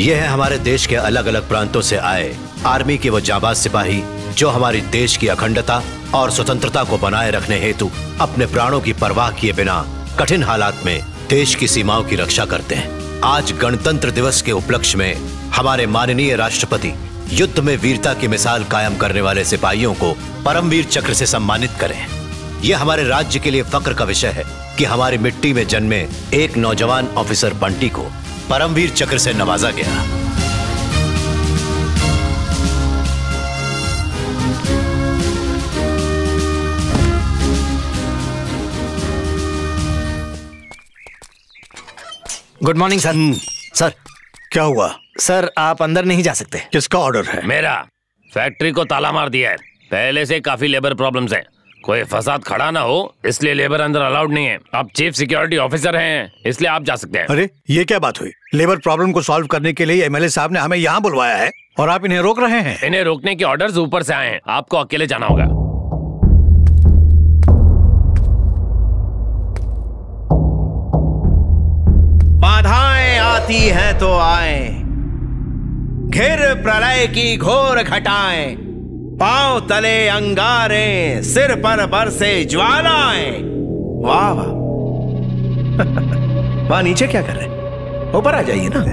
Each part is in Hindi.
ये है हमारे देश के अलग अलग प्रांतों से आए आर्मी के वो जाबाज सिपाही, जो हमारी देश की अखंडता और स्वतंत्रता को बनाए रखने हेतु अपने प्राणों की परवाह किए बिना कठिन हालात में देश की सीमाओं की रक्षा करते हैं। आज गणतंत्र दिवस के उपलक्ष्य में हमारे माननीय राष्ट्रपति युद्ध में वीरता की मिसाल कायम करने वाले सिपाहियों को परमवीर चक्र से सम्मानित करें। यह हमारे राज्य के लिए फक्र का विषय है कि हमारी मिट्टी में जन्मे एक नौजवान ऑफिसर बंटी को परमवीर चक्र से नवाजा गया। गुड मॉर्निंग सर सर क्या हुआ? सर आप अंदर नहीं जा सकते। किसका ऑर्डर है? मेरा। फैक्ट्री को ताला मार दिया है। पहले से काफ़ी लेबर प्रॉब्लम्स हैं। कोई फसाद खड़ा ना हो इसलिए लेबर अंदर अलाउड नहीं है। आप चीफ सिक्योरिटी ऑफिसर हैं इसलिए आप जा सकते हैं। अरे ये क्या बात हुई? लेबर प्रॉब्लम को सॉल्व करने के लिए एमएलए साहब ने हमें यहाँ बुलवाया है और आप इन्हें रोक रहे हैं? इन्हें रोकने के ऑर्डर्स ऊपर से आए हैं। आपको अकेले जाना होगा। बाधाएँ आती हैं तो आए घिर प्रलय की घोर घटाएँ। पाँव तले अंगारे सिर पर बरसे ज्वालाएँ। वाह वाह। वहाँ नीचे क्या कर रहे ऊपर आ जाइए ना।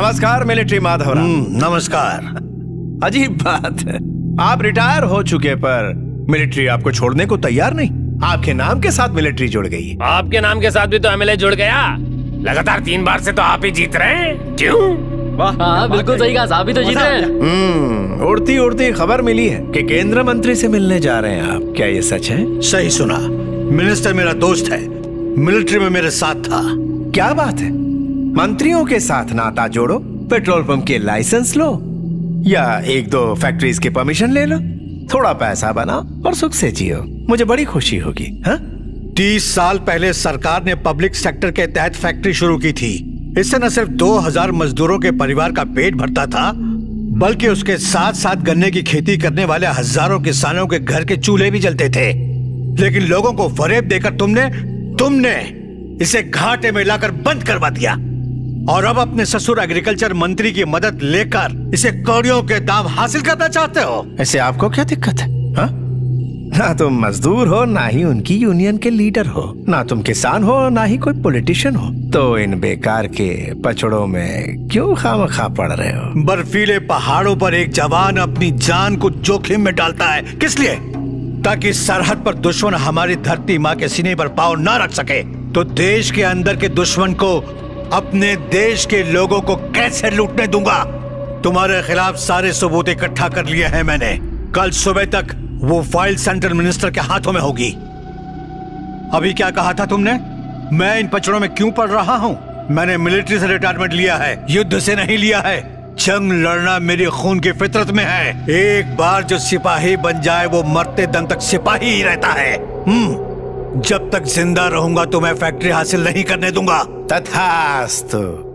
नमस्कार मिलिट्री माधव नमस्कार। अजीब बात है। आप रिटायर हो चुके पर मिलिट्री आपको छोड़ने को तैयार नहीं। आपके नाम के साथ मिलिट्री जुड़ गई। आपके नाम के साथ भी तो एमएलए जुड़ गया। लगातार तीन बार से तो आप ही जीत रहे हैं। क्यों? हाँ बिल्कुल सही कहा साहब भी तो जीत रहे हैं। हम्म उड़ती उड़ती खबर मिली है कि केंद्र मंत्री से मिलने जा रहे हैं आप। क्या ये सच है? सही सुना। मिनिस्टर मेरा दोस्त है। मिलिट्री में मेरे साथ था। क्या बात है? मंत्रियों के साथ नाता जोड़ो पेट्रोल पंप के लाइसेंस लो या एक दो फैक्ट्रीज की परमिशन ले लो। थोड़ा पैसा बना और सुख से जियो। मुझे बड़ी खुशी होगी हाँ? तीस साल पहले सरकार ने पब्लिक सेक्टर के तहत फैक्ट्री शुरू की थी। इससे न सिर्फ़ 2000 मजदूरों के परिवार का पेट भरता था, बल्कि उसके साथ साथ गन्ने की खेती करने वाले हज़ारों किसानों के घर के चूल्हे भी जलते थे। लेकिन लोगों को फरेब देकर तुमने तुमने इसे घाटे में लाकर बंद करवा दिया। और अब अपने ससुर एग्रीकल्चर मंत्री की मदद लेकर इसे कौड़ियों के दाम हासिल करना चाहते हो। ऐसे आपको क्या दिक्कत है, हा? ना तुम मजदूर हो, ना ही उनकी यूनियन के लीडर हो, ना तुम किसान हो, ना ही कोई पॉलिटिशियन हो। तो इन बेकार के पचड़ों में क्यों खाम खा पड़ रहे हो? बर्फीले पहाड़ों पर एक जवान अपनी जान को जोखिम में डालता है। किस लिए? ताकि सरहद पर दुश्मन हमारी धरती माँ के सीने पर पाव ना रख सके। तो देश के अंदर के दुश्मन को, अपने देश के लोगों को कैसे लूटने दूँगा? तुम्हारे खिलाफ सारे सबूत इकट्ठा कर लिए हैं मैंने। कल सुबह तक वो फ़ाइल सेंट्रल मिनिस्टर के हाथों में होगी। अभी क्या कहा था तुमने? मैं इन पचड़ों में क्यों पढ़ रहा हूँ? मैंने मिलिट्री से रिटायरमेंट लिया है, युद्ध से नहीं लिया है। जंग लड़ना मेरी खून की फितरत में है। एक बार जो सिपाही बन जाए, वो मरते दम तक सिपाही ही रहता है। हम्म जब तक ज़िंदा रहूँगा तो मैं फैक्ट्री हासिल नहीं करने दूँगा। तथास्तु।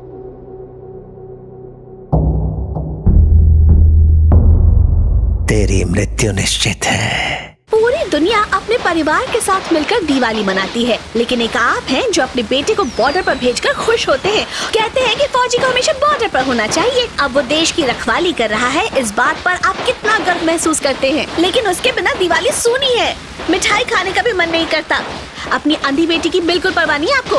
तेरी मृत्यु निश्चित है। पूरी दुनिया अपने परिवार के साथ मिलकर दिवाली मनाती है। लेकिन एक आप हैं जो अपने बेटे को बॉर्डर पर भेजकर खुश होते हैं। कहते हैं कि फौजी को हमेशा बॉर्डर पर होना चाहिए। अब वो देश की रखवाली कर रहा है। इस बात पर आप कितना गर्व महसूस करते हैं। लेकिन उसके बिना दिवाली सूनी है। मिठाई खाने का भी मन नहीं करता। अपनी अंधी बेटी की बिल्कुल परवाह नहीं आपको।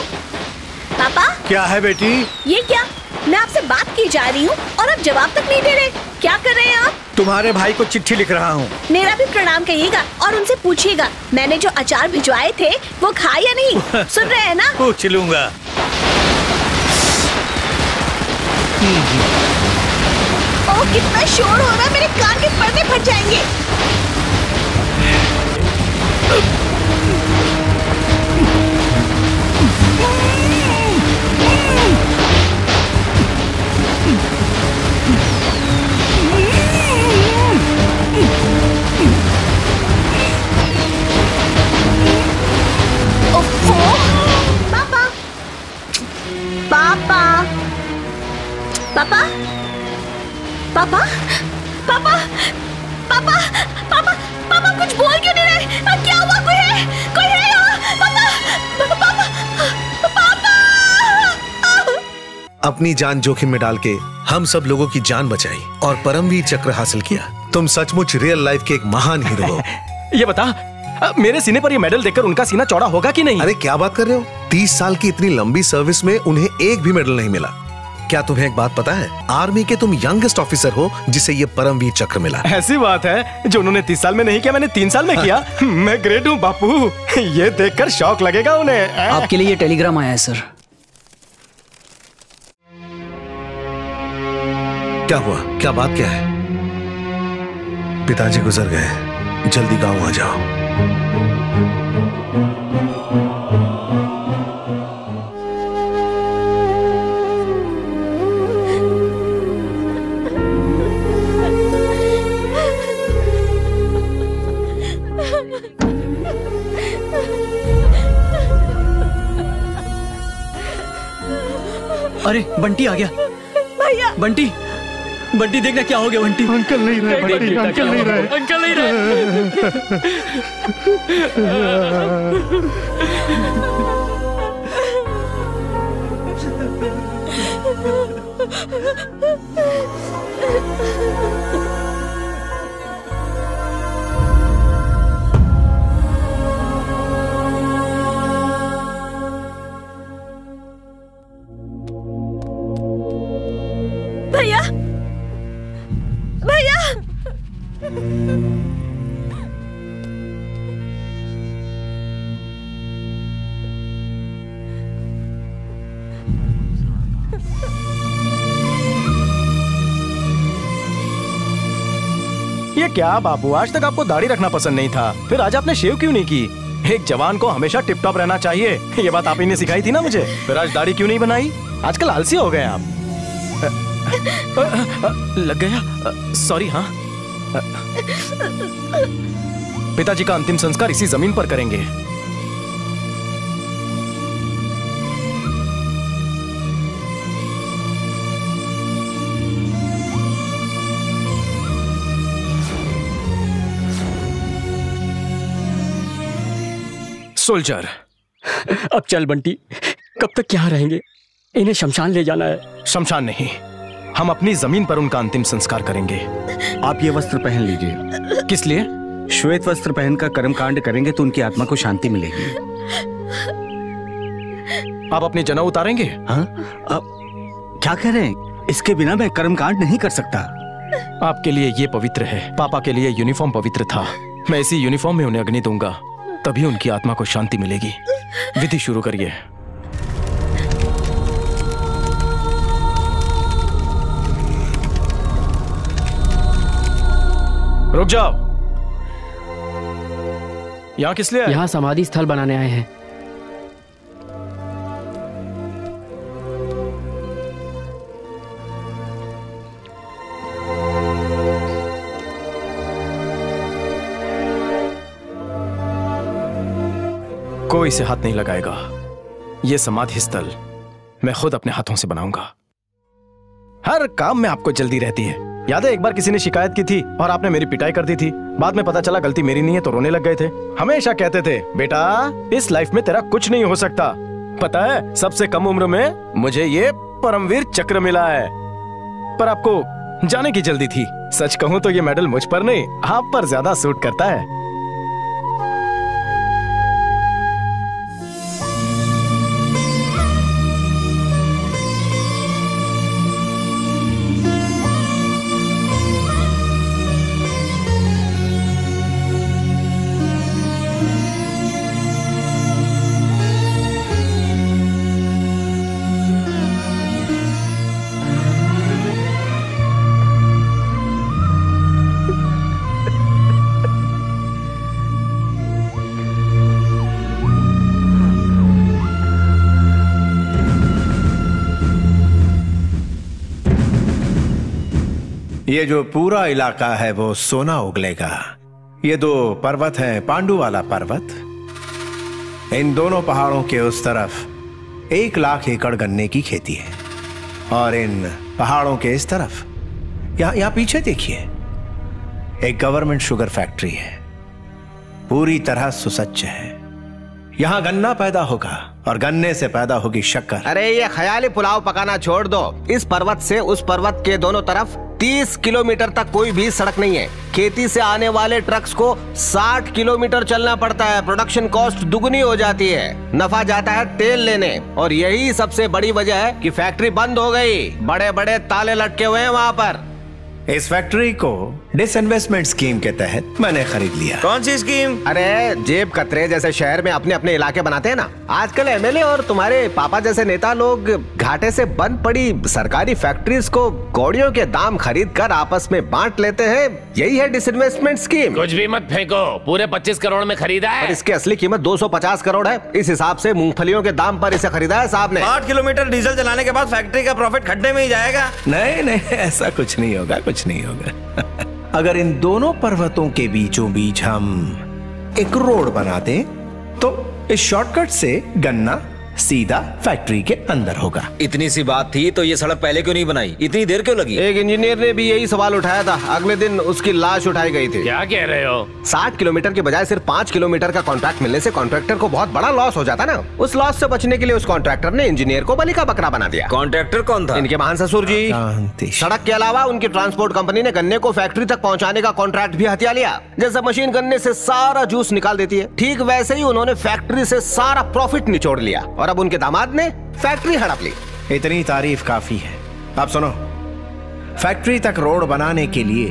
पापा? क्या है बेटी? ये क्या? मैं आपसे बात की जा रही हूँ और आप जवाब तक नहीं दे रहे। क्या कर रहे हैं आप? तुम्हारे भाई को चिट्ठी लिख रहा हूँ। मेरा भी प्रणाम कहिएगा और उनसे पूछिएगा मैंने जो अचार भिजवाए थे वो खाए या नहीं? सुन रहे हैं ना? पूछ लूँगा। ओ कितना शोर हो रहा है मेरे कान के पर्दे फट जाएँगे। पापा पापा पापा पापा पापा पापा पापा कुछ बोल क्यों नहीं रहे? क्या हुआ? कोई है? कोई है यहाँ? पापा पापा पापा अपनी जान जोखिम में डाल के हम सब लोगों की जान बचाई और परमवीर चक्र हासिल किया। तुम सचमुच रियल लाइफ के एक महान हीरो हो। ये बता मेरे सीने पर ये मेडल देखकर उनका सीना चौड़ा होगा कि नहीं? अरे क्या बात कर रहे हो? तीस साल की इतनी लंबी सर्विस में उन्हें एक भी मेडल नहीं मिला। क्या तुम्हें एक बात पता है? आर्मी के तुम यंगेस्ट ऑफिसर हो जिसे ये परमवीर चक्र मिला। ऐसी बात है जो उन्होंने तीस साल में नहीं किया मैंने तीन साल में किया। मैं ग्रेट हूँ बापू। ये देखकर शौक लगेगा उन्हें आपके लिए ये टेलीग्राम आया है सर। क्या हुआ? क्या बात क्या है? पिताजी गुजर गए जल्दी गाँव आ जाओ। अरे बंटी आ गया। भैया। बंटी। बंटी देखना क्या हो गया बंटी। अंकल नहीं रहे बंटी अंकल नहीं रहे। अंकल नहीं रहे। क्या बाबू? आज तक आपको दाढ़ी रखना पसंद नहीं था। फिर आज आपने शेव क्यों नहीं की? एक जवान को हमेशा टिप टॉप रहना चाहिए। ये बात आप ही ने सिखाई थी ना मुझे। फिर आज दाढ़ी क्यों नहीं बनाई? आजकल आलसी हो गए आप। लग गया? सॉरी हाँ। पिताजी का अंतिम संस्कार इसी ज़मीन पर करेंगे। सोल्जर। अब चल बंटी कब तक यहाँ रहेंगे? इन्हें शमशान ले जाना है। शमशान नहीं हम अपनी ज़मीन पर उनका अंतिम संस्कार करेंगे। आप ये वस्त्र पहन लीजिए। किस लिए? श्वेत वस्त्र पहनकर कर्म कांड करेंगे तो उनकी आत्मा को शांति मिलेगी। आप अपने जनेऊ उतारेंगे? हाँ? अब क्या कह रहे हैं? इसके बिना मैं कर्म कांड नहीं कर सकता। आपके लिए ये पवित्र है। पापा के लिए यूनिफॉर्म पवित्र था। मैं इसी यूनिफॉर्म में उन्हें अग्नि दूँगा। तभी उनकी आत्मा को शांति मिलेगी। विधि शुरू करिए। रुक जाओ। यहाँ किस लिए यहाँ समाधि स्थल बनाने आए हैं। कोई इसे हाथ नहीं लगाएगा। ये समाधि स्थल मैं खुद अपने हाथों से बनाऊँगा। हर काम में आपको जल्दी रहती है। याद है, एक बार किसी ने शिकायत की थी और आपने मेरी पिटाई कर दी थी। बाद में पता चला, गलती मेरी नहीं है तो रोने लग गए थे। हमेशा कहते थे, बेटा, इस लाइफ में तेरा कुछ नहीं हो सकता। पता है, सबसे कम उम्र में मुझे ये परमवीर चक्र मिला है। पर आपको जाने की जल्दी थी। सच कहूँ तो ये मेडल मुझ पर नहीं, आप पर ज़्यादा सूट करता है। ये जो पूरा इलाका है वो सोना उगलेगा। ये दो पर्वत हैं, पांडु वाला पर्वत। इन दोनों पहाड़ों के उस तरफ़ एक लाख एकड़ गन्ने की खेती है। और इन पहाड़ों के इस तरफ़, यहाँ यहाँ पीछे देखिए, एक गवर्नमेंट शुगर फैक्ट्री है। पूरी तरह सुसज्ज है। यहाँ गन्ना पैदा होगा और गन्ने से पैदा होगी शक्कर। अरे, ये ख्याली पुलाव पकाना छोड़ दो। इस पर्वत से उस पर्वत के दोनों तरफ़ 30 किलोमीटर तक कोई भी सड़क नहीं है। खेती से आने वाले ट्रक्स को 60 किलोमीटर चलना पड़ता है। प्रोडक्शन कॉस्ट दुगनी हो जाती है। नफा जाता है तेल लेने। और यही सबसे बड़ी वजह है कि फैक्ट्री बंद हो गई। बड़े बड़े ताले लटके हुए हैं वहाँ पर। इस फैक्ट्री को डिसइन्वेस्टमेंट स्कीम के तहत मैंने खरीद लिया। कौन सी स्कीम अरे जेब कतरे जैसे शहर में अपने अपने इलाके बनाते हैं ना। आजकल एमएलए और तुम्हारे पापा जैसे नेता लोग घाटे से बंद पड़ी सरकारी फैक्ट्रीज को कौड़ियों के दाम खरीद कर आपस में बांट लेते हैं। यही है डिसइन्वेस्टमेंट स्कीम कुछ भी मत फेंको। पूरे 25 करोड़ में खरीदा है। इसकी असली कीमत 250 करोड़ है। इस हिसाब से मूंगफलियों के दाम पर इसे खरीदा है साहब ने। आठ किलोमीटर डीजल चलाने के बाद फैक्ट्री का प्रॉफिट खड्डे में ही जाएगा। नहीं नहीं ऐसा कुछ नहीं होगा कुछ नहीं होगा। अगर इन दोनों पर्वतों के बीचों बीच हम एक रोड बना दें तो इस शॉर्टकट से गन्ना सीधा फैक्ट्री के अंदर होगा। इतनी सी बात थी तो ये सड़क पहले क्यों नहीं बनाई? इतनी देर क्यों लगी? एक इंजीनियर ने भी यही सवाल उठाया था। अगले दिन उसकी लाश उठाई गई थी। क्या कह रहे हो? 60 किलोमीटर के बजाय सिर्फ़ पाँच किलोमीटर का कॉन्ट्रैक्ट मिलने से कॉन्ट्रैक्टर को बहुत बड़ा लॉस हो जाता ना। उस लॉस से बचने के लिए उस कॉन्ट्रैक्टर ने इंजीनियर को बलि का बकरा बना दिया। कॉन्ट्रैक्टर कौन था? इनके महान ससुर जी सड़क के अलावा उनकी ट्रांसपोर्ट कंपनी ने गन्ने को फैक्ट्री तक पहुँचाने का कॉन्ट्रैक्ट भी हथिया लिया। जैसे मशीन गन्ने ऐसी सारा जूस निकाल देती है। ठीक वैसे ही उन्होंने फैक्ट्री ऐसी सारा प्रॉफिट निचोड़ लिया। और अब उनके दामाद ने फैक्ट्री हड़प ली। इतनी तारीफ़ काफ़ी है। अब सुनो। फैक्ट्री तक रोड बनाने के लिए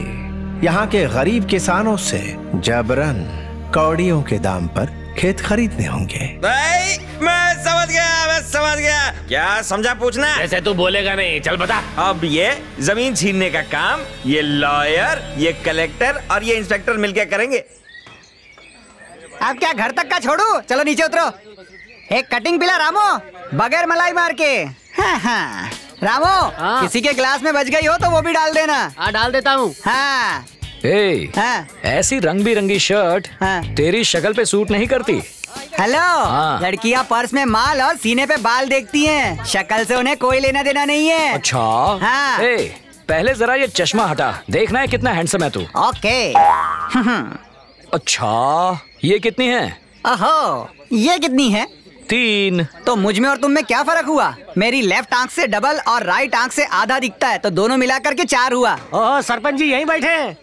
यहाँ के गरीब किसानों से जबरन कौड़ियों के दाम पर खेत खरीदने होंगे। भाई मैं समझ गया मैं समझ गया। क्या समझा पूछना? ऐसे तू बोलेगा नहीं। चल बता। अब ये ज़मीन छीनने का काम ये लॉयर ये कलेक्टर और ये इंस्पेक्टर मिलकर करेंगे। अब क्या घर तक का छोड़ू? चलो नीचे उतरो। एक कटिंग पिला रामो। बगैर मलाई मार के। हाँ, हाँ। रामो किसी के ग्लास में बच गई हो तो वो भी डाल देना। हाँ डाल देता हूँ। हाँ। ए, हाँ। ऐसी रंग बिरंगी शर्ट हाँ। तेरी शक्ल पे सूट नहीं करती। हेलो हाँ। लड़कियाँ पर्स में माल और सीने पे बाल देखती हैं। शक्ल से उन्हें कोई लेना देना नहीं है। अच्छा। हाँ। ए, पहले जरा ये चश्मा हटा। देखना है कितना हैंडसम है तू। ओके। अच्छा। ये कितनी है? ओहो ये कितनी है? तीन। तो मुझमें और तुम में क्या फ़र्क हुआ? मेरी लेफ़्ट आँख से डबल और राइट आँख से आधा दिखता है तो दोनों मिला करके चार हुआ। ओह सरपंच जी यहीं बैठे हैं।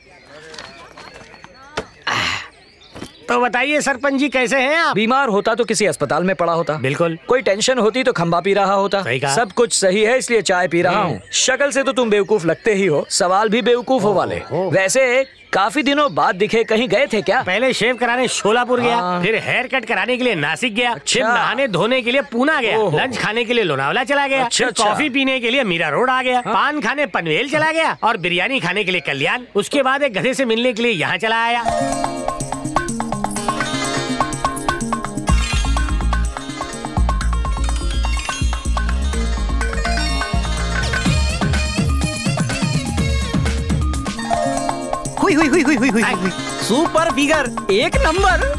तो बताइए सरपंच जी कैसे हैं आप? बीमार होता तो किसी अस्पताल में पड़ा होता। बिल्कुल। कोई टेंशन होती तो खंबा पी रहा होता। सही कहा। सब कुछ सही है इसलिए चाय पी रहा हूँ। शक्ल से तो तुम बेवकूफ़ लगते ही हो सवाल भी बेवकूफ़ हो वाले। वैसे काफ़ी दिनों बाद दिखे कहीं गए थे क्या पहले शेव कराने शोलापुर गया हाँ। फिर हेयर कट कराने के लिए नासिक गया अच्छा। फिर नहाने धोने के लिए पूना गया लंच खाने के लिए लोनावला चला गया अच्छा, अच्छा। कॉफ़ी पीने के लिए मीरा रोड आ गया पान खाने पनवेल चला गया और बिरयानी खाने के लिए कल्याण उसके बाद एक गधे से मिलने के लिए यहाँ चला आया हुई हुई हुई हुई हुई हुई। हुई सुपर फिगर एक नंबर।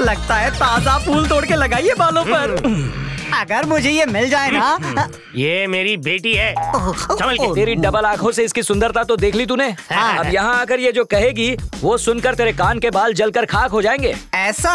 लगता है ताज़ा फूल तोड़ के लगाइए बालों पर। अगर मुझे ये मिल जाए ना। ये मेरी बेटी है। संभल के। तेरी डबल आँखों से इसकी सुंदरता तो देख ली तूने। हाँ। अब यहाँ आकर ये जो कहेगी वो सुनकर तेरे कान के बाल जलकर खाक हो जाएँगे। ऐसा?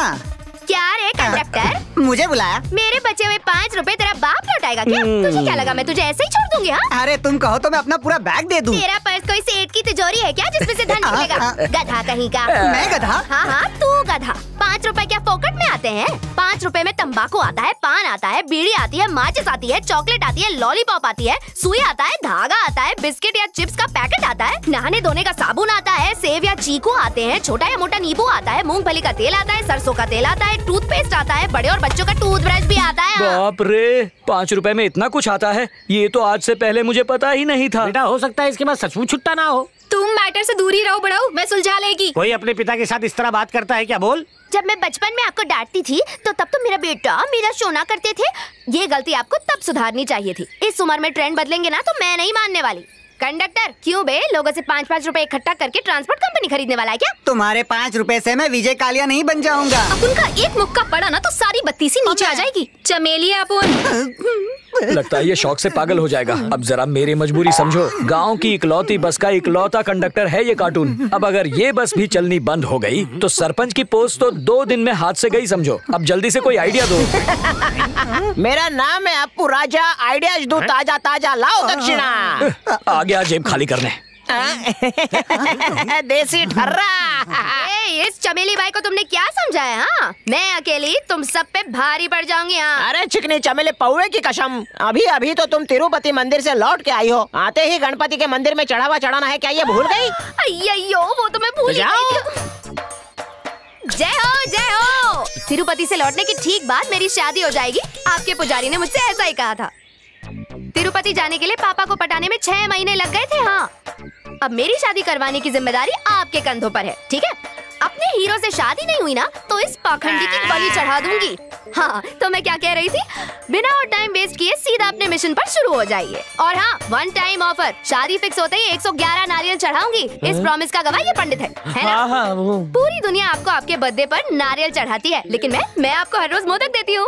क्या रे कंडक्टर मुझे बुलाया। मेरे बचे हुए पाँच रुपए तेरा बाप लौटाएगा क्या? तुझे क्या लगा मैं तुझे ऐसे ही छोड़ दूँगी हाँ? अरे तुम कहो तो मैं अपना पूरा बैग दे दूँ। तेरा पर्स कोई सेठ की तिजोरी है क्या जिसमें से धन निकलेगा गधा कहीं का। मैं गधा? हाँ हाँ तू गधा। पाँच रुपए क्या फोकट में आते हैं? पाँच रुपए में तंबाकू आता है पान आता है बीड़ी आती है माचिस आती है चॉकलेट आती है लॉलीपॉप आती है सुई आता है धागा आता है बिस्किट या चिप्स का पैकेट आता है नहाने धोने का साबुन आता है सेव या चीकू आते हैं छोटा या मोटा नींबू आता है मूंगफली का तेल आता है सरसों का तेल आता है टूथपेस्ट आता है बड़े और बच्चों का टूथब्रश भी आता है। बाप रे पाँच रुपए में इतना कुछ आता है? ये तो आज से पहले मुझे पता ही नहीं था। बेटा हो सकता है इसके बाद सचमुच छुट्टा ना हो। तुम मैटर से दूरी रहो बड़ाऊ मैं सुलझा लेगी। कोई अपने पिता के साथ इस तरह बात करता है क्या? बोल। जब मैं बचपन में आपको डांटती थी तो तब तो मेरा बेटा मेरा सोना करते थे। ये गलती आपको तब सुधारनी चाहिए थी। इस उम्र में ट्रेंड बदलेंगे ना तो मैं नहीं मानने वाली। कंडक्टर क्यों बे? लोगों से पाँच पाँच रुपए इकट्ठा करके ट्रांसपोर्ट कंपनी खरीदने वाला है क्या? तुम्हारे पाँच रुपए से मैं विजय कालिया नहीं बन जाऊँगा। अब उनका एक मुक्का पड़ा ना तो सारी बत्ती सी नीचे आ जाएगी। चमेली अपुन लगता है ये शौक से पागल हो जाएगा। अब जरा मेरी मजबूरी समझो। गाँव की इकलौती बस का इकलौता कंडक्टर है ये कार्टून। अब अगर ये बस भी चलनी बंद हो गई तो सरपंच की पोस्ट तो दो दिन में हाथ से गई समझो। अब जल्दी से कोई आइडिया दो। मेरा नाम है अप्पू राजा। आइडिया दो ताज़ा ताज़ा लाओ दक्षिणा। आ गया जेब खाली करने। हाँ? देसी ठर्रा। इस चमेली भाई को तुमने क्या समझाया हा? मैं अकेली तुम सब पे भारी पड़ जाऊँगी हाँ। अरे चिकनी चमेली पौड़े की कसम अभी अभी तो तुम तिरुपति मंदिर से लौट के आई हो। आते ही गणपति के मंदिर में चढ़ावा चढ़ाना है क्या ये भूल गई? अयो वो तो मैं भूल जाओ। जय हो जय हो। तिरुपति से लौटने की ठीक बात मेरी शादी हो जाएगी। आपके पुजारी ने मुझसे ऐसा ही कहा था। तिरुपति जाने के लिए पापा को पटाने में छह महीने लग गए थे हाँ। अब मेरी शादी करवाने की ज़िम्मेदारी आपके कंधों पर है ठीक है? अपने हीरो से शादी नहीं हुई ना तो इस पाखंडी की बलि चढ़ा दूँगी। हाँ तो मैं क्या कह रही थी? बिना और टाइम वेस्ट किए सीधा अपने मिशन पर शुरू हो जाइए। और हाँ वन टाइम ऑफ़र शादी फिक्स होते ही 111 नारियल चढ़ाऊँगी। इस प्रॉमिस का गवाह ये पंडित है है ना? हाँ हाँ पूरी दुनिया आपको आपके बर्थडे पर नारियल चढ़ाती है लेकिन मैं मैं आपको हर रोज मोदक देती हूँ।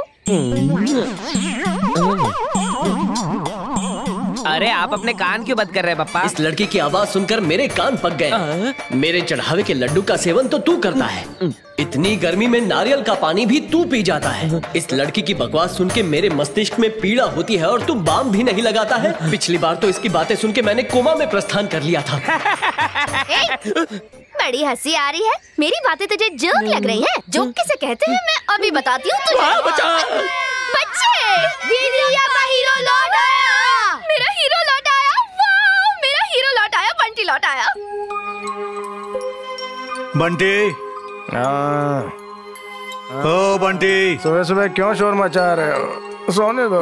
अरे आप अपने कान क्यों बंद कर रहे हैं पप्पा? इस लड़की की आवाज़ सुनकर मेरे कान पक गए। मेरे चढ़ावे के लड्डू का सेवन तो तू करता है। इतनी गर्मी में नारियल का पानी भी तू पी जाता है। इस लड़की की बकवास सुन के मेरे मस्तिष्क में पीड़ा होती है और तू बाम भी नहीं लगाता है। पिछली बार तो इसकी बातें सुन के मैंने कोमा में प्रस्थान कर लिया था। ए, बड़ी हँसी आ रही है। मेरी बातें तुझे जोक लग रही है। जोक किसे कहते हैं? मैं अभी बताती हूँ तुझे। बच्चे बंटी। ओ बंटी। सुबह सुबह क्यों शोर मचा रहे हो? सोने दो।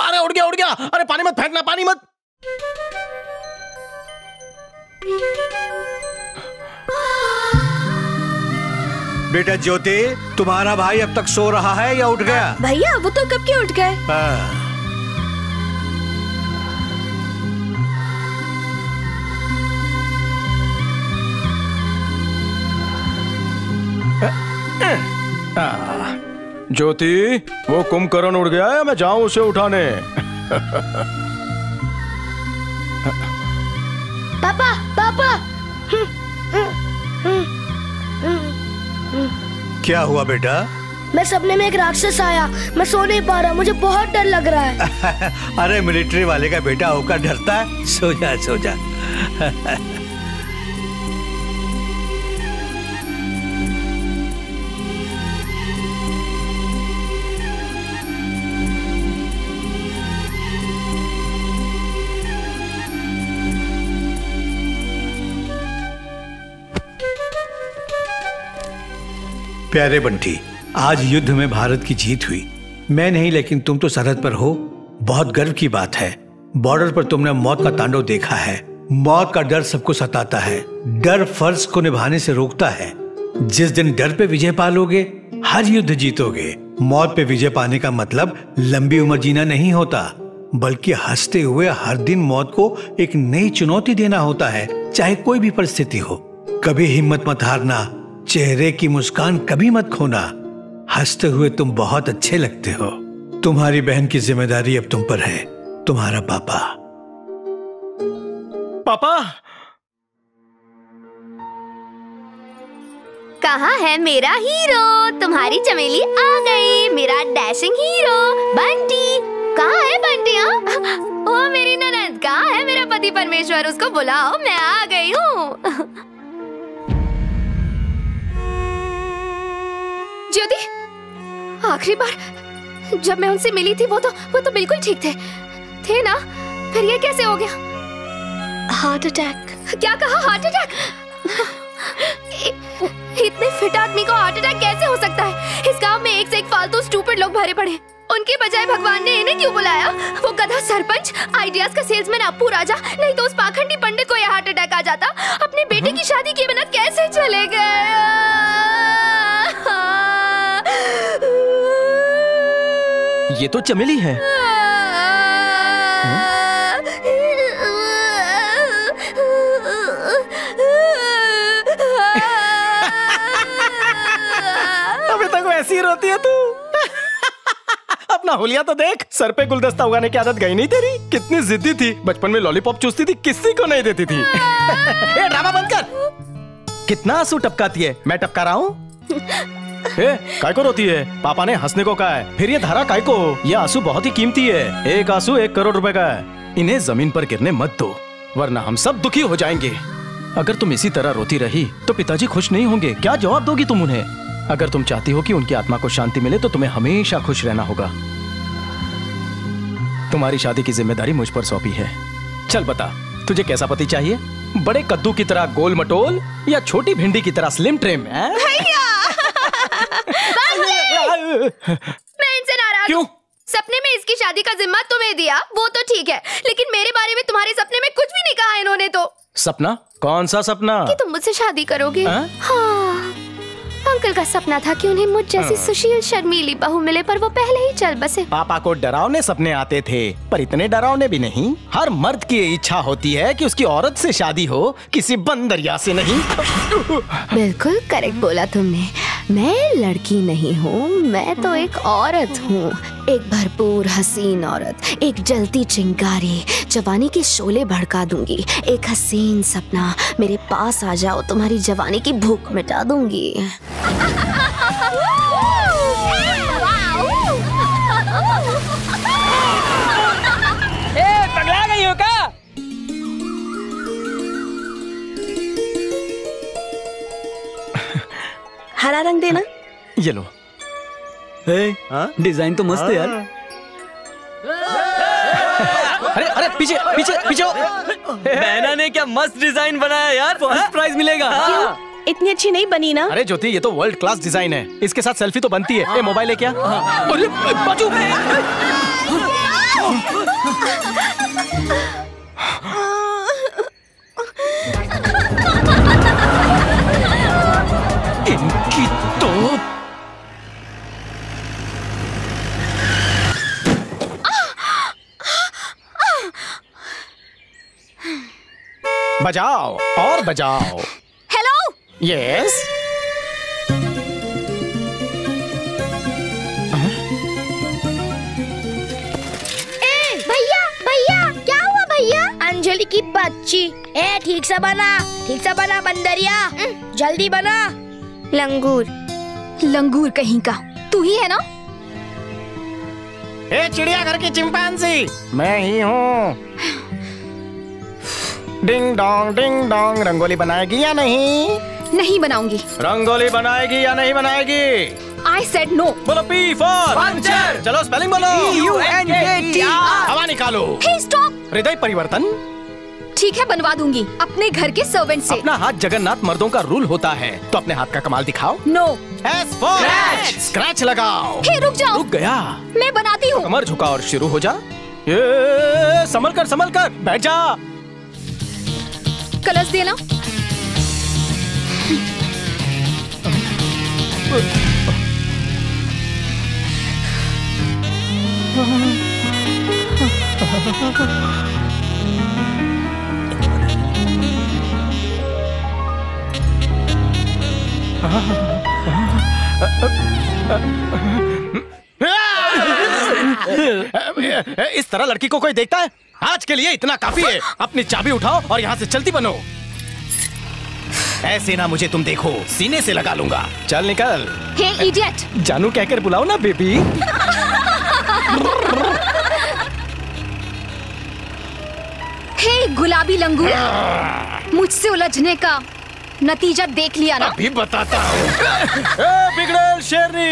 अरे उड़ गया उड़ गया। अरे पानी मत फेंकना पानी मत। बेटा ज्योति तुम्हारा भाई अब तक सो रहा है या उठ गया? भैया वो तो कब के उठ गए? ज्योति वो कुंभकर्ण उड़ गया है मैं जाऊँ उसे उठाने। पापा पापा। क्या हुआ बेटा? मैं सपने में एक राक्षस आया मैं सो नहीं पा रहा मुझे बहुत डर लग रहा है। अरे मिलिट्री वाले का बेटा होकर डरता है। सो जा सो जा। प्यारे बंटी, आज युद्ध में भारत की जीत हुई। मैं नहीं, लेकिन तुम तो सरहद पर हो। बहुत गर्व की बात है। बॉर्डर पर तुमने मौत का तांडव देखा है। मौत का डर सबको सताता है। डर फ़र्ज़ को निभाने से रोकता है। जिस दिन डर पे विजय पालोगे, हर युद्ध जीतोगे। मौत पे विजय पाने का मतलब लंबी उम्र जीना नहीं होता, बल्कि हँसते हुए हर दिन मौत को एक नई चुनौती देना होता है, चाहे कोई भी परिस्थिति हो। कभी हिम्मत मत हारना चेहरे की मुस्कान कभी मत खोना। हँसते हुए तुम बहुत अच्छे लगते हो। तुम्हारी बहन की ज़िम्मेदारी अब तुम पर है। तुम्हारा पापा। पापा? कहाँ है मेरा हीरो? तुम्हारी चमेली आ गई। मेरा डैशिंग हीरो बंटी। कहाँ है बंटी हाँ? ओ मेरी ननद कहा है मेरा पति परमेश्वर? उसको बुलाओ मैं आ गई हूँ। ज्योति आखिरी बार जब मैं उनसे मिली थी वो तो वो तो बिल्कुल ठीक थे। थे ना? फिर ये कैसे हो गया? हार्ट अटैक क्या कहा? हार्ट अटैक इतने फिट आदमी को हार्ट अटैक कैसे हो सकता है? इस गाँव में एक से एक फालतू स्टूपिड लोग भरे पड़े उनके बजाय भगवान ने इन्हें क्यों बुलाया? वो गधा सरपंच आइडियाज़ का सेल्समैन अप्पू राजा नहीं तो उस पाखंडी पंडित को यह हार्ट अटैक आ जाता। अपने बेटे की शादी किए बिना कैसे चले गए? ये तो चमेली है। अभी तक वैसी ही रोती है तू। अपना होलिया तो देख सर पे गुलदस्ता उगाने की आदत गई नहीं तेरी? कितनी जिद्दी थी। बचपन में लॉलीपॉप चूसती थी किसी को नहीं देती थी। ए ड्रामा बंद कर। कितना आँसू टपकाती है। मैं टपका रहा हूँ। ए, काय को रोती है। पापा ने हंसने को कहा है। फिर ये धारा काय को ये आँसू बहुत ही कीमती है। एक आँसू एक करोड़ रुपए का है। इन्हें ज़मीन पर गिरने मत दो वरना हम सब दुखी हो जाएँगे। अगर तुम इसी तरह रोती रही तो पिताजी खुश नहीं होंगे। क्या जवाब दोगी तुम उन्हें? अगर तुम चाहती हो कि उनकी आत्मा को शांति मिले तो तुम्हें हमेशा खुश रहना होगा। तुम्हारी शादी की ज़िम्मेदारी मुझ पर सौंपी है। चल बता तुझे कैसा पति चाहिए? बड़े कद्दू की तरह गोल मटोल या छोटी भिंडी की तरह स्लिम ट्रिम? मैं इनसे नाराज़ क्यों? हूँ। सपने में इसकी शादी का जिम्मा तुम्हें दिया वो तो ठीक है। लेकिन मेरे बारे में तुम्हारे सपने में कुछ भी नहीं कहा इन्होंने तो। सपना? कौन सा सपना? कि तुम मुझसे शादी करोगे? हाँ? अंकल का सपना था कि उन्हें मुझ जैसी हाँ। सुशील शर्मीली बहू मिले पर वो पहले ही चल बसे। पापा को डरावने सपने आते थे पर इतने डरावने भी नहीं। हर मर्द की इच्छा होती है कि उसकी औरत से शादी हो किसी बंदरिया से नहीं। बिल्कुल करेक्ट बोला तुमने। मैं लड़की नहीं हूँ मैं तो एक औरत हूँ। एक भरपूर हसीन औरत एक जलती चिंगारी जवानी के शोले भड़का दूँगी। एक हसीन सपना मेरे पास आ जाओ तुम्हारी जवानी की भूख मिटा दूँगी। हो हरा रंग देना। ये लो। डिज़ाइन तो मस्त है यार। अरे अरे पीछे पीछे पीछे। हो। बैना ने क्या मस्त डिज़ाइन बनाया यार। फ़र्स्ट प्राइज मिलेगा। इतनी अच्छी नहीं बनी ना? अरे ज्योति ये तो वर्ल्ड क्लास डिज़ाइन है। इसके साथ सेल्फी तो बनती है। ए मोबाइल है क्या? अरे बाजू। बजाओ और बजाओ। हेलो यस भैया भैया क्या हुआ भैया? अंजलि की बच्ची ए ठीक से बना ठीक से बना बंदरिया। जल्दी बना। लंगूर। लंगूर कहीं का। तू ही है ना? ए चिड़ियाघर की चिंपांजी। मैं ही हूँ। Ding dong ding dong rangoli बनाएगी या नहीं? नहीं बनाऊँगी। रंगोली बनाएगी या नहीं बनाएगी? आई सेड नो बोलो पी फॉर पंचर। चलो स्पेलिंग बोलो। P-U-N-K-T-R. हवा निकालो। स्टॉप हृदय परिवर्तन। ठीक है बनवा दूँगी। अपने घर के सर्वेंट से। अपना हाथ जगन्नाथ मर्दों का रूल होता है। तो अपने हाथ का कमाल दिखाओ। नो एस फॉर स्क्रैच लगाओ। हे रुक जाओ। रुक गया। मैं बनाती हूँ। कमर झुका और शुरू हो जा। ये संभल कर संभल कर बैठ जा। कलश देना इस तरह लड़की को कोई देखता है? आज के लिए इतना काफ़ी है। अपनी चाबी उठाओ और यहाँ से चलती बनो। ऐसे ना मुझे तुम देखो। सीने से लगा लूँगा। चल निकल। हे इडियट जानू कहकर बुलाओ ना बेबी। हे गुलाबी लंगूर! मुझसे उलझने का नतीजा देख लिया ना। अभी बताता हूँ। ए, बिगड़ेल शेरनी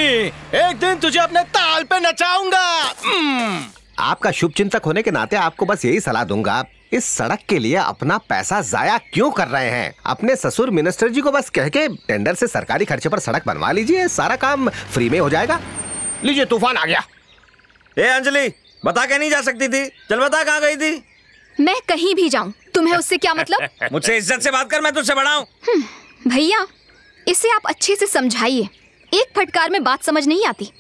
एक दिन तुझे अपने ताल पे नचाऊँगा। हम्म। आपका शुभ चिंतक होने के नाते आपको बस यही सलाह दूँगा इस सड़क के लिए अपना पैसा जाया क्यों कर रहे हैं? अपने ससुर मिनिस्टर जी को बस कह के टेंडर से सरकारी खर्चे पर सड़क बनवा लीजिए सारा काम फ्री में हो जाएगा। लीजिए तूफ़ान आ गया। ए अंजलि बता के नहीं जा सकती थी? चल बता कहाँ गई थी? मैं कहीं भी जाऊँ तुम्हें उससे क्या मतलब? मुझसे इज़्ज़त से बात कर मैं तुझसे बड़ा हूँ भैया इसे आप अच्छे से समझाइए। एक फटकार में बात समझ नहीं आती।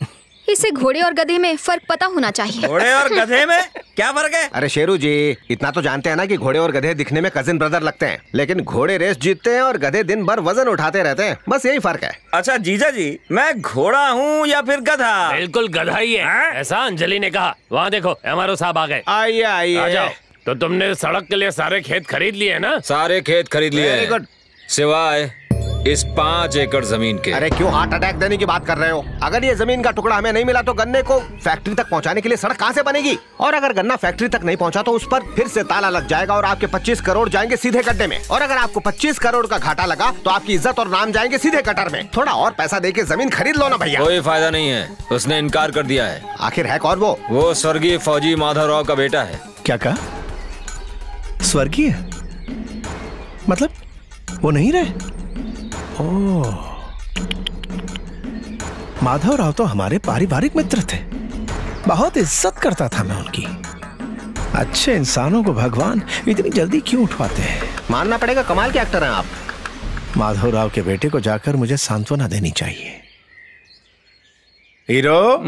इसे घोड़े और गधे में फ़र्क पता होना चाहिए। घोड़े और गधे में? क्या फ़र्क है? अरे शेरू जी इतना तो जानते हैं ना कि घोड़े और गधे दिखने में कजिन ब्रदर लगते हैं। लेकिन घोड़े रेस जीतते हैं और गधे दिन भर वज़न उठाते रहते हैं। बस यही फ़र्क है। अच्छा जीजा जी मैं घोड़ा हूँ या फिर गधा? बिल्कुल गधा ही है। ऐसा अंजलि ने कहा। वहाँ देखो एमआरओ साहब आ गए। आइए आइए। जाओ। तो तुमने सड़क के लिए सारे खेत खरीद लिए ना? सारे खेत खरीद लिए हैं। सिवाय इस पाँच एकड़ ज़मीन के। अरे क्यों हार्ट अटैक देने की बात कर रहे हो? अगर ये ज़मीन का टुकड़ा हमें नहीं मिला तो गन्ने को फैक्ट्री तक पहुँचाने के लिए सड़क कहाँ से बनेगी? और अगर गन्ना फैक्ट्री तक नहीं पहुँचा तो उस पर फिर से ताला लग जाएगा और आपके 25 करोड़ जाएँगे सीधे गड्ढे में। और अगर आपको 25 करोड़ का घाटा लगा तो आपकी इज़्ज़त और नाम जाएँगे सीधे कटर में। थोड़ा और पैसा दे के ज़मीन खरीद लो ना भैया। कोई फ़ायदा नहीं है। उसने इनकार कर दिया है। आखिर है कौन वो? वो स्वर्गीय फौजी माधव राव का बेटा है। क्या कहा? स्वर्गीय? मतलब वो नहीं रहे? ओ। माधव राव तो हमारे पारिवारिक मित्र थे। बहुत इज़्ज़त करता था मैं उनकी। अच्छे इंसानों को भगवान इतनी जल्दी क्यों उठवाते हैं? मानना पड़ेगा कमाल के एक्टर हैं आप। माधव राव के बेटे को जाकर मुझे सांत्वना देनी चाहिए। हीरो?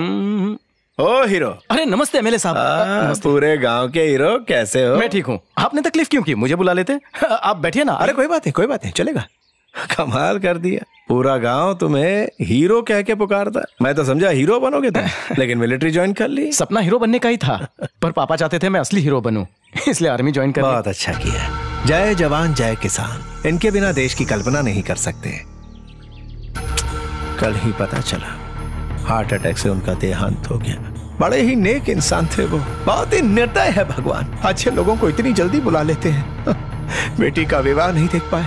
ओ हीरो। अरे नमस्ते एमएलए साहब। पूरे गाँव के हीरो कैसे हो? मैं ठीक हूँ। आपने तकलीफ़ क्यों की? मुझे बुला लेते। आप बैठिए ना। अरे कोई बात नहीं कोई बात नहीं चलेगा। कमाल कर दिया। पूरा गाँव तुम्हें हीरो कह के पुकारता। मैं तो समझा हीरो बनोगे तुम लेकिन मिलिट्री ज्वाइन कर ली। सपना हीरो बनने का ही था पर पापा चाहते थे मैं असली हीरो बनूं इसलिए आर्मी ज्वाइन कर बहुत अच्छा किया। जय जवान जय किसान। इनके बिना देश की कल्पना नहीं कर सकते। कल ही पता चला। हार्ट अटैक से उनका देहांत हो गया। बड़े ही नेक इंसान थे वो। बहुत ही निर्दय है भगवान। अच्छे लोगों को इतनी जल्दी बुला लेते हैं। बेटी का विवाह नहीं देख पाए।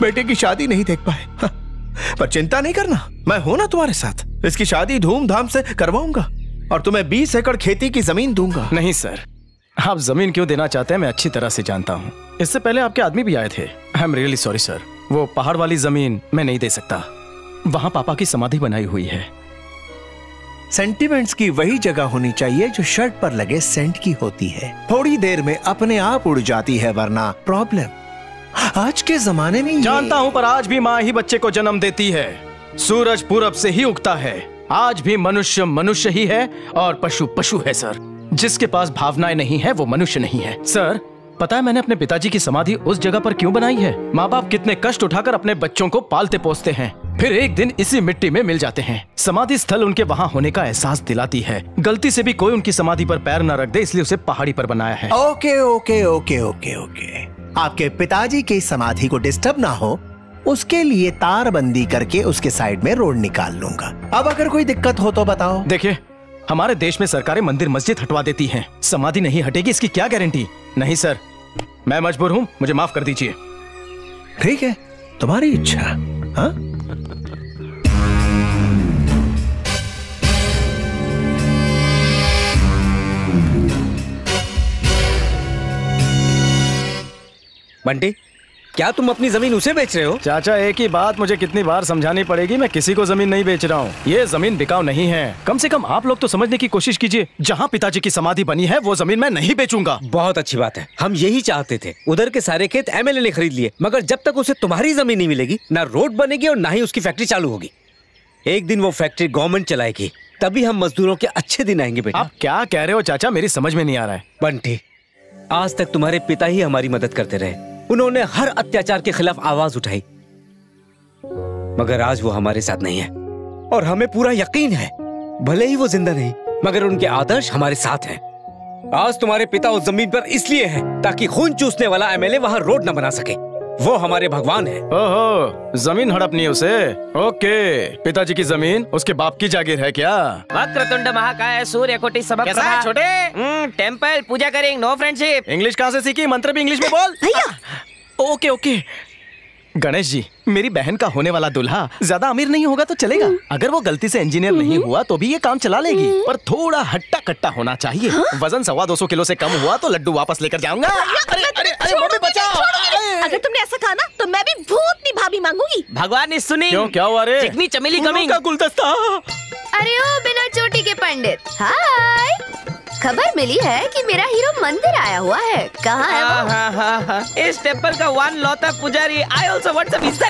बेटे की शादी नहीं देख पाए। पर चिंता नहीं करना। मैं हूँ ना तुम्हारे साथ। इसकी शादी धूमधाम से करवाऊँगा। और तुम्हें बीस एकड़ खेती की ज़मीन दूँगा। नहीं, सर। आप ज़मीन क्यों देना चाहते हैं, मैं अच्छी तरह से जानता हूँ। इससे पहले आपके आदमी भी आए थे। I am really sorry, sir. वो पहाड़ वाली ज़मीन मैं नहीं दे सकता। वहाँ पापा की समाधि बनाई हुई है। सेंटिमेंट्स की वही जगह होनी चाहिए जो शर्ट पर लगे सेंट की होती है। थोड़ी देर में अपने आप उड़ जाती है वरना प्रॉब्लम आज के जमाने में जानता हूँ, पर आज भी माँ ही बच्चे को जन्म देती है। सूरज पूरब से ही उगता है। आज भी मनुष्य मनुष्य ही है और पशु पशु है, सर। जिसके पास भावनाएँ नहीं है, वो मनुष्य नहीं है। सर पता है मैंने अपने पिताजी की समाधि उस जगह पर क्यों बनाई है? माँ बाप कितने कष्ट उठाकर अपने बच्चों को पालते पोसते हैं। फिर एक दिन इसी मिट्टी में मिल जाते हैं। समाधि स्थल उनके वहाँ होने का एहसास दिलाती है। गलती से भी कोई उनकी समाधि पर पैर न रख दे इसलिए उसे पहाड़ी पर बनाया है। Okay okay okay okay okay. आपके पिताजी की समाधि को डिस्टर्ब ना हो उसके लिए तार बंदी करके उसके साइड में रोड निकाल लूँगा। अब अगर कोई दिक्कत हो तो बताओ। देखिए हमारे देश में सरकारें मंदिर मस्जिद हटवा देती हैं। समाधि नहीं हटेगी इसकी क्या गारंटी नहीं सर मैं मजबूर हूँ मुझे माफ़ कर दीजिए। ठीक है तुम्हारी इच्छा हाँ? बंटी क्या तुम अपनी ज़मीन उसे बेच रहे हो? चाचा एक ही बात मुझे कितनी बार समझानी पड़ेगी मैं किसी को ज़मीन नहीं बेच रहा हूँ। ये ज़मीन बिकाऊ नहीं है। कम से कम आप लोग तो समझने की कोशिश कीजिए जहाँ पिताजी की समाधि बनी है वो ज़मीन मैं नहीं बेचूँगा। बहुत अच्छी बात है। हम यही चाहते थे। उधर के सारे खेत एमएलए ने खरीद लिए मगर जब तक उसे तुम्हारी ज़मीन नहीं मिलेगी ना रोड बनेगी और ना ही उसकी फैक्ट्री चालू होगी। एक दिन वो फैक्ट्री गवर्नमेंट चलाएगी। तभी हम मजदूरों के अच्छे दिन आएँगे बेटा। आप क्या कह रहे हो चाचा? मेरी समझ में नहीं आ रहा है। बंटी आज तक तुम्हारे पिता ही हमारी मदद करते रहे। उन्होंने हर अत्याचार के खिलाफ आवाज़ उठाई। मगर आज वो हमारे साथ नहीं है। और हमें पूरा यकीन है, भले ही वो ज़िंदा नहीं, मगर उनके आदर्श हमारे साथ हैं। आज तुम्हारे पिता उस ज़मीन पर इसलिए हैं ताकि खून चूसने वाला एमएलए वहाँ रोड न बना सके। वो हमारे भगवान है। ओहो ज़मीन हड़पनी है उसे। ओके पिताजी की ज़मीन उसके बाप की जागीर है क्या? वक्रतुंड महाकाय सूर्य कोटि सब छोटे? टेंपल पूजा करेंगे नो फ्रेंडशिप। इंग्लिश कहाँ से सीखी? मंत्र भी इंग्लिश में बोल। भैया ओके ओके। गणेश जी मेरी बहन का होने वाला दुल्हा ज़्यादा अमीर नहीं होगा तो चलेगा। अगर वो गलती से इंजीनियर नहीं हुआ तो भी ये काम चला लेगी। पर थोड़ा हट्टा कट्टा होना चाहिए। वज़न सवा दो सौ किलो से कम हुआ तो लड्डू वापस लेकर जाऊँगा। अरे अरे अरे मम्मी बचाओ अगर तुमने ऐसा कहा ना तो मैं भी भूतनी भाभी मांगूँगी। भगवान ने सुनी क्यों क्या हुआ रे? चिकनी चमेली कमिंग। का गुलदस्ता। अरे ओ बिना चोटी के पंडित। हाय। खबर मिली है कि मेरा हीरो मंदिर आया हुआ है। कहाँ है वो? हाँ, हाँ, हाँ। इस टेंपल का वन लौता पुजारी आई ऑल्सो अप इज़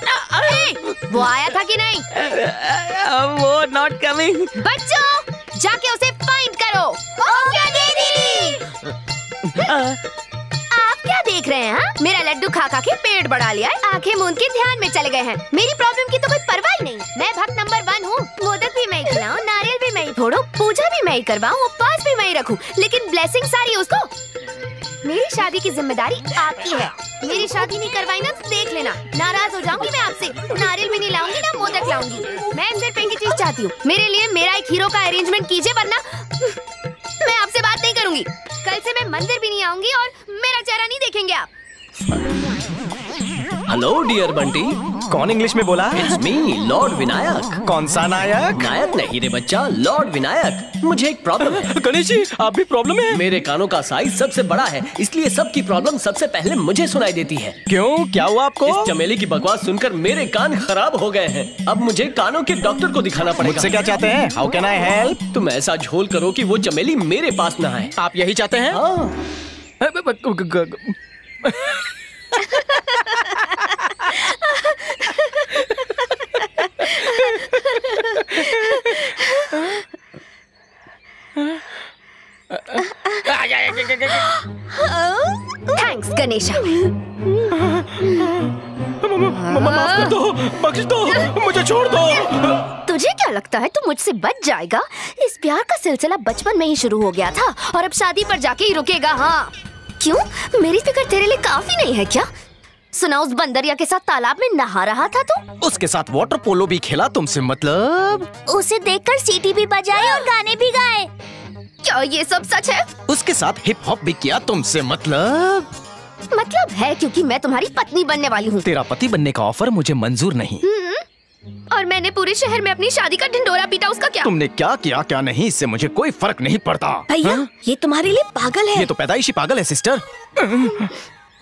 वो आया था कि नहीं? वो नॉट कमिंग बच्चों जाके उसे फाइंड करो। ओके दीदी। आप क्या देख रहे हैं हाँ? मेरा लड्डू खा खा के पेट बढ़ा लिया है। आँखें मूंद के ध्यान में चले गए हैं। मेरी प्रॉब्लम की तो कोई परवाह ही नहीं। मैं भक्त नंबर वन हूँ। मोदक भी मैं खिलाऊँ, नारियल भी मैं ही पूजा भी मैं ही करवाऊं, उपवास भी मैं ही रखूँ। लेकिन ब्लेसिंग सारी उसको मेरी शादी की ज़िम्मेदारी आपकी है। मेरी शादी नहीं करवाई ना तो देख लेना। नाराज़ हो जाऊँगी मैं आपसे। नारियल भी नहीं लाऊँगी ना, मोदक लाऊँगी। मैं सिर्फ़ एक ही चीज़ चाहती हूँ। मेरे लिए मेरा एक हीरो का अरेंजमेंट कीजिए, वरना मैं आपसे बात नहीं करूँगी। कल से मैं मंदिर भी नहीं आऊँगी और मेरा चेहरा नहीं देखेंगे आप। हेलो डियर बंटी कौन इंग्लिश में बोला? इट्स मी लॉर्ड विनायक कौन सा नायक? नायक नहीं रे बच्चा लॉर्ड विनायक मुझे एक प्रॉब्लम है। गणेश जी आप भी प्रॉब्लम है? मेरे कानों का साइज़ सबसे बड़ा है इसलिए सबकी प्रॉब्लम सबसे पहले मुझे सुनाई देती है। क्यों? क्या हुआ आपको? इस चमेली की बकवास सुनकर मेरे कान खराब हो गए हैं। अब मुझे कानों के डॉक्टर को दिखाना पड़ेगा। मुझसे क्या चाहते हैं? हाउ कैन आई हेल्प तुम ऐसा झोल करो कि वो चमेली मेरे पास ना आए। आप यही चाहते हैं? हाँ। थैंक्स गणेशा माफ़ कर दो बख्श दो मुझे छोड़ दो। तुझे क्या लगता है तू मुझसे बच जाएगा? इस प्यार का सिलसिला बचपन में ही शुरू हो गया था और अब शादी पर जाके ही रुकेगा हाँ। क्यों? मेरी फ़िक्र तेरे लिए काफ़ी नहीं है क्या? सुना उस बंदरिया के साथ तालाब में नहा रहा था तू? उसके साथ वाटर पोलो भी खेला तुमसे मतलब? उसे देखकर सीटी भी बजाई और गाने भी गाए। क्या ये सब सच है? उसके साथ हिप हॉप भी किया तुमसे मतलब? मतलब है क्योंकि मैं तुम्हारी पत्नी बनने वाली हूँ। तेरा पति बनने का ऑफ़र मुझे मंजूर नहीं। और मैंने पूरे शहर में अपनी शादी का ढिंडोरा पीटा उसका क्या? तुमने क्या किया क्या नहीं इससे मुझे कोई फ़र्क नहीं पड़ता। भैया ये तुम्हारे लिए पागल है। ये तो पैदाइशी पागल है सिस्टर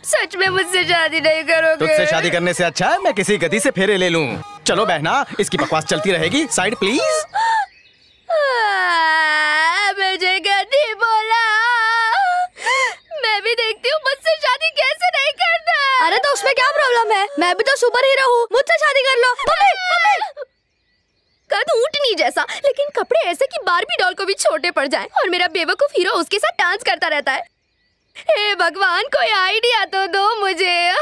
सच में मुझसे शादी नहीं करोगे? तुझसे शादी करने से अच्छा है मैं किसी गति से फेरे ले लूँ। चलो बहना इसकी बकवास चलती रहेगी। साइड प्लीज़ मुझे गति बोला। मैं भी देखती हूँ मुझसे शादी कैसे नहीं करता अरे तो उसमें क्या प्रॉब्लम है? मैं भी तो सुपर हीरो हूँ। मुझसे शादी कर लो। मम्मी मम्मी कद ऊँटनी जैसा लेकिन कपड़े ऐसे कि बारबी डॉल को भी छोटे पड़ जाए और मेरा बेवकूफ़ हीरो उसके साथ डांस करता रहता है। हे भगवान कोई आइडिया तो दो मुझे।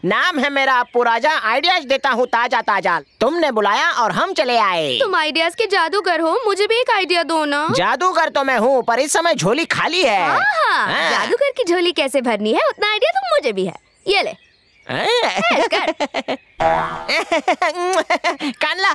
नाम है मेरा अप्पू राजा आइडियाज़ देता हूँ ताज़ा ताज़ा। तुमने बुलाया और हम चले आए। तुम आइडियाज़ के जादूगर हो मुझे भी एक आइडिया दो ना। जादूगर तो मैं हूँ पर इस समय झोली खाली है। हाँ, हाँ। जादूगर की झोली कैसे भरनी है उतना आइडिया तो मुझे भी है। ये ले। कानला।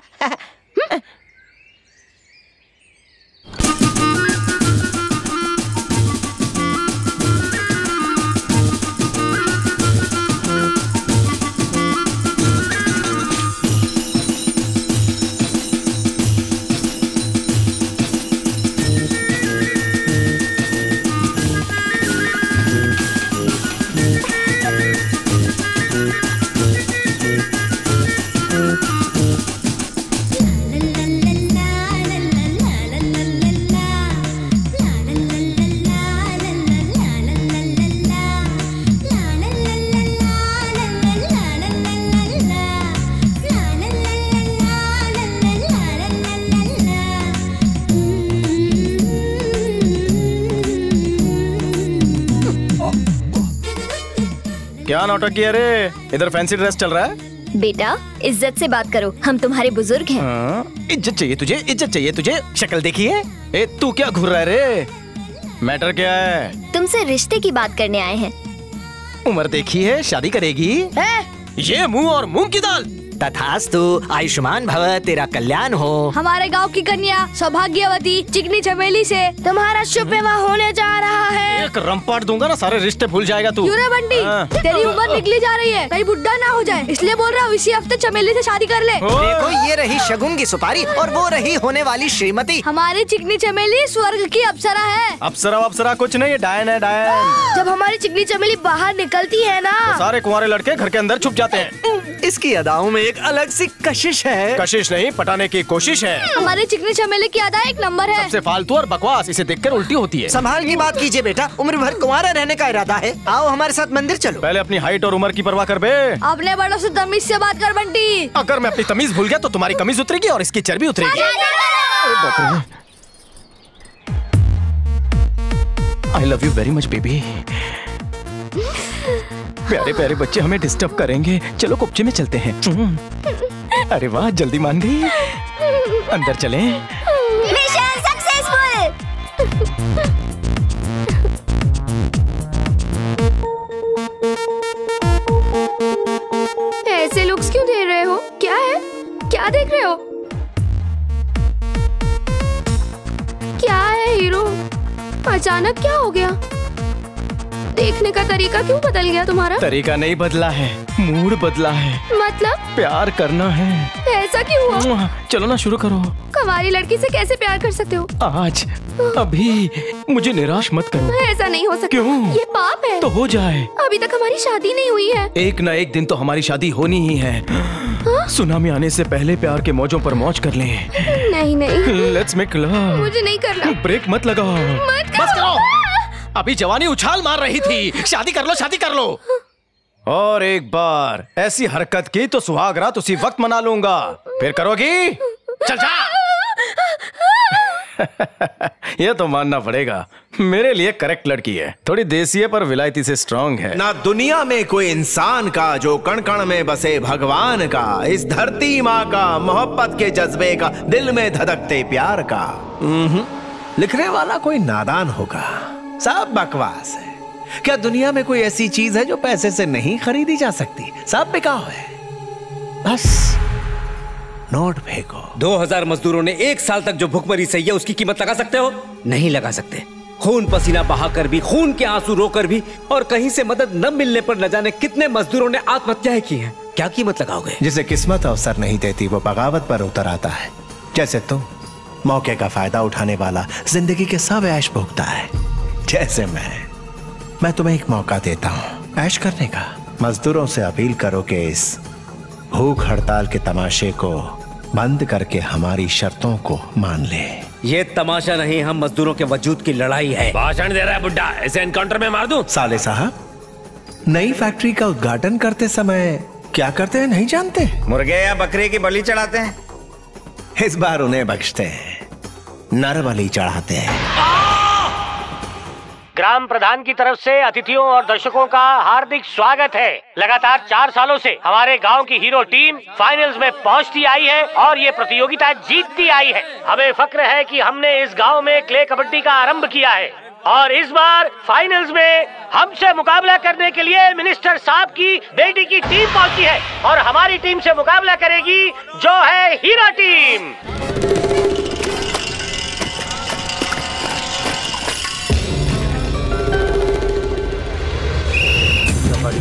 क्या नाटक किया रे इधर फैंसी ड्रेस चल रहा है। बेटा इज़्ज़त से बात करो हम तुम्हारे बुज़ुर्ग हैं। हाँ, इज़्ज़त चाहिए तुझे इज़्ज़त चाहिए तुझे शक्ल देखिए ए तू क्या घूर रहा है रे? मैटर क्या है? तुमसे रिश्ते की बात करने आए हैं। उम्र देखी है शादी करेगी। ए? ये मुँह और मूंग की दाल। तथास्तु आयुष्मान भव तेरा कल्याण हो। हमारे गाँव की कन्या सौभाग्यवती चिकनी चमेली से तुम्हारा शुभ विवाह होने जा रहा है। एक रंपाट दूँगा ना सारे रिश्ते भूल जाएगा तू। क्यों बंटी? हाँ। तेरी उम्र निकली जा रही है कहीं बुढ़ा ना हो जाए। इसलिए बोल रहा हूँ इसी हफ़्ते चमेली से शादी कर ले। देखो ये रही शगुन की सुपारी और वो रही होने वाली श्रीमती। हमारी चिकनी चमेली स्वर्ग की अप्सरा है। अप्सरा अप्सरा कुछ नहीं है डायन है डायन। जब हमारी चिकनी चमेली बाहर निकलती है ना। तो सारे कुंवारे लड़के घर के अंदर छुप जाते हैं। इसकी अदाओं में एक अलग सी कशिश है। कशिश नहीं पटाने की कोशिश है। हमारी चिकनी चमेली की अदा एक नंबर है। सबसे फालतू और बकवास इसे देखकर उल्टी होती है। संभाल की बात कीजिए बेटा उम्र भर कुंवारा रहने का इरादा है। आओ हमारे साथ मंदिर चलो। पहले अपनी हाइट और उम्र की परवाह कर बे। अपने बड़ों से तमीज से बात कर बंटी। अगर मैं अपनी तमीज भूल गया तो तुम्हारी कमीज उतरेगी और इसकी चर्बी उतरेगी। I love you very much baby प्यारे प्यारे बच्चे हमें डिस्टर्ब करेंगे। चलो कुप्चे में चलते हैं। अरे वाह, जल्दी मान गई। अंदर चले। ऐसे लुक्स क्यों दे रहे हो? क्या है? क्या देख रहे हो? क्या है हीरो? अचानक क्या हो गया? देखने का तरीका क्यों बदल गया तुम्हारा? तरीका नहीं बदला है मूड बदला है। मतलब? प्यार करना है। ऐसा क्यों हुआ? चलो ना शुरू करो। कवारी लड़की से कैसे प्यार कर सकते हो? आज अभी मुझे निराश मत करो। ऐसा नहीं हो सकता। क्यों? ये पाप है। तो हो जाए। अभी तक हमारी शादी नहीं हुई है। एक न एक दिन तो हमारी शादी होनी ही है। सुनामी आने से पहले प्यार के मौजों पर मौज कर लें। नहीं नहीं। लेट्स मेक लव मुझे नहीं करना। ब्रेक मत लगाओ। मत करो। बस अभी जवानी उछाल मार रही थी। शादी कर लो शादी कर लो। और एक बार ऐसी हरकत की तो सुहाग रात उसी वक्त मना लूँगा। फिर करोगी? चल जा। ये तो मानना पड़ेगा। मेरे लिए करेक्ट लड़की है। थोड़ी देसी है पर विलायती से स्ट्रांग है। ना दुनिया में कोई इंसान का जो कण कण में बसे भगवान का इस धरती माँ का मोहब्बत के जज्बे का दिल में धधकते प्यार का। लिखने वाला कोई नादान होगा। सब बकवास है। क्या दुनिया में कोई ऐसी चीज़ है जो पैसे से नहीं खरीदी जा सकती? सब बिकाऊ है। बस नोट फेंको। दो हज़ार मजदूरों ने एक साल तक जो भुखमरी सही है उसकी कीमत लगा सकते हो? नहीं लगा सकते। खून पसीना बहाकर भी खून के आँसू रोकर भी और कहीं से मदद न मिलने पर न जाने कितने मजदूरों ने आत्महत्याएँ की हैं? क्या कीमत लगाओगे? जिसे किस्मत अवसर नहीं देती वो बगावत पर उतर आता है। जैसे तुम मौके का फ़ायदा उठाने वाला ज़िंदगी के सब ऐश भोगता है। जैसे मैं। मैं तुम्हें एक मौका देता हूँ ऐश करने का। मजदूरों से अपील करो कि इस भूख हड़ताल के तमाशे को बंद करके हमारी शर्तों को मान ले। ये तमाशा नहीं हम मजदूरों के वजूद की लड़ाई है। भाषण दे रहा है बुड्ढा ऐसे एनकाउंटर में मार दूँ? साले साहब नई फैक्ट्री का उद्घाटन करते समय क्या करते हैं नहीं जानते? मुर्गे या बकरे की बलि चढ़ाते हैं? इस बार उन्हें बख्शते हैं नर बलि चढ़ाते हैं। ग्राम प्रधान की तरफ़ से अतिथियों और दर्शकों का हार्दिक स्वागत है। लगातार चार सालों से हमारे गाँव की हीरो टीम फाइनल्स में पहुँचती आई है और ये प्रतियोगिता जीतती आई है। हमें फक्र है कि हमने इस गाँव में क्ले कबड्डी का आरंभ किया है और इस बार फाइनल्स में हमसे मुकाबला करने के लिए मिनिस्टर साहब की बेटी की टीम पहुँची है और हमारी टीम से मुकाबला करेगी जो है hero team.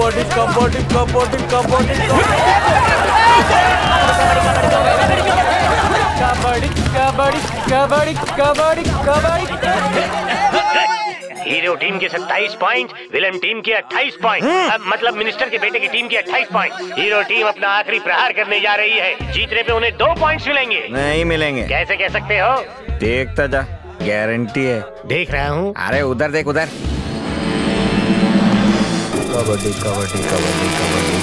Kabaddi kabaddi kabaddi kabaddi kabaddi kabaddi kabaddi kabaddi kabaddi hero team के 27 पॉइंट विलन टीम के 28 पॉइंट मतलब मिनिस्टर के बेटे की टीम के 28 पॉइंट हीरो टीम अपना आखिरी प्रहार करने जा रही है. जीतने पे उन्हें दो पॉइंट्स मिलेंगे. नहीं मिलेंगे। कैसे कह सकते हो? देखता जा गारंटी है। देख रहा हूँ। अरे उधर देख उधर। कबड्डी कबड्डी कबड्डी कबड्डी।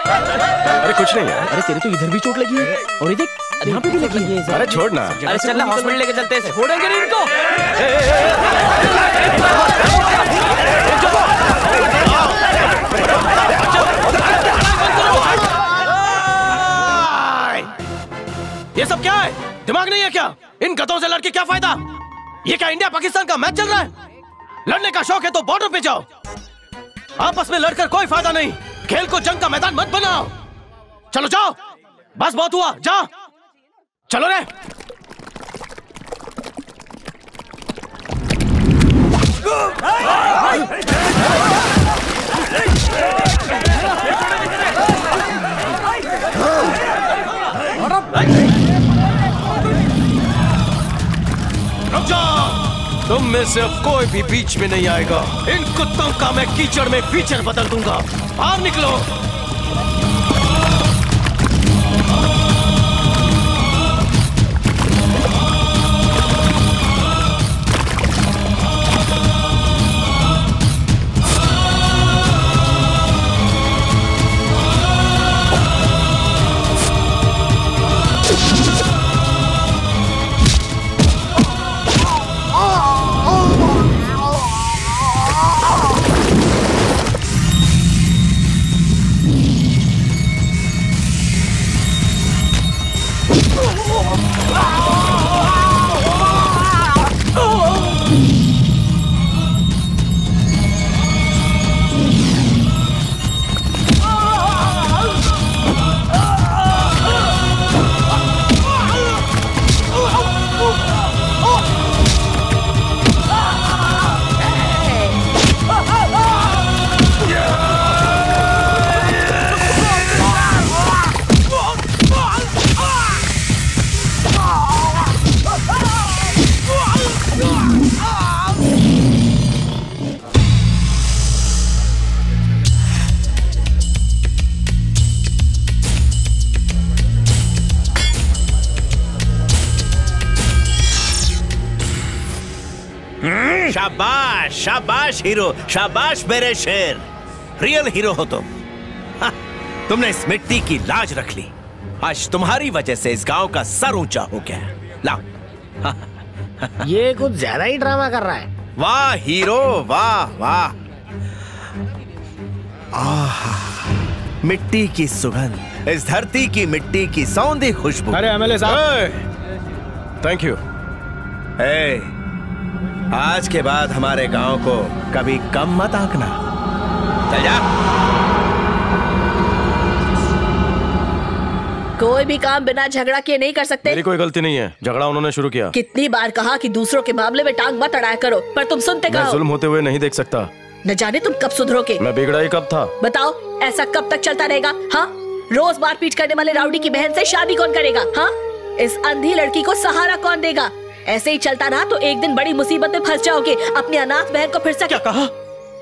अरे कुछ नहीं यार अरे तेरे तो इधर भी चोट लगी है। और ये देख यहाँ पे भी लगी है। अरे छोड़ ना। अरे चल ना हॉस्पिटल लेके चलते हैं। छोड़ेंगे नहीं इनको ये सब क्या है? दिमाग नहीं है क्या? इन गतों से लड़के क्या फ़ायदा? ये क्या इंडिया पाकिस्तान का मैच चल रहा है? लड़ने का शौक है तो बॉर्डर पे जाओ। आपस में लड़कर कोई फ़ायदा नहीं। खेल को जंग का मैदान मत बनाओ। चलो जाओ। बस बहुत हुआ। जा चलो रे। रुक जाओ। तुम में से अब कोई भी बीच में नहीं आएगा। इन कुत्तों का मैं कीचड़ में फीचर बदल दूँगा। बाहर निकलो। शाबाश शाबाश हीरो शाबाश मेरे शेर। रियल हीरो हो तुम। हाँ, तुमने इस मिट्टी की लाज रख ली। आज तुम्हारी वजह से इस गाँव का सर ऊँचा हो गया है। लाओ। ये कुछ ज़्यादा ही ड्रामा कर रहा है। वाह हीरो वाह वाह। मिट्टी की सुगंध इस धरती की मिट्टी की सौंधी खुशबू। अरे एमएलए साहब। थैंक यू ए, आज के बाद हमारे गाँव को कभी कम मत आंकना। चल जा। कोई भी काम बिना झगड़ा किए नहीं कर सकते। मेरी कोई गलती नहीं है। झगड़ा उन्होंने शुरू किया। कितनी बार कहा कि दूसरों के मामले में टांग मत अड़ाया करो पर तुम सुनते मैं जुल्म होते हुए नहीं देख सकता। न जाने तुम कब सुधरोगे। मैं बिगड़ा ही कब था? बताओ ऐसा कब तक चलता रहेगा? हाँ? रोज मारपीट करने वाले राउडी की बहन से शादी कौन करेगा? हाँ? इस अंधी लड़की को सहारा कौन देगा? ऐसे ही चलता रहा तो एक दिन बड़ी मुसीबत में फंस जाओगे। अपनी अनाथ बहन को फिर से क्या कहा?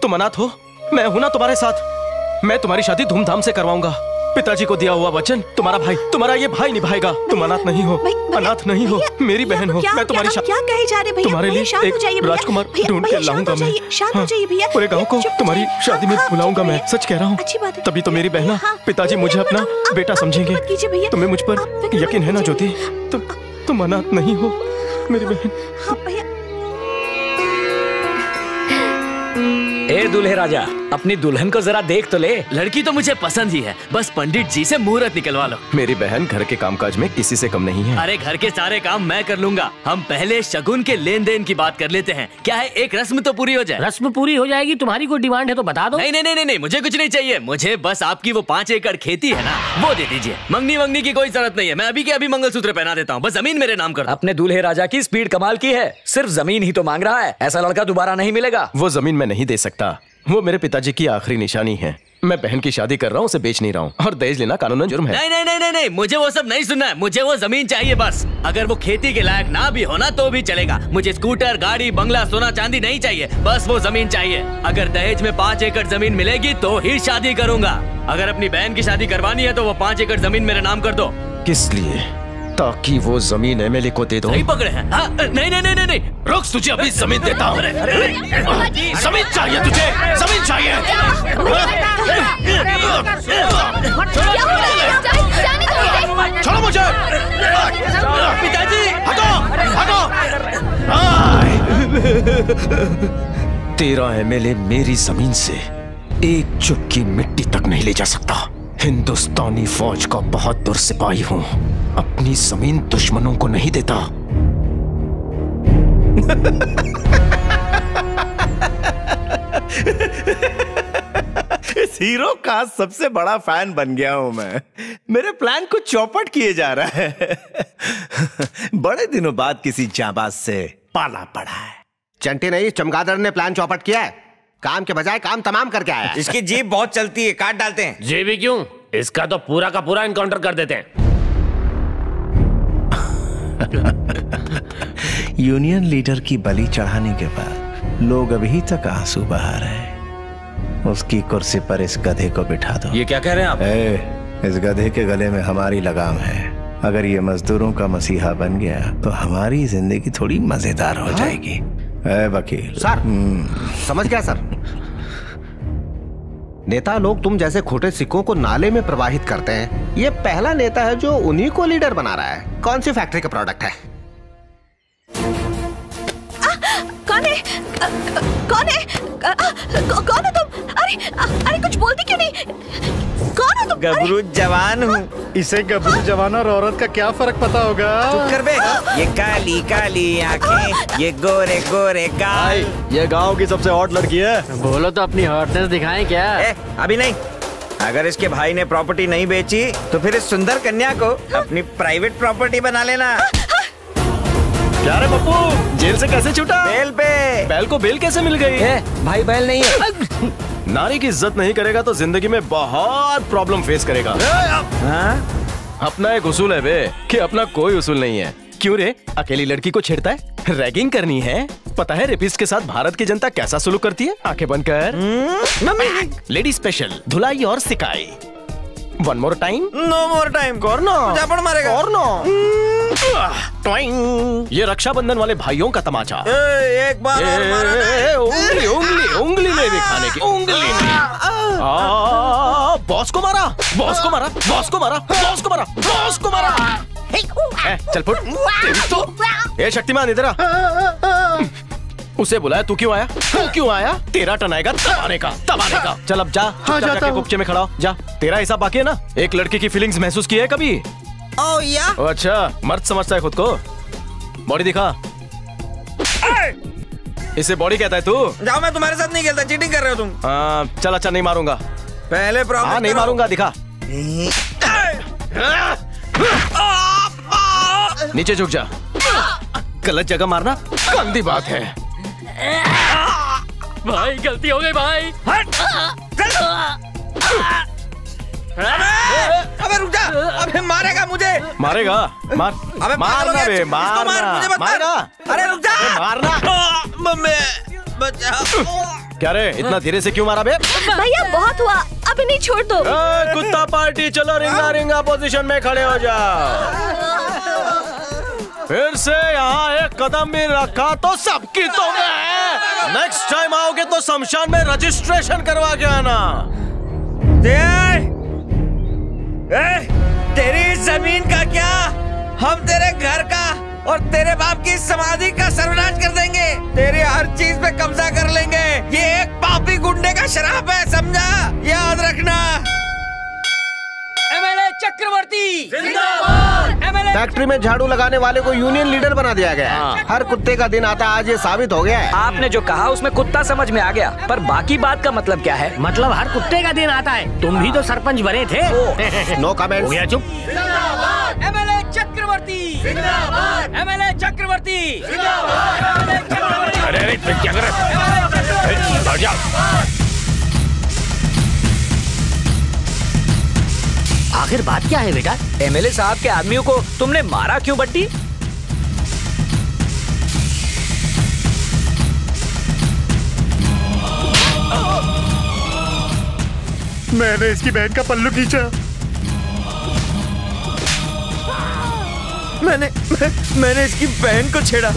तुम अनाथ हो? मैं हूँ ना तुम्हारे साथ। मैं तुम्हारी शादी धूमधाम से करवाऊँगा। पिताजी को दिया हुआ वचन तुम्हारा भाई तुम्हारा ये भाई निभाएगा। तुम अनाथ नहीं हो अनाथ नहीं हो। मेरी बहन हो। मैं तुम्हारी क्या, क्या कहे जा रहे भैया? तुम्हारे लिए एक राजकुमार ढूंढ के लाऊँगा मैं। हो हाँ, पूरे गाँव को तुम्हारी शादी में हाँ, बुलाऊँगा मैं सच कह रहा हूँ। अच्छी बात है। तभी तो मेरी बहना हाँ, पिताजी मुझे अपना बेटा समझेंगे। तुम्हें मुझ पर यकीन है ना ज्योति? तुम तुम अनाथ नहीं हो। मेरी बहन। हाँ भैया। ए दूल्हे राजा अपनी दुल्हन को जरा देख तो ले। लड़की तो मुझे पसंद ही है। बस पंडित जी से मुहूर्त निकलवा लो। मेरी बहन घर के कामकाज में किसी से कम नहीं है। अरे घर के सारे काम मैं कर लूँगा। हम पहले शगुन के लेन देन की बात कर लेते हैं। क्या है एक रस्म तो पूरी हो जाए। रस्म पूरी हो जाएगी तुम्हारी कोई डिमांड है तो बता दो। नहीं नहीं नहीं नहीं मुझे कुछ नहीं चाहिए। मुझे बस आपकी वो पाँच एकड़ खेती है ना वो दे दीजिए। मंगनी वंगनी की कोई ज़रूरत नहीं है। मैं अभी के अभी मंगलसूत्र पहना देता हूँ। बस ज़मीन मेरे नाम कर अपने दूल्हे राजा की स्पीड कमाल की है। सिर्फ़ ज़मीन ही तो मांग रहा है। ऐसा लड़का दोबारा नहीं मिलेगा। वो ज़मीन मैं नहीं दे सकता। वो मेरे पिताजी की आखिरी निशानी है। मैं बहन की शादी कर रहा हूँ उसे बेच नहीं रहा हूँ। और दहेज लेना कानूनन जुर्म है। नहीं नहीं नहीं नहीं नहीं मुझे वो सब नहीं सुनना है। मुझे वो ज़मीन चाहिए बस। अगर वो खेती के लायक ना भी होना तो भी चलेगा। मुझे स्कूटर गाड़ी बंगला सोना चांदी नहीं चाहिए। बस वो ज़मीन चाहिए। अगर दहेज में पाँच एकड़ ज़मीन मिलेगी तो ही शादी करूँगा। अगर अपनी बहन की शादी करवानी है तो वो पाँच एकड़ ज़मीन मेरे नाम कर दो। किस लिए? ताकि वो ज़मीन एमएलए को दे दो नहीं पकड़े हैं हाँ? नहीं नहीं नहीं नहीं नहीं रुक तुझे अभी ज़मीन देता हूँ ज़मीन चाहिए तुझे ज़मीन चाहिए छोड़ो मुझे पिताजी हटो हटो तेरा एमएलए मेरी ज़मीन से एक चुटकी मिट्टी तक नहीं ले जा सकता हिंदुस्तानी फौज का बहादुर सिपाही हूँ। अपनी ज़मीन दुश्मनों को नहीं देता। इस हीरो का सबसे बड़ा फ़ैन बन गया हूँ मैं। मेरे प्लान को चौपट किए जा रहा है। बड़े दिनों बाद किसी जाबाज से पाला पड़ा है। चंटी नहीं चमगादड़ ने प्लान चौपट किया है। काम के बजाय काम तमाम करके आया इसकी जीप बहुत चलती है काट डालते हैं। जे भी क्यों? इसका तो पूरा का पूरा इनकाउंटर कर देते हैं। यूनियन लीडर की बलि चढ़ाने के बाद लोग अभी तक आँसू बहा रहे हैं। उसकी कुर्सी पर इस गधे को बिठा दो। ये क्या कह रहे हैं आप? ए, इस गधे के गले में हमारी लगाम है। अगर ये मजदूरों का मसीहा बन गया तो हमारी ज़िंदगी थोड़ी मज़ेदार हो। जाएगी। ए वकील। सर समझ गया सर। नेता लोग तुम जैसे खोटे सिक्कों को नाले में प्रवाहित करते हैं। ये पहला नेता है जो उन्हीं को लीडर बना रहा है। कौन सी फैक्ट्री का प्रोडक्ट है? कौन है? कौन है? कौन है तुम? अरे अरे कुछ बोलती क्यों नहीं? कौन हो तुम? गबरू जवान हूँ। इसे गबरू जवान और औरत का क्या फ़र्क पता होगा? चुप कर बे। ये काली काली आँखें ये गोरे गोरे गाल। ये गाँव की सबसे हॉट लड़की है। बोलो तो अपनी हॉटनेस दिखाएँ क्या? ए, अभी नहीं। अगर इसके भाई ने प्रॉपर्टी नहीं बेची तो फिर इस सुंदर कन्या को अपनी प्राइवेट प्रॉपर्टी बना लेना। क्या रे पप्पू। जेल से कैसे छूटा? बेल पे। बैल को बेल कैसे मिल गई? ए, भाई बैल नहीं है। नारी की इज़्ज़त नहीं करेगा तो ज़िंदगी में बहुत प्रॉब्लम फेस करेगा। अपना एक उसूल है बे कि अपना कोई उसूल नहीं है। क्यों रे? अकेली लड़की को छेड़ता है? रैगिंग करनी है? पता है रेपिस्ट के साथ भारत की जनता कैसा सुलूक करती है? आँखें बंद कर। लेडी स्पेशल धुलाई और सिकाई। One more time no more time करना झापड़ मारेगा। टॉइंग। ये रक्षाबंधन वाले भाइयों का तमाचा। ए, एक बार ए, और मारा ए, उंगली उंगली उंगली नहीं दिखाने की। उंगली आ, बॉस को मारा। बॉस को मारा बॉस को मारा बॉस को मारा बॉस को मारा। ए, चल फुट। तो ए शक्तिमान इधर आ। उसे बुलाया तू क्यों आया? तू क्यों आया? तेरा टन आएगा तबाने का तबाने का। चल अब जा हाँ, चुपचाप जाता जाके। कुपचे में खड़ा हो। जा। तेरा हिसाब बाकी है ना? एक लड़की की फीलिंग्स महसूस की है कभी? ओ या अच्छा मर्द समझता है खुद को। बॉडी दिखा। इसे बॉडी कहता है तू? जाओ मैं तुम्हारे साथ नहीं खेलता चीटिंग कर रहे हो तुम। आ, चल अच्छा नहीं मारूँगा। पहले प्रॉब्लम हाँ नहीं मारूँगा दिखा। नीचे झुक जा। गलत जगह मारना गंदी बात है। भाई गलती हो गई भाई। अबे रुक जा। अबे मारेगा मुझे। मारेगा? मार। अबे मारना बे मार, मारना। मुझे मत मार। मारेगा? अरे रुक जा। मारना। मम्मी बचा। क्या रे इतना धीरे से क्यों मारा बे? भैया बहुत हुआ। अभी नहीं छोड़ दो। कुत्ता पार्टी चलो रिंगा रिंगा पोजीशन में खड़े हो जा फिर से यहाँ एक कदम भी रखा तो सबकी तो मैं नेक्स्ट टाइम आओगे तो शमशान में रजिस्ट्रेशन करवा के आना। ए, तेरी ज़मीन का क्या? हम तेरे घर का और तेरे बाप की समाधि का सर्वनाश कर देंगे। तेरे हर चीज़ पे कब्जा कर लेंगे। ये एक पापी गुंडे का शराब है समझा? याद रखना। चक्रवर्ती! जिंदाबाद! फैक्ट्री में झाड़ू लगाने वाले को यूनियन लीडर बना दिया गया है। हर कुत्ते का दिन आता आज ये साबित हो गया है। आपने जो कहा उसमें कुत्ता समझ में आ गया। पर बाकी बात का मतलब क्या है? मतलब हर कुत्ते का दिन आता है। तुम भी तो सरपंच बने थे। नो कमेंट हो गया चुप। जिंदाबाद! एमएलए चक्रवर्ती! जिंदाबाद! एमएलए चक्रवर्ती! अरे अरे आखिर बात क्या है बेटा? एमएलए साहब के आदमियों को तुमने मारा क्यों बट्टी मैंने इसकी बहन का पल्लू खींचा। मैंने मैं, मैंने इसकी बहन को छेड़ा।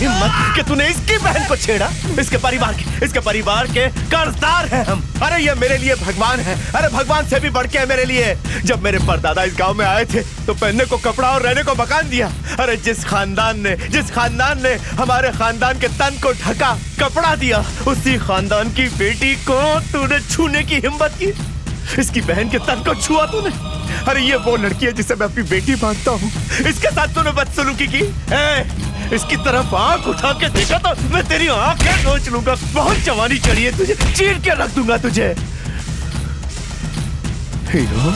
हिम्मत कि तूने इसकी बहन को छेड़ा। इसके परिवार के इसके परिवार के कर्जदार हैं हम। अरे, ये मेरे लिए भगवान है। अरे, भगवान से भी बढ़ के है मेरे लिए। जब मेरे परदादा इस गाँव में आए थे तो पहनने को, कपड़ा और रहने को मकान दिया। अरे, जिस खानदान ने जिस खानदान ने हमारे खानदान के तन को ढका, कपड़ा दिया, उसी खानदान की बेटी को तूने छूने की हिम्मत की। इसकी बहन के तन को छुआ तूने। अरे ये वो लड़की है जिसे मैं अपनी बेटी मानता हूँ। इसके साथ तूने बदसलूकी की? ए, इसकी तरफ़ आँख उठा के देखा तो मैं तेरी आँखें नोच लूँगा। बहुत जवानी चढ़ी है तुझे चीर के रख दूँगा तुझे। हीरो?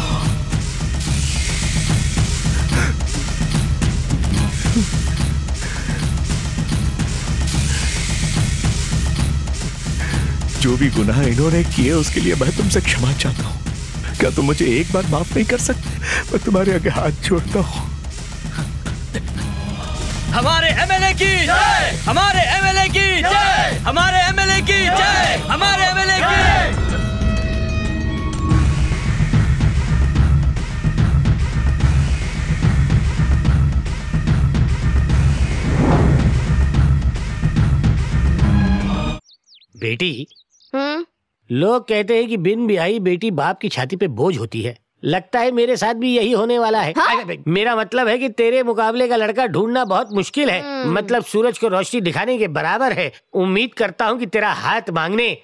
जो भी गुनाह इन्होंने किए उसके लिए मैं तुमसे क्षमा चाहता हूँ। क्या तुम मुझे एक बार माफ़ नहीं कर सकते? मैं तुम्हारे आगे हाथ छोड़ता हूँ। हमारे एमएलए की जय! हमारे एमएलए की जय! हमारे एमएलए की जय! हमारे एमएलए की बेटी? हम्म? लोग कहते हैं कि बिन ब्याही बेटी बाप की छाती पे बोझ होती है। लगता है मेरे साथ भी यही होने वाला है। हाँ? मेरा मतलब है कि तेरे मुकाबले का लड़का ढूंढना बहुत मुश्किल है। मतलब सूरज को रोशनी दिखाने के बराबर है। उम्मीद करता हूँ कि तेरा हाथ मांगने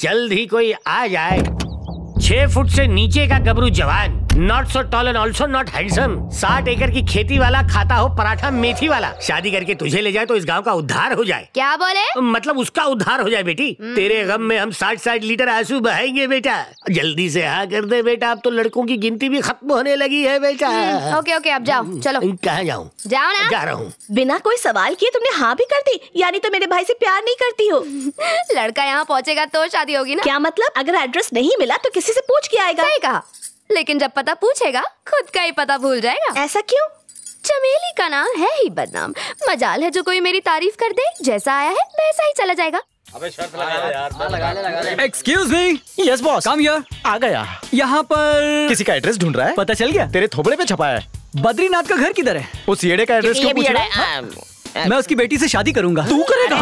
जल्द ही कोई आ जाए। छह फुट से नीचे का गबरू जवान। Not so tall and also not handsome साठ एकड़ की खेती वाला खाता हो पराठा मेथी वाला शादी करके तुझे ले जाए तो इस गाँव का उद्धार हो जाए क्या बोले मतलब उसका उद्धार हो जाए बेटी तेरे गम में हम साठ साठ लीटर आँसू बहाएँगे बेटा जल्दी से हाँ कर दे बेटा अब तो लड़कों की गिनती भी खत्म होने लगी है बेटा ओके ओके अब जाओ चलो कहाँ जाऊँ जाओ ना जा रहा हूँ बिना कोई सवाल किए तुमने हाँ भी कर दी यानी तो मेरे भाई से प्यार नहीं करती हो। लड़का यहाँ पहुँचेगा तो शादी होगी ना? क्या मतलब? अगर एड्रेस नहीं मिला तो किसी से पूछ के आएगा। सही कहा। लेकिन जब पता पूछेगा खुद का ही पता भूल जाएगा। ऐसा क्यों? चमेली का नाम है ही बदनाम। मजाल है जो कोई मेरी तारीफ़ कर दे जैसा आया है वैसा ही चला जाएगा। Excuse me yes boss come here आ गया। यहाँ पर किसी का एड्रेस ढूंढ रहा है? पता चल गया। तेरे थोबड़े पे छपा है। बद्रीनाथ का घर किधर है? उस येड़े का एड्रेस क्यों पूछ रहा है? मैं उसकी बेटी से शादी करूँगा। तू करेगा?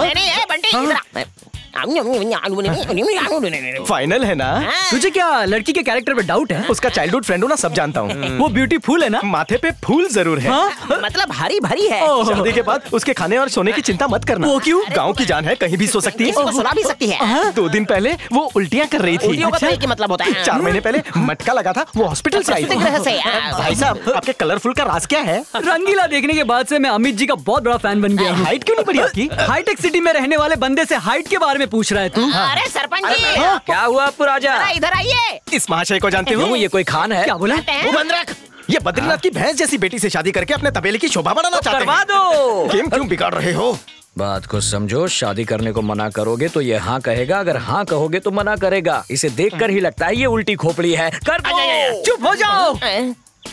फाइनल है ना? तुझे क्या लड़की के कैरेक्टर पे डाउट है? उसका चाइल्डहुड फ्रेंड हो ना सब जानता हूँ। वो ब्यूटीफुल है ना? माथे पे फूल ज़रूर है। मतलब हरी भरी है। शादी के बाद उसके खाने और सोने की चिंता मत करना। वो क्यों? गाँव की जान है कहीं भी सो सकती है। सुला भी सकती है। हाँ, दो दिन पहले वो उल्टियाँ कर रही थी। तो ही मतलब होता है। चार महीने पहले मटका लगा था वो हॉस्पिटल से आई हाँ। भाई साहब आपके कलरफुल का राज क्या है? रंगीला देखने के बाद से मैं अमित जी का बहुत बड़ा फ़ैन बन गया हाइट क्यों नहीं बढ़ी आपकी? हाईटेक सिटी में रहने वाले बंदे से हाइट के बारे में पूछ रहा है तू? अरे सरपंच जी! क्या हुआ आपको राजा? इधर आइए। इस महाशय को जानते हो? ये कोई खान है? क्या बोला? वो बंद रख। ये बद्रीनाथ की भैंस जैसी बेटी से शादी करके अपने तबेले की शोभा बढ़ाना चाहते हैं। करवा दो। गेम क्यों बिगाड़ रहे हो? बात को समझो शादी करने को मना करोगे तो ये हाँ कहेगा अगर हाँ कहोगे तो मना करेगा। इसे देखकर ही लगता है ये उल्टी खोपड़ी है। कर दो। चुप हो जाओ।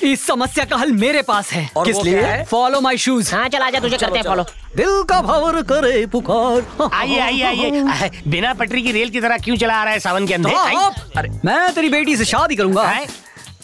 इस समस्या का हल मेरे पास है। और किस लिए? फॉलो माई शूज़ हाँ चल आजा तुझे करते हैं फॉलो दिल का भंवर करे पुकार। आइए आइए आइए। बिना पटरी की रेल की तरह क्यों चला आ रहा है सावन के अंदर अरे मैं तेरी बेटी से शादी करूँगा।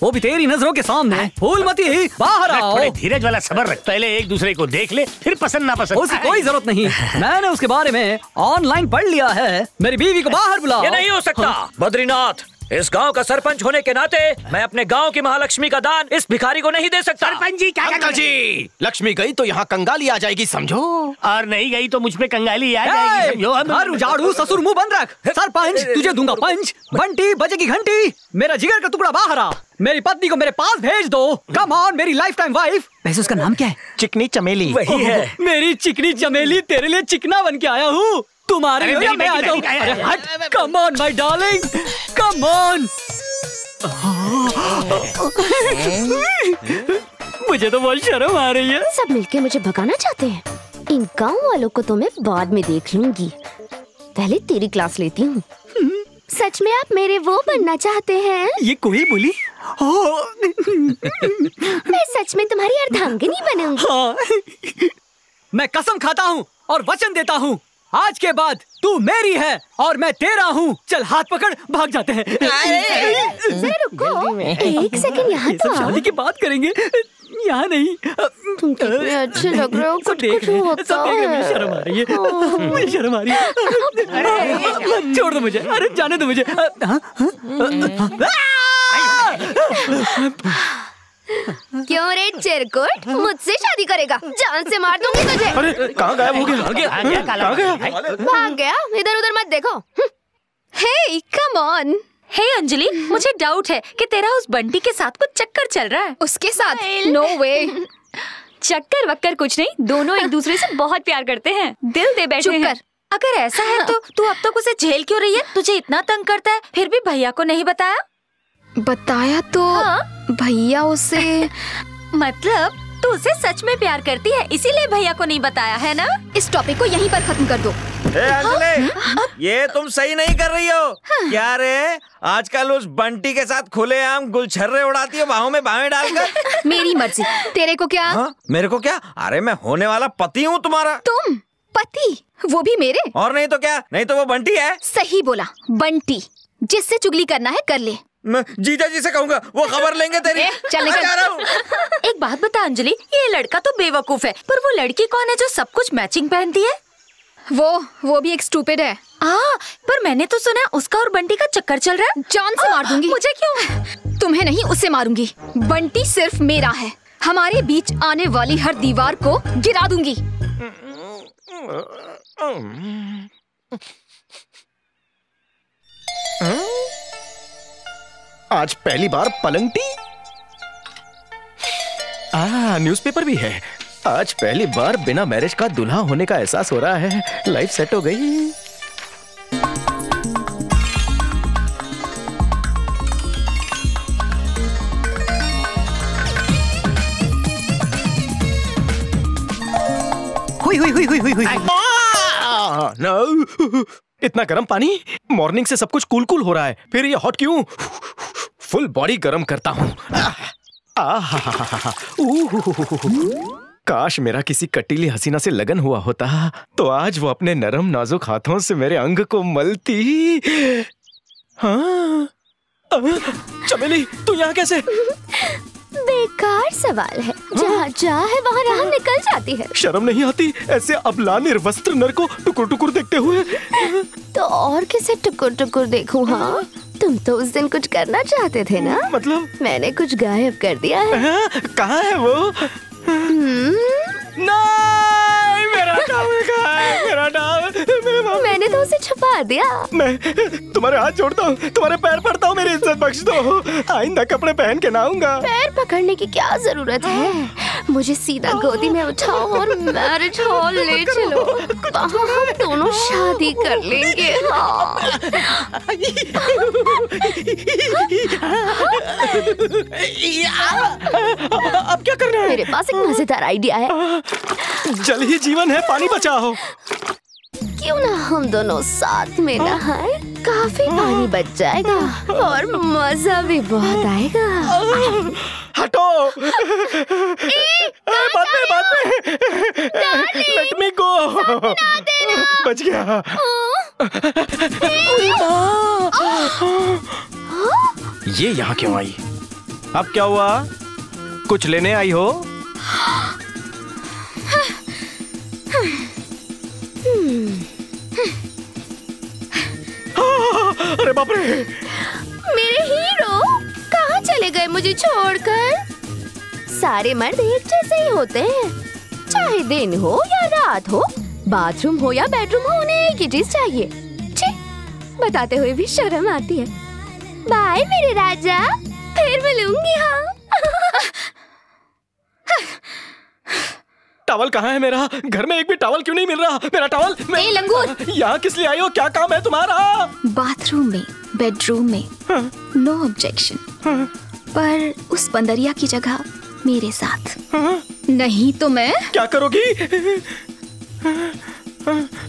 वो भी तेरी नज़रों के सामने। फूल मती बाहर आओ। धीरज वाला सबर रख। पहले एक दूसरे को देख ले फिर पसंद ना पसंद। उसकी कोई ज़रूरत नहीं। मैंने उसके बारे में ऑनलाइन पढ़ लिया है। मेरी बीवी को बाहर बुलाओ। ये नहीं हो सकता। बद्रीनाथ इस गाँव का सरपंच होने के नाते मैं अपने गाँव की महालक्ष्मी का दान इस भिखारी को नहीं दे सकता। सरपंच जी क्या अंकल जी लक्ष्मी गई तो यहाँ कंगाली आ जाएगी समझो। और नहीं गई तो मुझ पे कंगाली आ जाएगी समझो हम हर ससुर मुँह बंद रख। सरपंच तुझे दूँगा पंच घंटी बजेगी घंटी। मेरा जिगर का टुकड़ा बाहर आ। मेरी पत्नी को मेरे पास भेज दो। कम ऑन मेरी लाइफ टाइम वाइफ वैसे उसका नाम क्या है? चिकनी चमेली। वही है। मेरी चिकनी चमेली तेरे लिए चिकना बन के आया हूँ। तुम्हारे अरे लिए मेरी मैं आ जाऊँ। अरे अरे, हट come on my darling come on मुझे तो बहुत शर्म आ रही है। सब मिलके मुझे भगाना चाहते हैं। इन गाँव वालों को तो मैं बाद में देख लूँगी। पहले तेरी क्लास लेती हूँ। सच में आप मेरे वो बनना चाहते हैं? ये कोई बोली? मैं सच में तुम्हारी अर्धांगिनी बनूँगी। हाँ। मैं कसम खाता हूँ और वचन देता हूँ। आज के बाद तू मेरी है और मैं तेरा हूँ। चल हाथ पकड़ भाग जाते हैं। रुको। एक सेकंड यहाँ तो शादी की बात करेंगे। यहाँ नहीं। तुम कितने अच्छे लग रहे हो। कुछ देख कुछ रहे हैं, होता सब देख रहे हैं, है शर्म आ रही है। मुझे शर्म आ रही है। अरे छोड़ दो मुझे। अरे जाने दो मुझे। हाँ, हाँ, क्यों रे चिरकुट? मुझसे शादी करेगा। जान से मार दूँगी तुझे। अरे कहाँ गायब हो गया? कहाँ गया? कहाँ गया? भाग गया इधर उधर मत देखो। हे कम ऑन हे अंजलि मुझे डाउट है कि तेरा उस बंटी के साथ कुछ चक्कर चल रहा है। उसके साथ? नो वे चक्कर वक्कर कुछ नहीं दोनों एक दूसरे से बहुत प्यार करते हैं। दिल दे बैठे चुप हैं। कर। अगर ऐसा है तो तू अब तक उसे झेल क्यों रही है? तुझे इतना तंग करता है फिर भी भैया को नहीं बताया? बताया तो हाँ? भैया उसे मतलब तू उसे सच में प्यार करती है इसीलिए भैया को नहीं बताया है ना? इस टॉपिक को यहीं पर खत्म कर दो। ए अंजलि ये तुम सही नहीं कर रही हो। हाँ? क्या रे आजकल उस बंटी के साथ खुले आम गुलछर्रे उड़ाती हो बाहों में बाहें डालकर? मेरी मर्ज़ी। तेरे को क्या? हाँ? मेरे को क्या? अरे मैं होने वाला पति हूँ तुम्हारा। तुम? पति? वो भी मेरे? और नहीं तो क्या? नहीं तो वो बंटी है। सही बोला बंटी। जिससे चुगली करना है कर ले। मैं जीजा जी से कहूँगा वो खबर लेंगे तेरी। चल मैं जा रहा हूँ। एक बात बता अंजलि ये लड़का तो बेवकूफ़ है पर वो लड़की कौन है जो सब कुछ मैचिंग पहनती है? वो वो भी एक स्टूपिड है। हाँ पर मैंने तो सुना है उसका और बंटी का चक्कर चल रहा है। जान से मार दूँगी। मुझे क्यों? तुम्हें नहीं उसे मारूँगी। बंटी सिर्फ़ मेरा है। हमारे बीच आने वाली हर दीवार को गिरा दूँगी। आज पहली बार पलंगटी आ, न्यूज़पेपर भी है आज पहली बार बिना मैरिज का दुल्हा होने का एहसास हो रहा है लाइफ सेट हो गई हुई हुई हुई हुई हुई हुई no! इतना गर्म पानी? मॉर्निंग से सब कुछ कूल कूल हो रहा है। फिर ये हॉट क्यों? फुल बॉडी गर्म करता हूँ। काश मेरा किसी कटीली हसीना से लगन हुआ होता तो आज वो अपने नरम नाजुक हाथों से मेरे अंग को मलती। हाँ? चमेली, तू यहाँ कैसे? बेकार सवाल है। जहाँ जा है वहाँ राह निकल जाती है। शर्म नहीं आती? ऐसे अबला निर्वस्त्र नर को टुकुर टुकुर देखते हुए? तो और किसे टुकुर टुकुर देखू हाँ? तुम तो उस दिन कुछ करना चाहते थे ना? मतलब? मैंने कुछ गायब कर दिया है। कहाँ है वो? नहीं मेरा मेरा मैंने तो उसे छुपा दिया। मैं तुम्हारे हाथ जोड़ता हूँ तुम्हारे पैर पड़ता हूँ मेरी इज़्ज़त बख्श दो। आइंदा कपड़े पहन के ना आऊँगा पैर पकड़ने की क्या ज़रूरत है? मुझे सीधा गोदी में उठाओ और मैरिज हॉल ले चलो। वहाँ हम दोनों शादी कर लेंगे। हाँ। अब क्या करना है। मेरे पास एक मज़ेदार आइडिया है। जल ही जीवन है पानी बचाओ। क्यों ना हम दोनों साथ में नहाए? काफ़ी पानी बच जाएगा और मज़ा भी बहुत आएगा। हटो। बात में बात में। लेट मी गो बच गया। ये यहाँ क्यों आई? अब क्या हुआ? कुछ लेने आई हो। अरे बाप रे। मेरे हीरो कहाँ चले गए मुझे छोड़कर? सारे मर्द एक जैसे ही होते हैं। चाहे दिन हो या रात हो बाथरूम हो या बेडरूम हो उन्हें एक ही चीज़ चाहिए। छी, बताते हुए भी शर्म आती है। बाय मेरे राजा फिर मिलूँगी हाँ। टॉवल कहाँ है मेरा? घर में एक भी टावल क्यों नहीं मिल रहा? मेरा टॉवल मैं... ए, लंगूर! यहाँ किस लिए आई हो? क्या काम है तुम्हारा? बाथरूम में बेडरूम में नो ऑब्जेक्शन। पर उस बंदरिया की जगह मेरे साथ। नहीं तो मैं क्या करोगी?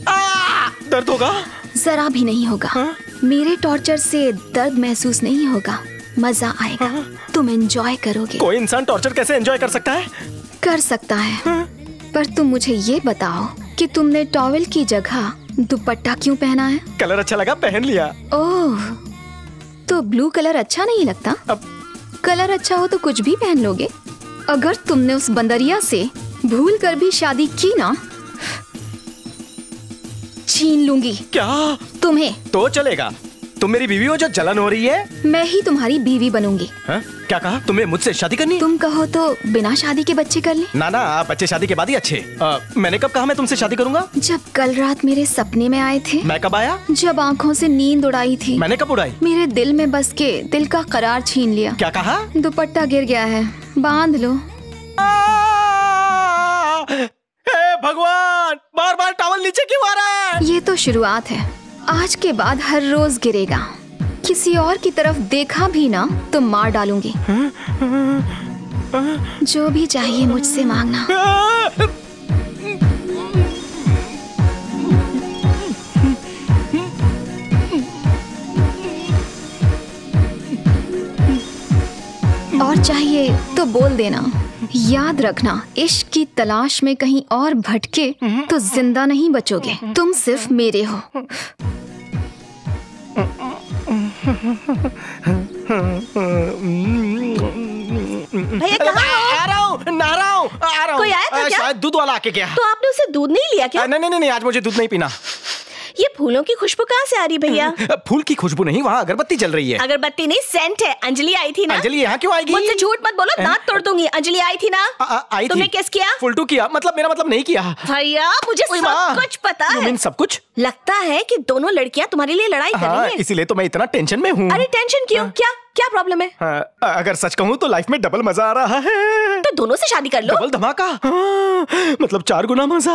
आ, दर्द होगा? जरा भी नहीं होगा। मेरे टॉर्चर से दर्द महसूस नहीं होगा। मज़ा आएगा। तुम एंजॉय करोगे। कोई इंसान टॉर्चर कैसे एंजॉय कर सकता है? कर सकता है। पर तुम मुझे ये बताओ कि तुमने टॉवेल की जगह दुपट्टा क्यों पहना है? कलर अच्छा लगा पहन लिया। ओह तो ब्लू कलर अच्छा नहीं लगता? अब कलर अच्छा हो तो कुछ भी पहन लोगे। अगर तुमने उस बंदरिया से भूल कर भी शादी की ना छीन लूँगी। क्या? तुम्हें। तो चलेगा। तुम मेरी बीवी हो जो जलन हो रही है? मैं ही तुम्हारी बीवी बनूँगी। हा? क्या कहा? तुम्हें मुझसे शादी करनी तुम कहो तो बिना शादी के बच्चे कर ले। ना ना बच्चे शादी के बाद ही अच्छे। आ, मैंने कब कहा मैं तुमसे शादी करूँगा? जब कल रात मेरे सपने में आए थे मैं कब आया? जब आँखों से नींद उड़ाई थी मैंने कब उड़ाई? मेरे दिल में बस के दिल का करार छीन लिया। क्या कहा? दुपट्टा गिर गया है बाँध लो। भगवान बार बार टावल नीचे क्यों आ रहा है? ये तो शुरुआत है। आज के बाद हर रोज गिरेगा। किसी और की तरफ़ देखा भी ना तो मार डालूँगी। जो भी चाहिए मुझसे मांगना। और चाहिए तो बोल देना। याद रखना, इश्क की तलाश में कहीं और भटके तो ज़िंदा नहीं बचोगे। तुम सिर्फ़ मेरे हो। भैया कहाँ हो? आ रहा हूँ नहा रहा हूँ आ रहा हूँ कोई आया था क्या? शायद दूध वाला आके गया तो आपने उसे दूध नहीं लिया क्या नहीं नहीं नहीं आज मुझे दूध नहीं पीना ये फूलों की खुशबू कहाँ से आ रही भैया? फूल की खुशबू नहीं वहाँ अगरबत्ती चल रही है। अगरबत्ती नहीं सेंट है। अंजलि आई थी ना? अंजलि यहाँ क्यों आएगी? मुझसे झूठ मत बोलो दांत तोड़ दूँगी। अंजलि आई थी ना? आई तुमने किस किया? फुलटू किया। मतलब मेरा मतलब नहीं किया। भैया मुझे सब कुछ पता है। सब कुछ। लगता है कि दोनों लड़कियाँ तुम्हारे लिए लड़ाई कर हाँ रही हैं इसीलिए तो मैं इतना टेंशन में हूँ। अरे टेंशन क्यों? क्या क्या प्रॉब्लम है? हाँ, अगर सच कहूँ तो लाइफ में डबल मज़ा आ रहा है। तो दोनों से शादी कर लो। डबल धमाका। हाँ, मतलब चार गुना मज़ा।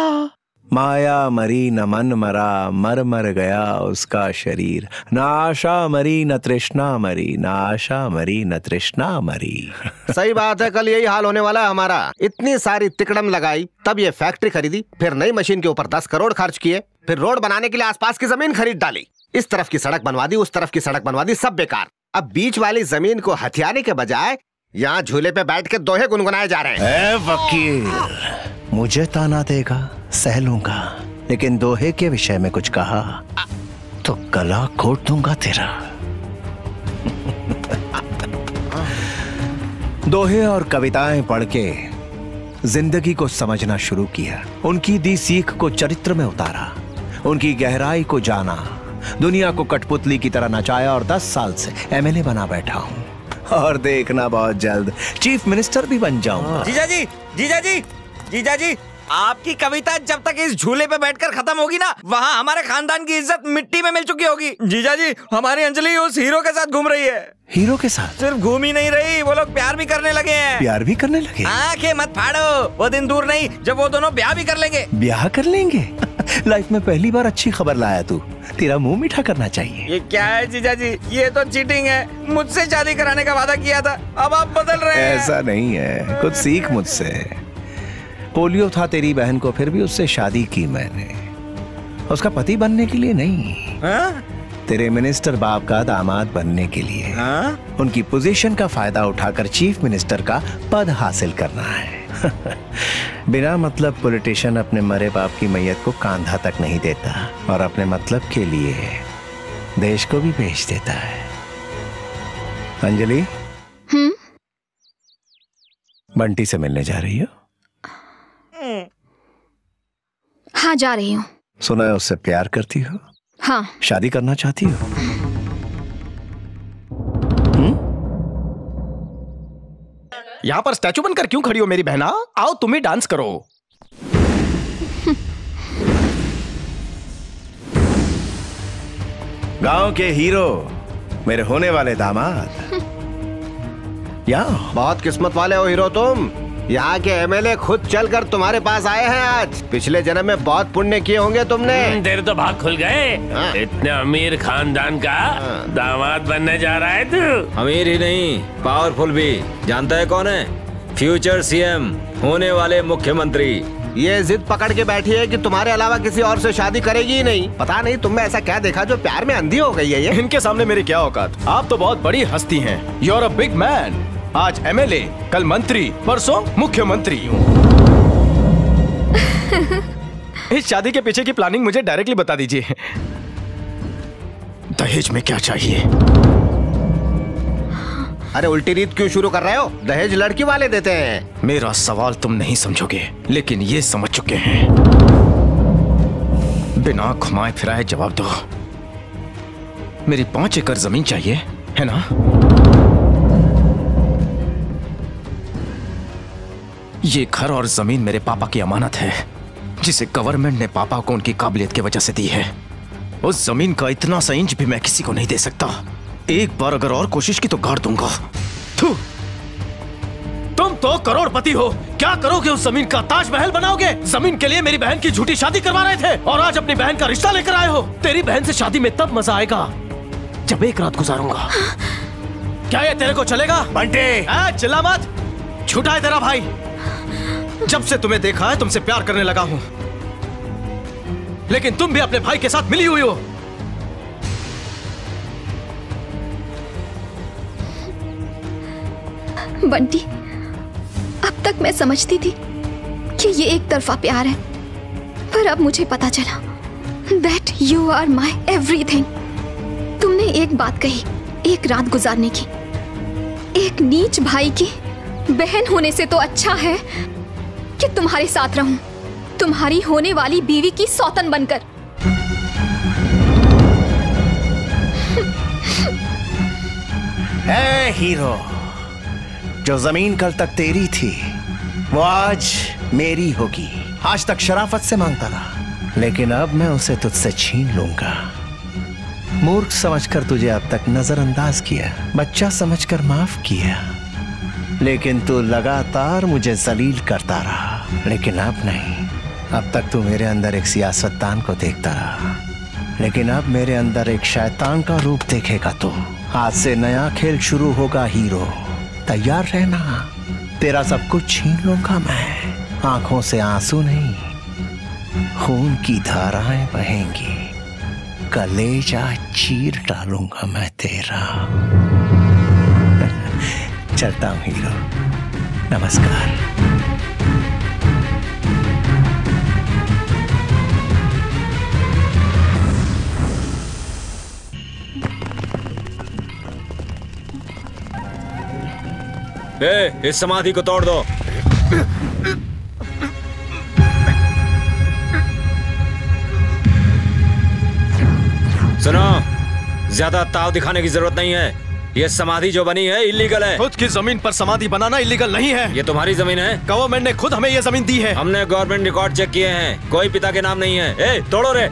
माया मरी न मन मरा मर मर गया उसका शरीर। न आशा मरी न तृष्णा मरी न आशा मरी न तृष्णा मरी। सही बात है कल यही हाल होने वाला है हमारा। इतनी सारी तिकड़म लगाई तब ये फैक्ट्री खरीदी फिर नई मशीन के ऊपर दस करोड़ खर्च किए फिर रोड बनाने के लिए आसपास की ज़मीन खरीद डाली। इस तरफ़ की सड़क बनवा दी उस तरफ़ की सड़क बनवा दी सब बेकार। अब बीच वाली ज़मीन को हथियाने के बजाय यहाँ झूले पे बैठ के दोहे गुनगुनाए जा रहे हैं। वकील मुझे ताना देगा। सह लूँगा। लेकिन दोहे के विषय में कुछ कहा तो गला घोट दूँगा तेरा। दोहे और कविताएँ पढ़ के ज़िंदगी को समझना शुरू किया। उनकी दी सीख को चरित्र में उतारा, उनकी गहराई को जाना, दुनिया को कठपुतली की तरह नचाया और दस साल से एमएलए बना बैठा हूँ। और देखना बहुत जल्द, चीफ मिनिस्टर भी बन जाऊँगा। जीजा जी जीजा जी जीजा जी आपकी कविता जब तक इस झूले पे बैठकर खत्म होगी ना वहाँ हमारे खानदान की इज़्ज़त मिट्टी में मिल चुकी होगी। जीजा जी हमारी अंजलि उस हीरो के साथ घूम रही है। हीरो के साथ? सिर्फ़ घूम ही नहीं रही वो लोग प्यार भी करने लगे हैं। प्यार भी करने लगे? आँखें मत फाड़ो वो दिन दूर नहीं जब वो दोनों ब्याह भी कर लेंगे। ब्याह कर लेंगे? लाइफ में पहली बार अच्छी खबर लाया तू। तेरा मुँह मीठा करना चाहिए। ये क्या है जीजा जी? ये तो चीटिंग है। मुझसे शादी कराने का वादा किया था अब आप बदल रहे हैं। ऐसा नहीं है। कुछ सीख मुझसे। पोलियो था तेरी बहन को फिर भी उससे शादी की मैंने। उसका पति बनने के लिए नहीं। हाँ? तेरे मिनिस्टर बाप का दामाद बनने के लिए। हाँ? उनकी पोजीशन का फ़ायदा उठाकर चीफ मिनिस्टर का पद हासिल करना है। बिना मतलब पॉलिटिशियन अपने मरे बाप की मैयत को कांधा तक नहीं देता और अपने मतलब के लिए देश को भी बेच देता है। अंजलि? हम्म? बंटी से मिलने जा रही हो? हाँ जा रही हूँ। सुना है उससे प्यार करती हो? हाँ। शादी करना चाहती हो? यहाँ पर स्टैचू बनकर क्यों खड़ी हो मेरी बहना? आओ तुम ही डांस करो। गाँव के हीरो मेरे होने वाले दामाद। यहाँ? बहुत किस्मत वाले हो हीरो तुम। यहाँ के एमएलए खुद चलकर तुम्हारे पास आए हैं आज। पिछले जन्म में बहुत पुण्य किए होंगे तुमने। तेरे तो भाग खुल गए। इतने अमीर खानदान का दामाद बनने जा रहा है तू। अमीर ही नहीं पावरफुल भी। जानता है कौन है? फ्यूचर सीएम होने वाले मुख्यमंत्री। ये जिद पकड़ के बैठी है कि तुम्हारे अलावा किसी और से शादी करेगी ही नहीं। पता नहीं तुमने ऐसा क्या देखा जो प्यार में अंधी हो गई है ये? इनके सामने मेरी क्या औकात? आप तो बहुत बड़ी हस्ती हैं। You are a big man आज एमएलए कल मंत्री परसों मुख्यमंत्री। इस शादी के पीछे की प्लानिंग मुझे डायरेक्टली बता दीजिए। दहेज में क्या चाहिए? अरे उल्टी रीत क्यों शुरू कर रहे हो? दहेज लड़की वाले देते हैं। मेरा सवाल तुम नहीं समझोगे लेकिन ये समझ चुके हैं। बिना घुमाए फिराए जवाब दो। मेरी पाँच एकड़ ज़मीन चाहिए है ना? ये घर और ज़मीन मेरे पापा की अमानत है जिसे गवर्नमेंट ने पापा को उनकी काबिलियत की वजह से दी है। उस ज़मीन का इतना सा इंच भी मैं किसी को नहीं दे सकता। एक बार अगर और कोशिश की तो गाड़ दूँगा। तुम तो करोड़पति हो। क्या करोगे उस ज़मीन का? ताजमहल बनाओगे? ज़मीन के लिए मेरी बहन की झूठी शादी करवा रहे थे और आज अपनी बहन का रिश्ता लेकर आए हो। तेरी बहन से शादी में तब मज़ा आएगा जब एक रात गुजारूँगा। क्या ये तेरे को चलेगा? बंटे! चिल्ला मत। झूठा है तेरा भाई। जब से तुम्हें देखा है, तुमसे प्यार करने लगा हूँ। लेकिन तुम भी अपने भाई के साथ मिली हुई हो। बंटी, अब तक मैं समझती थी कि ये एक तरफा प्यार है, पर अब मुझे पता चला that you are my everything तुमने एक बात कही, एक रात गुजारने की। एक नीच भाई की बहन होने से तो अच्छा है कि तुम्हारे साथ रहूँ। तुम्हारी होने वाली बीवी की सौतन बनकर। ए हीरो, जो ज़मीन कल तक तेरी थी, वो आज मेरी होगी। आज तक शराफत से माँगता रहा, लेकिन अब मैं उसे तुझसे छीन लूँगा। मूर्ख समझकर तुझे अब तक नजरअंदाज किया, बच्चा समझकर माफ़ किया। लेकिन तू लगातार मुझे जलील करता रहा। लेकिन अब नहीं। अब तक तू मेरे अंदर एक सियासतदान को देखता रहा। लेकिन अब मेरे अंदर एक शैतान का रूप देखेगा तू। आज से नया खेल शुरू होगा, हीरो। तैयार रहना। तेरा सब कुछ छीन लूँगा मैं। आँखों से आँसू नहीं। खून की धाराएँ बहेंगी। कलेजा चीर डालूँगा मैं तेरा। चलता हूँ हीरो। नमस्कार। ए, इस समाधि को तोड़ दो। सुनो ज़्यादा ताव दिखाने की ज़रूरत नहीं है। ये समाधि जो बनी है इलीगल है। खुद की ज़मीन पर समाधि बनाना इलीगल नहीं है। ये तुम्हारी ज़मीन है। गवर्नमेंट ने खुद हमें ये ज़मीन दी है। हमने गवर्नमेंट रिकॉर्ड चेक किए हैं। कोई पिता के नाम नहीं है। ए, तोड़ो रे।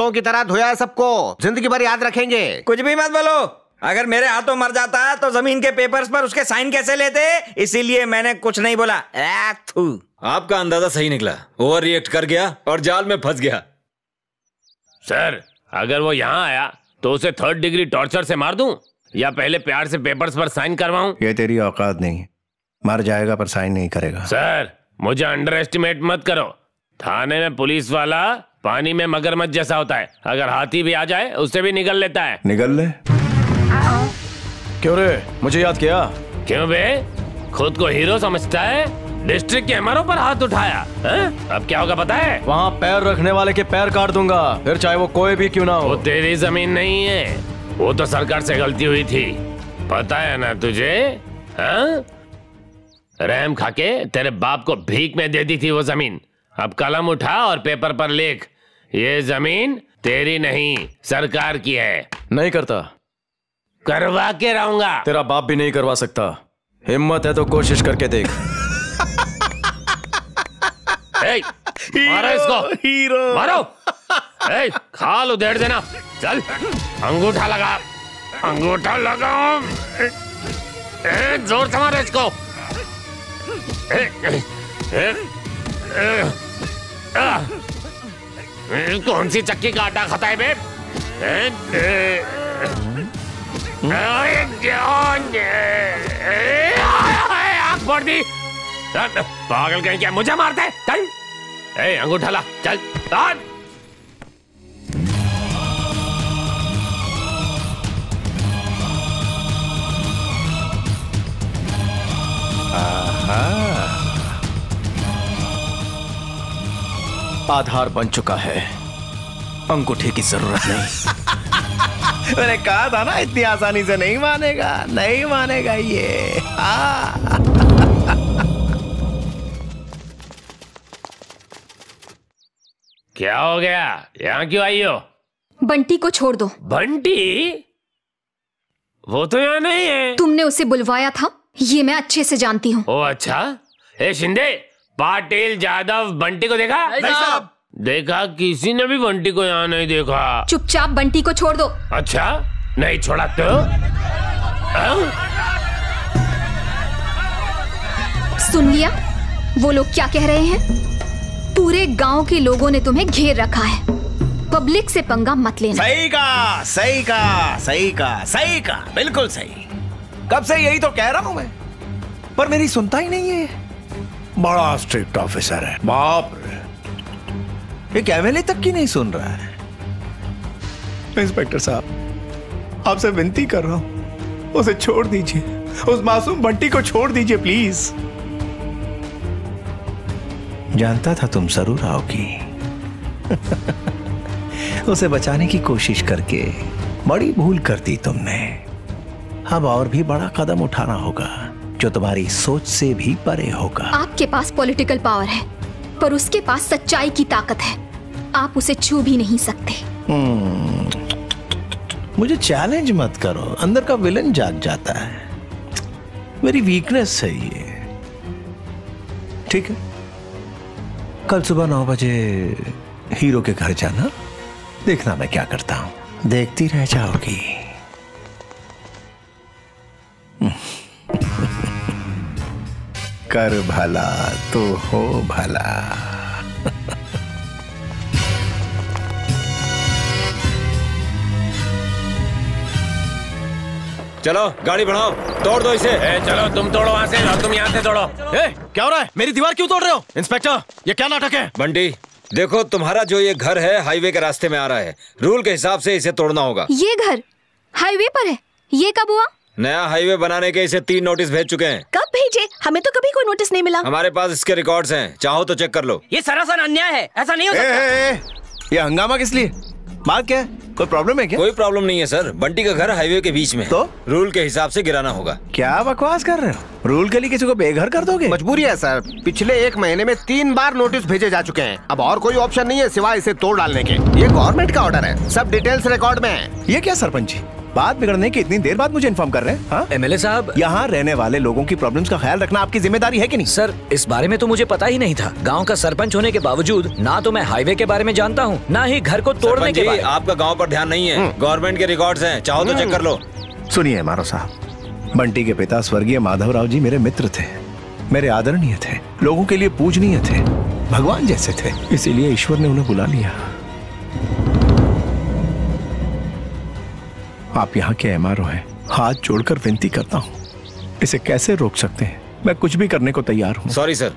कुत्तों की तरह धोया है सबको। ज़िंदगी भर याद रखेंगे। कुछ भी मत बोलो। अगर मेरे हाथों मर जाता तो ज़मीन के पेपर्स पर उसके साइन कैसे लेते? इसीलिए मैंने कुछ नहीं बोला। आपका अंदाज़ा सही निकला। ओवर रिएक्ट कर गया और जाल में फंस गया। सर अगर वो यहाँ आया तो उसे थर्ड डिग्री टॉर्चर से मार दूँ? या पहले प्यार से पेपर्स पर साइन करवाऊं? ये तेरी औकात नहीं। मर जाएगा पर साइन नहीं करेगा। सर मुझे अंडर एस्टिमेट मत करो। थाने में पुलिस वाला पानी में मगरमच्छ जैसा होता है। अगर हाथी भी आ जाए उससे भी निकल लेता है। निकल ले। क्यों रे? मुझे याद किया। क्यों बे? खुद को हीरो समझता है। डिस्ट्रिक्ट के एमआरओ पर हाथ उठाया है? अब क्या होगा पता है? वहाँ पैर रखने वाले के पैर काट दूँगा। फिर चाहे वो कोई भी क्यों ना हो। वो तेरी ज़मीन नहीं है। वो तो सरकार से गलती हुई थी। पता है ना तुझे हाँ? रहम खाके तेरे बाप को भीख में दे दी थी वो ज़मीन। अब कलम उठा और पेपर पर लिख ये ज़मीन तेरी नहीं सरकार की है। नहीं करता। करवा के रहूँगा। तेरा बाप भी नहीं करवा सकता। हिम्मत है तो कोशिश करके देख। ए, मारो इसको। हीरो। मारो। ए, खाल उधेड़ देना। चल अंगूठा लगा। अंगूठा लगा ए, ए, ज़ोर से मारो इसको। ए, ए, ए, ए, ए, कौन सी चक्की का आटा खाता है? दी। पागल कहीं क्या मुझे मारता है? चल। ए अंगूठा ला चल आ! आधार बन चुका है। अंगूठे की ज़रूरत नहीं। मैंने कहा था ना इतनी आसानी से नहीं मानेगा नहीं मानेगा ये। हाँ। क्या हो गया? यहाँ क्यों आई हो? बंटी को छोड़ दो। बंटी? वो तो यहाँ नहीं है। तुमने उसे बुलवाया था ये मैं अच्छे से जानती हूँ। ओ अच्छा। ए शिंदे पाटिल जादव बंटी को देखा? नहीं साहब। देखा? किसी ने भी बंटी को यहाँ नहीं देखा। चुपचाप बंटी को छोड़ दो। अच्छा? नहीं छोड़ा तो? हाँ? सुन लिया? वो लोग क्या कह रहे हैं? पूरे गाँव के लोगों ने तुम्हें घेर रखा है। पब्लिक से पंगा मत लेना। सही का सही का सही का सही का बिल्कुल सही। कब से यही तो कह रहा हूँ मैं। पर मेरी सुनता ही नहीं है बड़ा स्ट्रिक्ट ऑफिसर है। बाप रे। एक एमएलए तक की नहीं सुन रहा है? इंस्पेक्टर साहब आपसे विनती कर रहा हूँ। उसे छोड़ दीजिए। उस मासूम बंटी को छोड़ दीजिए प्लीज़। जानता था तुम ज़रूर आओगी। उसे बचाने की कोशिश करके बड़ी भूल कर दी तुमने। अब और भी बड़ा कदम उठाना होगा। जो तुम्हारी सोच से भी परे होगा। आपके पास पॉलिटिकल पावर है पर उसके पास सच्चाई की ताकत है। आप उसे छू भी नहीं सकते। हम्म, मुझे चैलेंज मत करो। अंदर का विलन जाग जाता है। मेरी वीकनेस है ये। ठीक है। कल सुबह नौ बजे हीरो के घर जाना। देखना मैं क्या करता हूँ। देखती रह जाओगी। कर भला तो हो भला। चलो गाड़ी बढ़ाओ तोड़ दो इसे। ए, चलो तुम तोड़ो वहाँ से और तुम यहाँ से तोड़ो। ए, क्या हो रहा है? मेरी दीवार क्यों तोड़ रहे हो? इंस्पेक्टर ये क्या नाटक है? बंटी देखो तुम्हारा जो ये घर है हाईवे के रास्ते में आ रहा है। रूल के हिसाब से इसे तोड़ना होगा। ये घर हाईवे पर है। ये कब हुआ? नया हाईवे बनाने के इसे तीन नोटिस भेज चुके हैं। कब भेजे? हमें तो कभी कोई नोटिस नहीं मिला। हमारे पास इसके रिकॉर्ड्स हैं। चाहो तो चेक कर लो। ये सरासर अन्याय है। ऐसा नहीं हो ए, सकता। ए, ए, ये हंगामा किस लिए? बात क्या है? कोई प्रॉब्लम है क्या? कोई प्रॉब्लम नहीं है सर बंटी का घर हाईवे के बीच में तो? रूल के हिसाब से गिराना होगा। क्या बकवास कर रहे हो? रूल के लिए किसी को बेघर कर दोगे? मजबूरी है सर पिछले एक महीने में तीन बार नोटिस भेजे जा चुके हैं। अब और कोई ऑप्शन नहीं है सिवाय इसे तोड़ डालने के। ये गवर्नमेंट का ऑर्डर है। सब डिटेल्स रिकॉर्ड में है। ये क्या सरपंच जी? बात बिगड़ने की इतनी देर बाद मुझे इन्फॉर्म कर रहे हैं हाँ? एमएलए साहब। यहाँ रहने वाले लोगों की प्रॉब्लम्स का ख्याल रखना आपकी ज़िम्मेदारी है कि नहीं? सर इस बारे में तो मुझे पता ही नहीं था। गाँव का सरपंच होने के बावजूद ना तो मैं हाईवे के बारे में जानता हूँ ना ही घर को तोड़ने के बारे आपका गाँव आरोप ध्यान नहीं है। गवर्नमेंट के रिकॉर्ड हैं चाहो तो चेक कर लो। सुनिए मारो साहब बंटी के पिता स्वर्गीय माधवराव जी मेरे मित्र थे मेरे आदरणीय थे लोगों के लिए पूजनीय थे भगवान जैसे थे इसीलिए ईश्वर ने उन्हें बुला लिया। आप यहाँ के एमआरओ हैं। हाथ जोड़कर विनती करता हूँ। इसे कैसे रोक सकते हैं? मैं कुछ भी करने को तैयार हूँ। सॉरी सर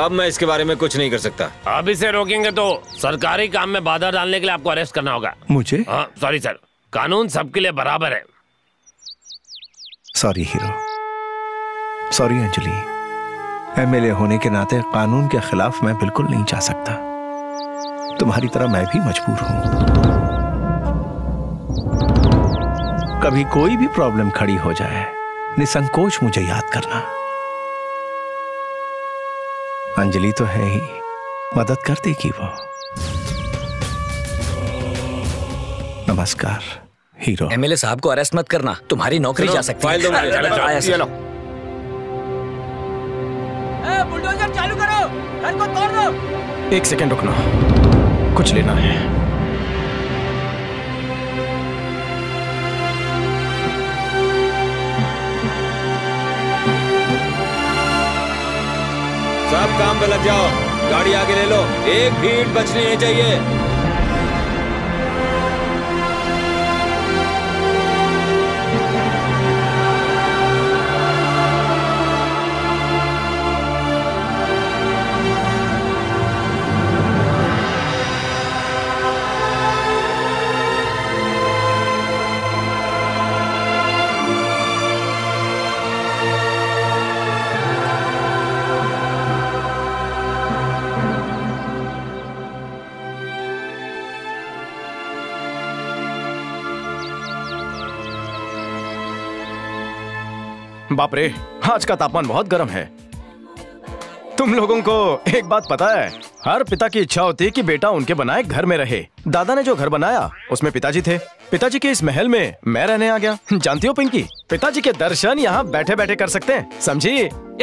अब मैं इसके बारे में कुछ नहीं कर सकता। अब इसे रोकेंगे तो सरकारी काम में बाधा डालने के लिए आपको अरेस्ट करना होगा। मुझे? हाँ सॉरी सर कानून सबके लिए बराबर है। Sorry hero sorry Anjali MLA होने के नाते कानून के खिलाफ मैं बिल्कुल नहीं जा सकता। तुम्हारी तरह मैं भी मजबूर हूँ। कभी कोई भी प्रॉब्लम खड़ी हो जाए निसंकोच मुझे याद करना। अंजलि तो है ही मदद कर देगी वो। नमस्कार हीरो। एमएलए साहब को अरेस्ट मत करना तुम्हारी नौकरी जा सकती फ़ाइल दो मुझे। चलो, चलो, आया ये बुलडोजर चालू करो। घर को तोड़ दो। एक सेकंड रुकना। कुछ लेना है। सब काम पे लग जाओ। गाड़ी आगे ले लो। एक भीड़ बचनी नहीं चाहिए। बाप रे, आज का तापमान बहुत गर्म है। तुम लोगों को एक बात पता है, हर पिता की इच्छा होती है कि बेटा उनके बनाए घर में रहे। दादा ने जो घर बनाया, उसमें पिताजी थे। पिताजी के इस महल में मैं रहने आ गया। जानती हो पिंकी? पिताजी के दर्शन यहाँ बैठे बैठे कर सकते हैं। समझी?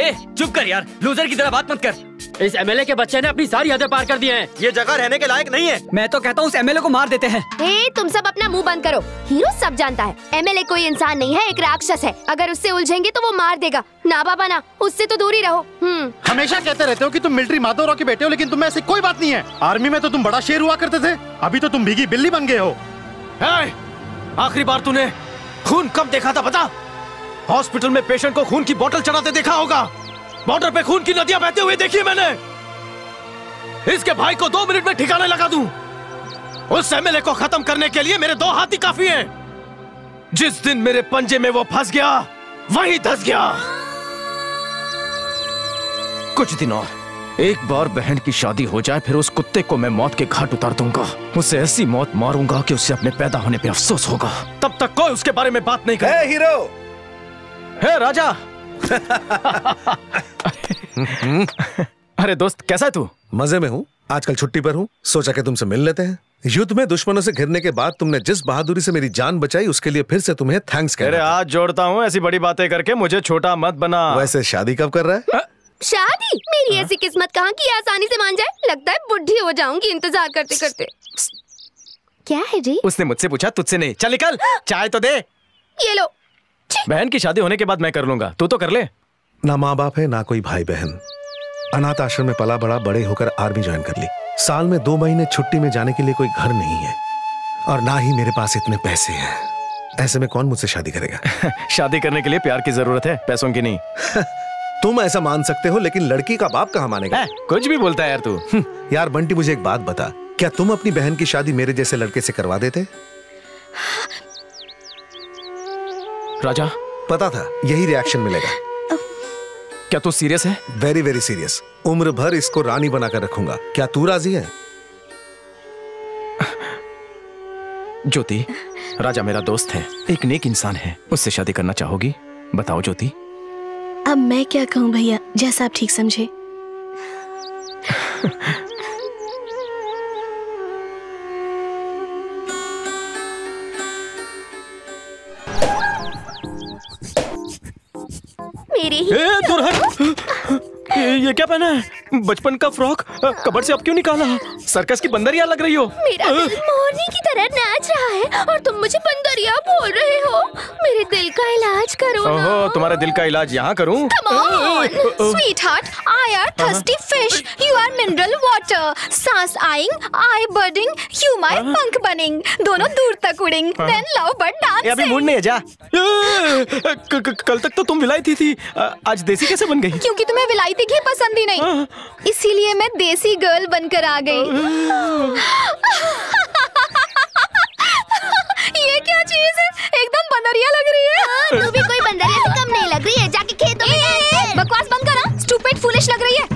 ए चुप कर यार। लूजर की तरह बात मत कर। इस एमएलए के बच्चे ने अपनी सारी हदें पार कर दी हैं। ये जगह रहने के लायक नहीं है। मैं तो कहता हूँ उस एमएलए को मार देते हैं। ए, तुम सब अपना मुँह बंद करो। हीरो सब जानता है एमएलए कोई इंसान नहीं है एक राक्षस है। अगर उससे उलझेंगे तो वो मार देगा। ना बाबा ना उससे तो दूर ही रहो। हम्म। हमेशा कहते रहते हो कि तुम मिलिट्री माधवराव के बेटे हो लेकिन तुम में ऐसी कोई बात नहीं है। आर्मी में तो तुम बड़ा शेर हुआ करते थे। अभी तो तुम भीगी बिल्ली बन गए हो आखिरी बार तूने खून कब देखा था, पता? हॉस्पिटल में पेशेंट को खून की बोतल चढ़ाते देखा होगा। बॉर्डर पे खून की नदियाँ बहते हुए देखी मैंने। इसके भाई को दो मिनट में ठिकाने लगा दूँ। उस एमएलए को खत्म करने के लिए मेरे दो हाथ ही काफ़ी हैं। जिस दिन मेरे पंजे में वो फंस गया, वहीं धस गया। कुछ दिन और। एक बार बहन की शादी हो जाए फिर उस कुत्ते को मैं मौत के घाट उतार दूँगा। उसे ऐसी मौत मारूँगा कि उसे अपने पैदा होने पे अफसोस होगा। तब तक कोई उसके बारे में बात नहीं करे। हीरो! है राजा! अरे दोस्त कैसा है तू? मज़े में हूँ। आजकल छुट्टी पर हूँ। सोचा कि तुमसे मिल लेते हैं। युद्ध में दुश्मनों से घिरने के बाद तुमने जिस बहादुरी से मेरी जान बचाई उसके लिए फिर से तुम्हें थैंक्स अरे कहना हाथ जोड़ता हूँ ऐसी बड़ी बातें करके मुझे छोटा मत बना। वैसे शादी कब कर रहा है? शादी? मेरी ऐसी किस्मत कहाँ की आसानी से मान जाए? लगता है बुढ़ी हो जाऊँगी इंतज़ार करते करते। क्या है जी? उसने मुझसे पूछा तुझसे नहीं। चल निकल। चाय तो दे। ये लो। बहन की शादी होने के बाद मैं कर लूँगा। तू तो कर ले। ना माँ बाप है ना कोई भाई बहन अनाथ आश्रम में पला बड़ा बड़े होकर आर्मी ज्वाइन कर ली। साल में दो महीने छुट्टी में जाने के लिए कोई घर नहीं है। और ना ही मेरे पास इतने पैसे हैं। ऐसे में कौन मुझसे शादी करेगा? शादी करने के लिए प्यार की ज़रूरत है पैसों की नहीं। तुम ऐसा मान सकते हो लेकिन लड़की का बाप कहाँ मानेगा? कुछ भी बोलता है यार तू। यार बंटी मुझे एक बात बता। क्या तुम अपनी बहन की शादी मेरे जैसे लड़के से करवा देते? राजा? पता था यही रिएक्शन मिलेगा। क्या तू तो सीरियस है? वेरी वेरी सीरियस उम्र भर इसको रानी बनाकर रखूँगा। क्या तू राज़ी है? ज्योति राजा मेरा दोस्त है। एक नेक इंसान है। उससे शादी करना चाहोगी? बताओ ज्योति। अब मैं क्या कहूँ भैया जैसा आप ठीक समझे। ही ए, ये क्या पहना है? बचपन का फ्रॉक कबर से अब क्यों निकाला? सर्कस की बंदरिया लग रही हो। मेरा दिल मोरनी की तरह नाच रहा है और तुम मुझे बंदरिया बोल रहे हो। मेरे दिल का इलाज करो ओहो तुम्हारे दिल का इलाज यहाँ करूँ? Sweetheart I are thirsty fish. You are mineral water. सांस आइंग, आई बर्डिंग you my पंख बनिंग. दोनों दूर तक उड़ेंग. हाँ। Then love bird ये अभी. मूड नहीं है जा। कल तक तो तुम विलायती थी आज देसी कैसे बन गई? क्योंकि तुम्हें विलायती घी पसंद ही नहीं। इसीलिए मैं देसी गर्ल बनकर आ गई। ये क्या चीज़ है? एकदम बंदरिया लग रही है। तू भी कोई बंदरिया से कम नहीं लग रही है जाके खेतों में बकवास बंद करा। स्टूपिड फूलिश लग रही है।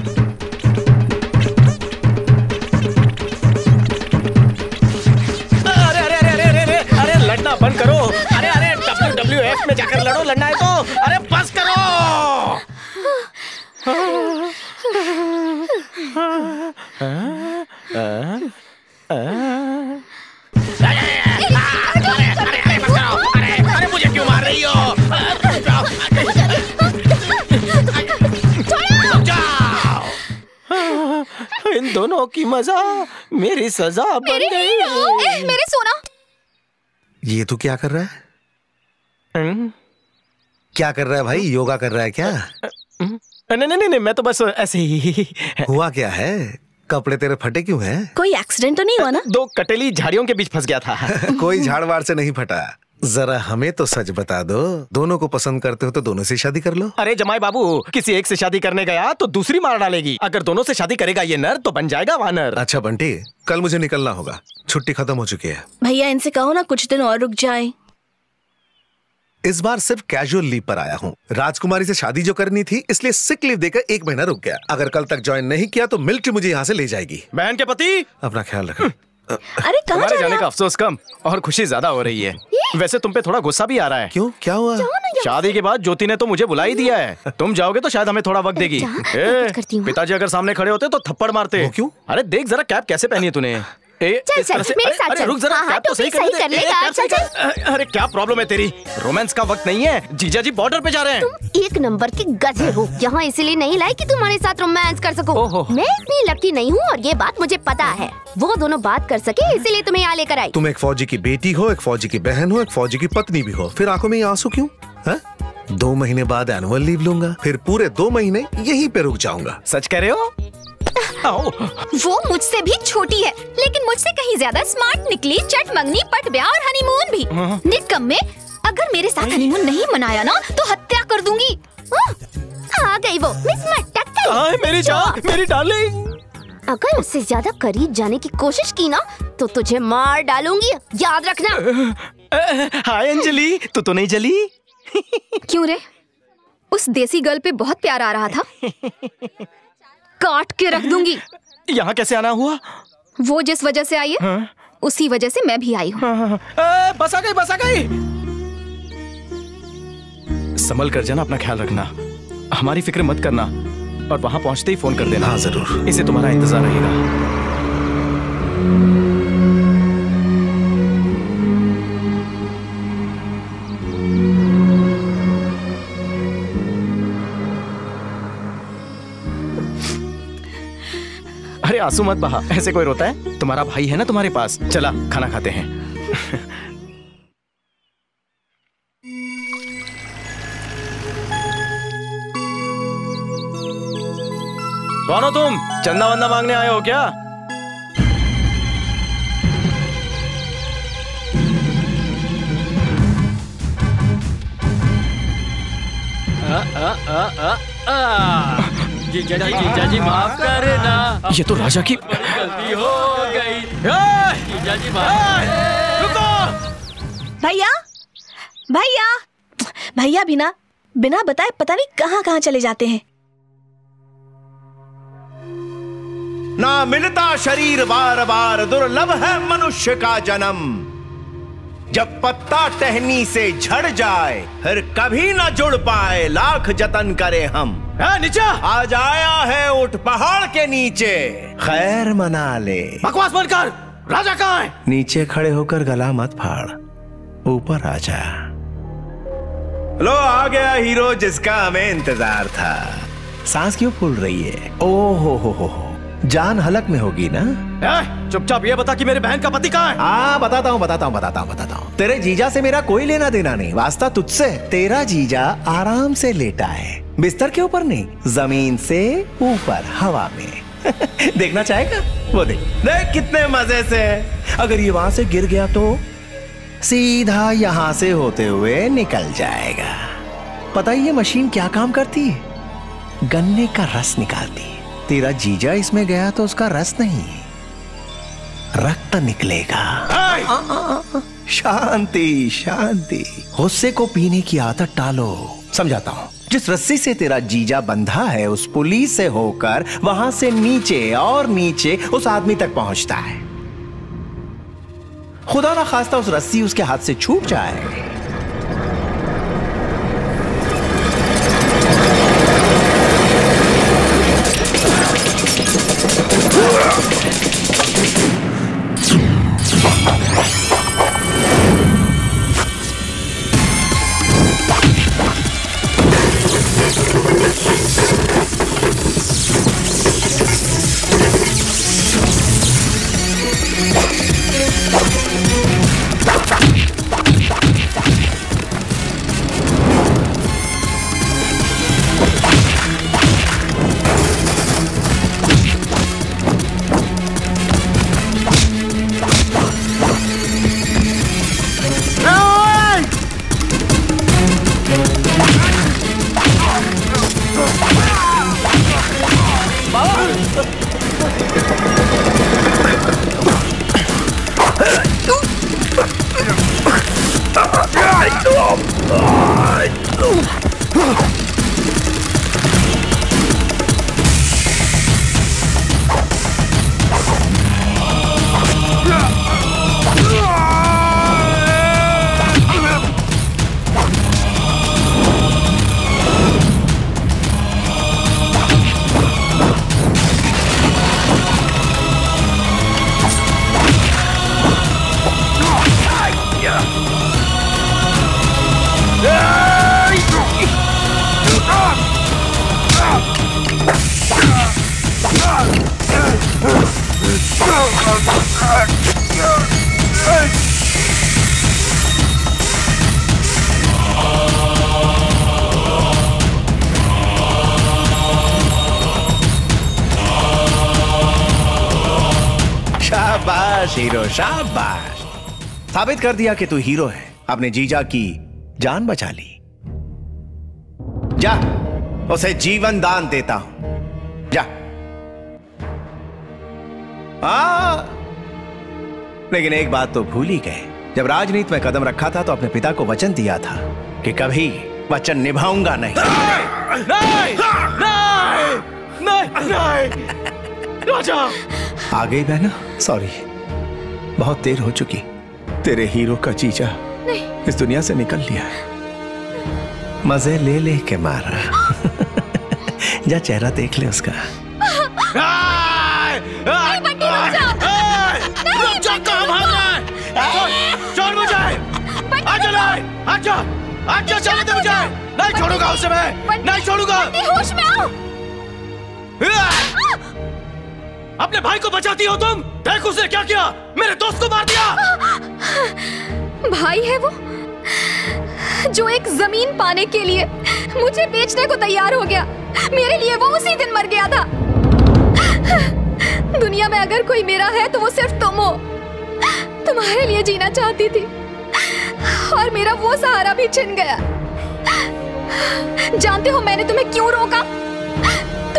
अरे अरे अरे अरे अरे अरे अरे लड़ना बंद करो। अरे अरे डब्ल्यू डब्ल्यू एफ़ में जाकर लड़ो लड़ना है तो। अरे बस करो। अरे मुझे क्यों मार रही हो इन दोनों की मज़ा मेरी सजा बन गई हीरो मेरे सोना ये तू क्या कर रहा है? हुँ? क्या कर रहा है भाई? योगा कर रहा है क्या? नहीं नहीं नहीं मैं तो बस ऐसे ही हुआ क्या है? कपड़े तेरे फटे क्यों हैं? कोई एक्सीडेंट तो नहीं हुआ ना? दो कटेली झाड़ियों के बीच फंस गया था। कोई झाड़ वाड़ से नहीं फटा। जरा हमें तो सच बता दो। दोनों को पसंद करते हो तो दोनों से शादी कर लो। अरे जमाई बाबू किसी एक से शादी करने गया तो दूसरी मार डालेगी। अगर दोनों से शादी करेगा ये नर तो बन जाएगा वानर। अच्छा बंटी कल मुझे निकलना होगा। छुट्टी खत्म हो चुकी है। भैया इनसे कहो ना कुछ दिन और रुक जाए। इस बार सिर्फ़ कैजुअल लीव पर आया हूँ। राजकुमारी से शादी जो करनी थी इसलिए सिक लीव देकर एक महीना रुक गया। अगर कल तक ज्वाइन नहीं किया तो मिलिट्री मुझे यहाँ से ले जाएगी। बहन के पति? अपना ख्याल रखना। अरे कहाँ जा जाने का अफसोस कम और खुशी ज़्यादा हो रही है। वैसे तुम पे थोड़ा गुस्सा भी आ रहा है। क्यों? क्या हुआ? शादी के बाद ज्योति ने तो मुझे बुला ही दिया है। तुम जाओगे तो शायद हमें थोड़ा वक्त देगी। पिताजी अगर सामने खड़े होते तो थप्पड़ मारते। क्यों? अरे देख जरा कैप कैसे पहनी है तूने। ए, चल, चल, से- मेरे अरे, साथ अरे, चल। रुक जरा हाँ, हाँ, तो सही सही कर लेगा, कैप चल, अरे, क्या प्रॉब्लम है तेरी? रोमांस का वक्त नहीं है। जीजा जी बॉर्डर पे जा रहे हैं। तुम एक नंबर के गधे हो। यहाँ इसीलिए नहीं लाई कि तुम्हारे साथ रोमांस कर सको। मैं इतनी लकी नहीं हूँ और ये बात मुझे पता है। वो दोनों बात कर सके इसीलिए तुम्हें यहाँ लेकर आई। तुम एक फौजी की बेटी हो एक फौजी की बहन हो एक फौजी की पत्नी भी हो। फिर आँखों में आँसू क्यों? है? दो महीने बाद एनुअल लीव लूँगा फिर पूरे दो महीने यहीं पे रुक जाऊँगा। सच कह रहे हो? वो मुझसे भी छोटी है लेकिन मुझसे कहीं ज़्यादा स्मार्ट निकली चट मंगनी पट ब्याह और हनीमून भी। निकम में अगर मेरे साथ हनीमून नहीं मनाया ना तो हत्या कर दूँगी। हाँ, आ गई वो मिस मटक हाय मेरी जान मेरी डार्लिंग अगर उससे ज़्यादा करीब जाने की कोशिश की ना तो तुझे मार डालूँगी याद रखना। हाय अंजलि तू तो नहीं जली? क्यों रे? उस देसी गर्ल पे बहुत प्यार आ रहा था। काट के रख दूँगी। यहाँ कैसे आना हुआ? वो जिस वजह से आई है हाँ? उसी वजह से मैं भी आई हूँ। ए, बस आ गई बस आ गई। संभल कर जाना अपना ख्याल रखना। हमारी फ़िक्र मत करना और वहाँ पहुँचते ही फ़ोन कर देना। हाँ ज़रूर। इसे तुम्हारा इंतज़ार रहेगा। आँसू मत बहा। ऐसे कोई रोता है? तुम्हारा भाई है ना तुम्हारे पास? चला, खाना खाते हैं। कौन हो तुम? चंदा वंदा मांगने आए हो क्या? जीजा जी जीजा जी माफ़ करना। ये तो राजा की गलती हो गई। जीजा जी रुको! भैया? भैया? भैया बिना बिना बताए पता नहीं कहाँ कहाँ चले जाते हैं। ना मिलता शरीर बार बार दुर्लभ है मनुष्य का जन्म। जब पत्ता टहनी से झड़ जाए फिर कभी ना जुड़ पाए लाख जतन करे हम। नीचे। आज आया है उठ पहाड़ के नीचे। खैर मना ले। बकवास बंद कर राजा कहाँ है? नीचे खड़े होकर गला मत फाड़। ऊपर आ जा। लो आ गया हीरो जिसका हमें इंतज़ार था। सांस क्यों फूल रही है? ओ हो हो हो हो। जान हलक में होगी ना? चुपचाप ये बता कि मेरी बहन का पति कहाँ है? हाँ बताता हूँ बताता हूँ बताता हूँ बताता हूँ। तेरे जीजा से मेरा कोई लेना देना नहीं। वास्ता तुझसे। तेरा जीजा आराम से लेटा है। बिस्तर के ऊपर नहीं ज़मीन से ऊपर हवा में। देखना चाहेगा? वो देख। देख कितने मज़े से। अगर ये वहाँ से गिर गया तो सीधा यहाँ से होते हुए निकल जाएगा। पता ही ये मशीन क्या काम करती है? गन्ने का रस निकालती है। तेरा जीजा इसमें गया तो उसका रस नहीं। रक्त निकलेगा। शांति शांति। गुस्से को पीने की आदत टालो समझाता हूँ। जिस रस्सी से तेरा जीजा बंधा है उस पुली से होकर वहाँ से नीचे और नीचे उस आदमी तक पहुँचता है। खुदा ना खास्ता उस रस्सी उसके हाथ से छूट जाए। शाबाश। साबित कर दिया कि तू हीरो है। अपने जीजा की जान बचा ली। जा उसे जीवन दान देता हूँ। जा। आ, लेकिन एक बात तो भूल ही गए। जब राजनीति में कदम रखा था तो अपने पिता को वचन दिया था कि कभी वचन निभाऊँगा नहीं। नहीं! नहीं! नहीं! नहीं! राजा! आ गई बहना सॉरी बहुत देर हो चुकी। तेरे हीरो का जीजा इस दुनिया से निकल लिया है। मज़े ले ले के मारा। जा चेहरा देख ले उसका। छोड़ मुझे आजा ले आजा आजा चले दे मुझे नहीं छोड़ूँगा उसे मैं। नहीं छोड़ूँगा। होश में आओ। अपने भाई को बचाती हो तुम? देख उसने क्या किया। मेरे दोस्त को मार दिया। भाई है वो, जो एक ज़मीन पाने के लिए मुझे बेचने को तैयार हो गया। मेरे लिए वो उसी दिन मर गया था। दुनिया में अगर कोई मेरा है तो वो सिर्फ़ तुम हो। तुम्हारे लिए जीना चाहती थी, और मेरा वो सहारा भी छिन गया। जानते हो मैंने तुम्हें क्यों रोका?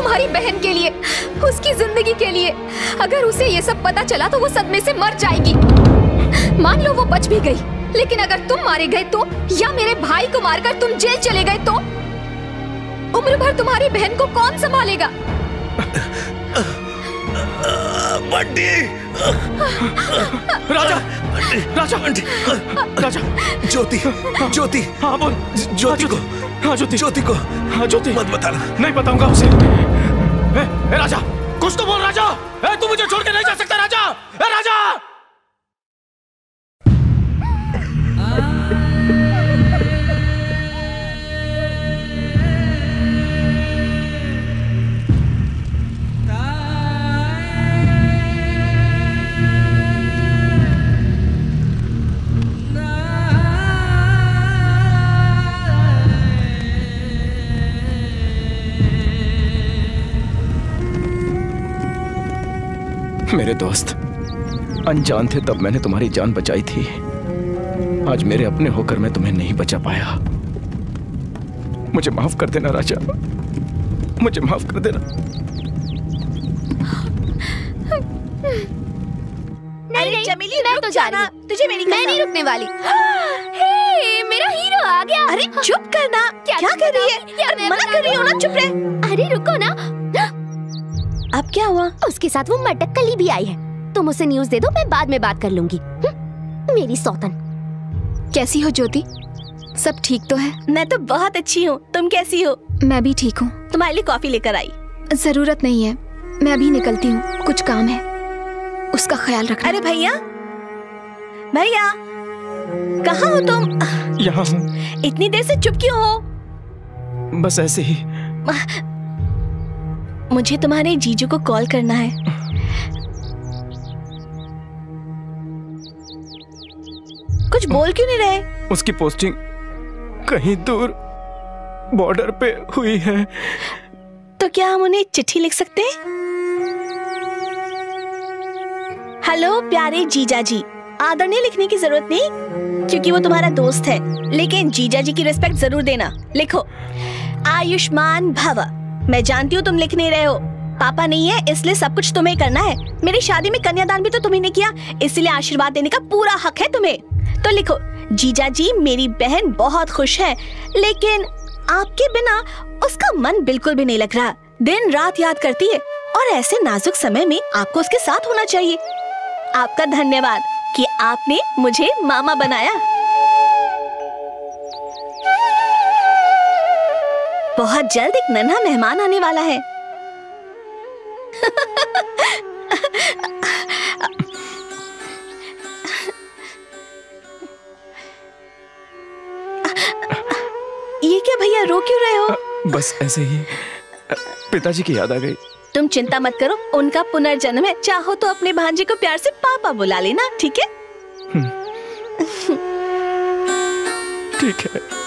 तुम्हारी बहन के लिए उसकी ज़िंदगी के लिए। अगर उसे ये सब पता चला तो वो सदमे से मर जाएगी। मान लो वो बच भी गई लेकिन अगर तुम मारे गए तो या मेरे भाई को मारकर तुम जेल चले गए तो? उम्र भर तुम्हारी बहन को कौन संभालेगा? बंटी! राजा! राजा! बंटी! राजा! ज्योति! ज्योति! हाँ बोल। ज्योति को। हाँ ज्योति। ज्योति को। हाँ ज्योति। मत बताना। नहीं बताऊँगा उसे। ए, ए, राजा कुछ तो बोल राजा। ए, तू मुझे छोड़ के नहीं जा सकता राजा। ए, राजा! मेरे दोस्त। अनजान थे तब मैंने तुम्हारी जान बचाई थी। आज मेरे अपने होकर मैं तुम्हें नहीं बचा पाया। मुझे माफ़ कर देना राजा। मुझे माफ़ कर देना। नहीं नहीं चमेली मैं तो जा रही हूँ। तुझे मेरी मैं नहीं रुकने वाली। हे! मेरा हीरो आ गया। अरे चुप करना। क्या, क्या कर रही है? यार मना कर रही हूँ ना चुप रह। अरे रुको ना। अब क्या हुआ? उसके साथ वो मटक कली भी आई है। तुम उसे न्यूज़ दे दो मैं बाद में बात कर लूँगी। हम्म, मेरी सौतन। कैसी हो ज्योति? सब ठीक तो है? मैं तो बहुत अच्छी हूँ। तुम कैसी हो? मैं भी ठीक हूँ। तुम्हारे लिए कॉफ़ी लेकर आई। ज़रूरत नहीं है। मैं अभी निकलती हूँ। कुछ काम है। उसका ख्याल रखना। अरे भैया! भैया! कहाँ हो तुम? यहाँ हूँ। इतनी देर से चुप क्यों हो? बस ऐसे ही। मुझे तुम्हारे जीजू को कॉल करना है। कुछ बोल क्यों नहीं रहे? उसकी पोस्टिंग कहीं दूर बॉर्डर पे हुई है। तो क्या हम उन्हें चिट्ठी लिख सकते हैं? हेलो प्यारे जीजा जी। आदरणीय लिखने की ज़रूरत नहीं क्योंकि वो तुम्हारा दोस्त है। लेकिन जीजा जी की रिस्पेक्ट ज़रूर देना। लिखो आयुष्मान भव। मैं जानती हूँ तुम लिख नहीं रहे हो। पापा नहीं है, इसलिए सब कुछ तुम्हें करना है। मेरी शादी में कन्यादान भी तो तुम्हें किया, इसलिए आशीर्वाद देने का पूरा हक है तुम्हें। तो लिखो, जीजा जी, मेरी बहन बहुत खुश है, लेकिन आपके बिना उसका मन बिल्कुल भी नहीं लग रहा। दिन रात याद करती है, और ऐसे नाजुक समय में आपको उसके साथ होना चाहिए। आपका धन्यवाद कि आपने मुझे मामा बनाया। बहुत जल्द एक नन्हा मेहमान आने वाला है। ये क्या भैया रो क्यों रहे हो? बस ऐसे ही पिताजी की याद आ गई। तुम चिंता मत करो उनका पुनर्जन्म है। चाहो तो अपने भांजे को प्यार से पापा बुला लेना ठीक है? ठीक है।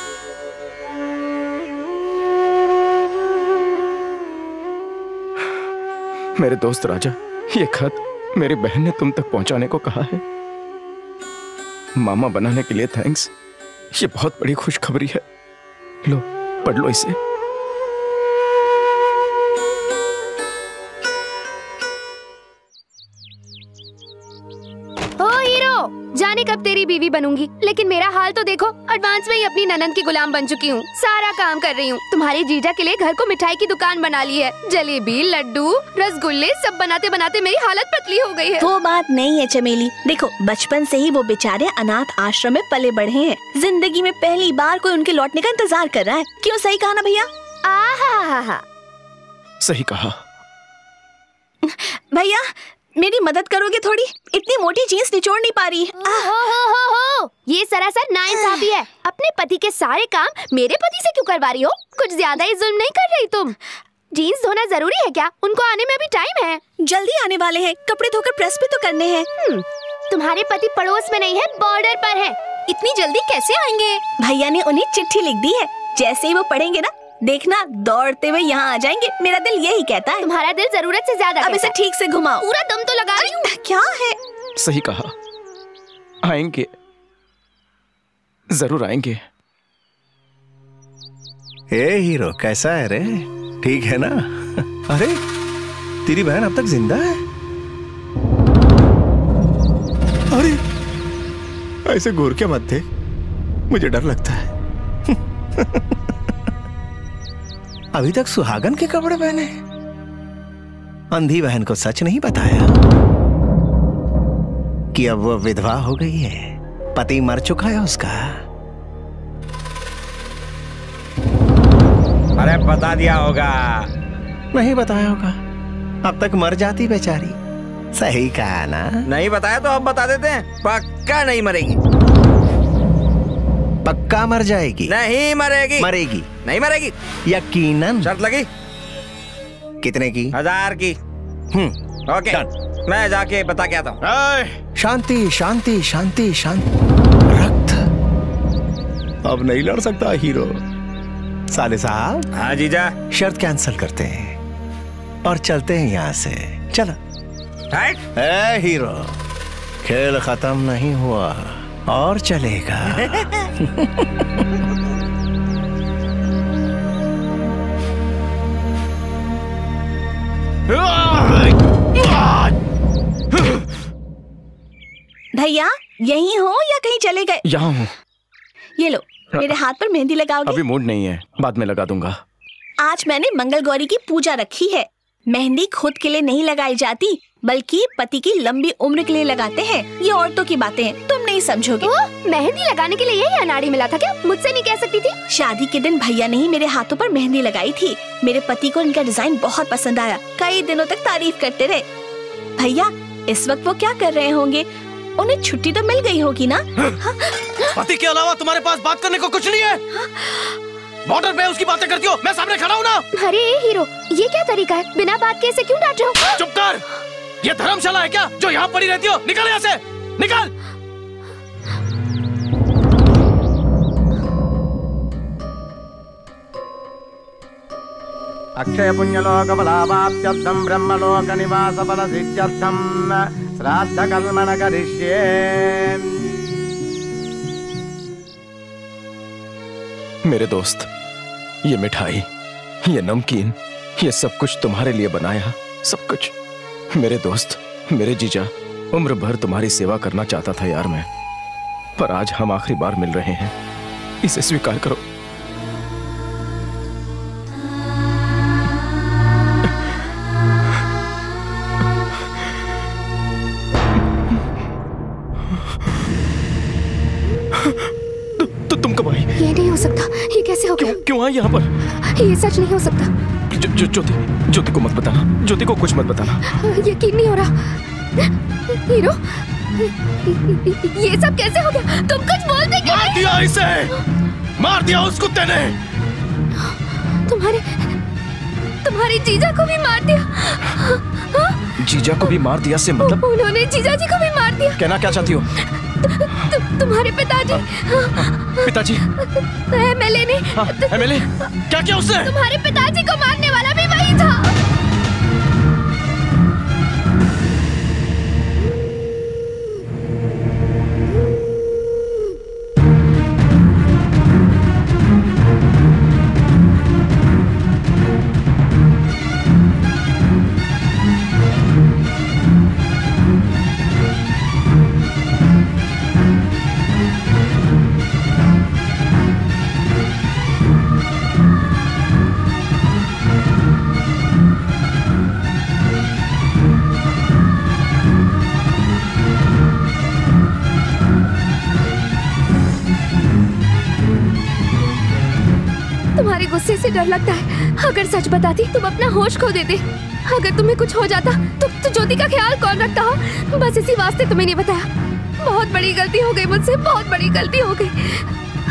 मेरे दोस्त राजा, ये खत मेरी बहन ने तुम तक पहुँचाने को कहा है। मामा बनाने के लिए थैंक्स ये बहुत बड़ी खुशखबरी है। लो, पढ़ लो इसे। बनूँगी। लेकिन मेरा हाल तो देखो एडवांस में ही अपनी ननद की गुलाम बन चुकी हूँ। सारा काम कर रही हूँ। तुम्हारे जीजा के लिए घर को मिठाई की दुकान बना ली है। जलेबी लड्डू रसगुल्ले सब बनाते बनाते मेरी हालत पतली हो गई है। वो बात नहीं है चमेली। देखो बचपन से ही वो बेचारे अनाथ आश्रम में पले बढ़े हैं। ज़िंदगी में पहली बार कोई उनके लौटने का इंतज़ार कर रहा है। क्यों सही कहा ना भैया? सही कहा। भैया मेरी मदद करोगे थोड़ी? इतनी मोटी जीन्स निचोड़ नहीं पा रही। हो हो हो हो ये सरासर नाइंसाफी है। अपने पति के सारे काम मेरे पति से क्यों करवा रही हो? कुछ ज़्यादा ही जुल्म नहीं कर रही तुम? जीन्स धोना ज़रूरी है क्या? उनको आने में अभी टाइम है। जल्दी आने वाले हैं। कपड़े धोकर प्रेस भी तो करने हैं। तुम्हारे पति पड़ोस में नहीं है बॉर्डर पर है। इतनी जल्दी कैसे आएँगे? भैया ने उन्हें चिट्ठी लिख दी है। जैसे ही वो पढ़ेंगे ना देखना दौड़ते हुए यहाँ आ जाएँगे। मेरा दिल यही कहता है। तुम्हारा दिल ज़रूरत से ज़्यादा अब इसे ठीक से घुमाओ। पूरा दम तो लगा रही हूँ। क्या है? सही कहा। आएँगे। ज़रूर आएँगे। ए हीरो कैसा है रे? ठीक है ना? अरे तेरी बहन अब तक ज़िंदा है? अरे ऐसे घूर के मत थे मुझे डर लगता है। अभी तक सुहागन के कपड़े पहने अंधी बहन को सच नहीं बताया कि अब वो विधवा हो गई है। पति मर चुका है उसका। अरे बता दिया होगा। नहीं बताया होगा। अब तक मर जाती बेचारी। सही कहा ना? नहीं बताया तो अब बता देते हैं। पक्का नहीं मरेगी। पक्का मर जाएगी। नहीं मरेगी। मरेगी। नहीं मरेगी। यकीनन। शर्त लगी। कितने की? हज़ार की। Hmm okay. मैं जाके बता के आता हूँ। शांति शांति शांति शांति। रक्त। अब नहीं लड़ सकता हीरो। साले साहब। हाँ जीजा शर्त कैंसिल करते हैं। और चलते हैं यहाँ से। चलो। ए हीरो। खेल खत्म नहीं हुआ। और चलेगा। भैया यहीं हो या कहीं चले गए? यहाँ हूँ। ये लो मेरे हाथ पर मेहंदी लगाओगे? अभी मूड नहीं है बाद में लगा दूँगा। आज मैंने मंगल गौरी की पूजा रखी है। मेहंदी खुद के लिए नहीं लगाई जाती बल्कि पति की लंबी उम्र के लिए लगाते हैं। ये औरतों की बातें हैं। तुम नहीं समझोगे। मेहंदी लगाने के लिए यही अनाड़ी मिला था क्या? मुझसे नहीं कह सकती थी। शादी के दिन भैया ने ही मेरे हाथों पर मेहंदी लगाई थी। मेरे पति को इनका डिज़ाइन बहुत पसंद आया। कई दिनों तक तारीफ़ करते रहे। भैया इस वक्त वो क्या कर रहे होंगे? उन्हें छुट्टी तो मिल गई होगी ना? पति के अलावा तुम्हारे पास बात करने को कुछ नहीं है। बॉर्डर पे उसकी बातें करती हो। मैं सामने खड़ा हूँ ना। अरे हीरो ये क्या तरीका है? बिना बात के ऐसे क्यों डांट रहे हो? चुप कर। ये धर्मशाला है क्या? जो यहाँ पड़ी रहती हो निकल यहाँ से। निकल। अक्षय पुण्यलोक फलावाप्त्यर्थम ब्रह्मलोक निवास फल सिद्ध्यर्थम श्राद्ध कल्मन करिष्ये मेरे दोस्त ये मिठाई ये नमकीन ये सब कुछ तुम्हारे लिए बनाया सब कुछ। मेरे दोस्त, मेरे जीजा उम्र भर तुम्हारी सेवा करना चाहता था यार मैं। पर आज हम आखिरी बार मिल रहे हैं। इसे स्वीकार करो। हो क्यों आई यहाँ पर? ये सच नहीं हो सकता। जो, जो, ज्योति ज्योति को मत बताना। ज्योति को कुछ मत बताना। यकीन नहीं हो रहा। हीरो ये सब कैसे हो गया? तुम कुछ बोलते क्यों मार दिया इसे! मार दिया उस कुत्ते ने! तुम्हारे तुम्हारे जीजा को भी मार दिया। हाँ? जीजा को भी मार दिया से मतलब? उन्होंने जीजा जी को भी मार दिया। कहना क्या चाहती हो? तु, तुम्हारे पिताजी। पिताजी। एमएलए ने एमएलए क्या क्या उसने? तुम्हारे पिताजी को मारने वाला डर लगता है। अगर सच बताती तुम अपना होश खो देते। अगर तुम्हें कुछ हो जाता तो, तो ज्योति का ख्याल कौन रखता हो? बस इसी वास्ते तुम्हें नहीं बताया। बहुत बड़ी गलती हो गई मुझसे बहुत बड़ी गलती हो गई।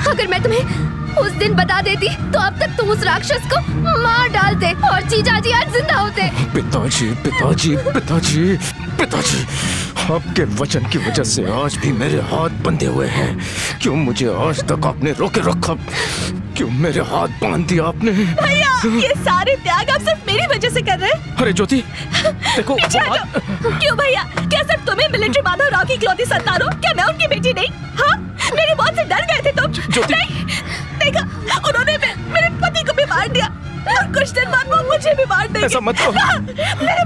अगर मैं तुम्हें उस दिन बता देती तो अब तक तुम उस राक्षस को मार डालते और जीजा जी आज ज़िंदा होते। पिताजी पिताजी पिताजी पिताजी। आपके वचन की वजह से आज भी मेरे हाथ बंधे हुए हैं। क्यों मुझे आज तक आपने रोके रखा? क्यों मेरे हाथ बाँध दिया आपने? भैया ये सारे त्याग आप सिर्फ़ मेरी वजह से कर रहे हैं। अरे ज्योति देखो क्यों भैया? क्या सिर्फ़ तुम्हें मिलिट्री माधव राव की इकलौती संतान हो क्या मैं उनकी बेटी नहीं? हाँ? मेरी मौत से डर गए थे तुम। नहीं देखा उन्होंने मेरे पति को भी मार दिया। और कुछ दिन बाद वो मुझे भी मार देंगे। ऐसा मत करो। हाँ, मेरे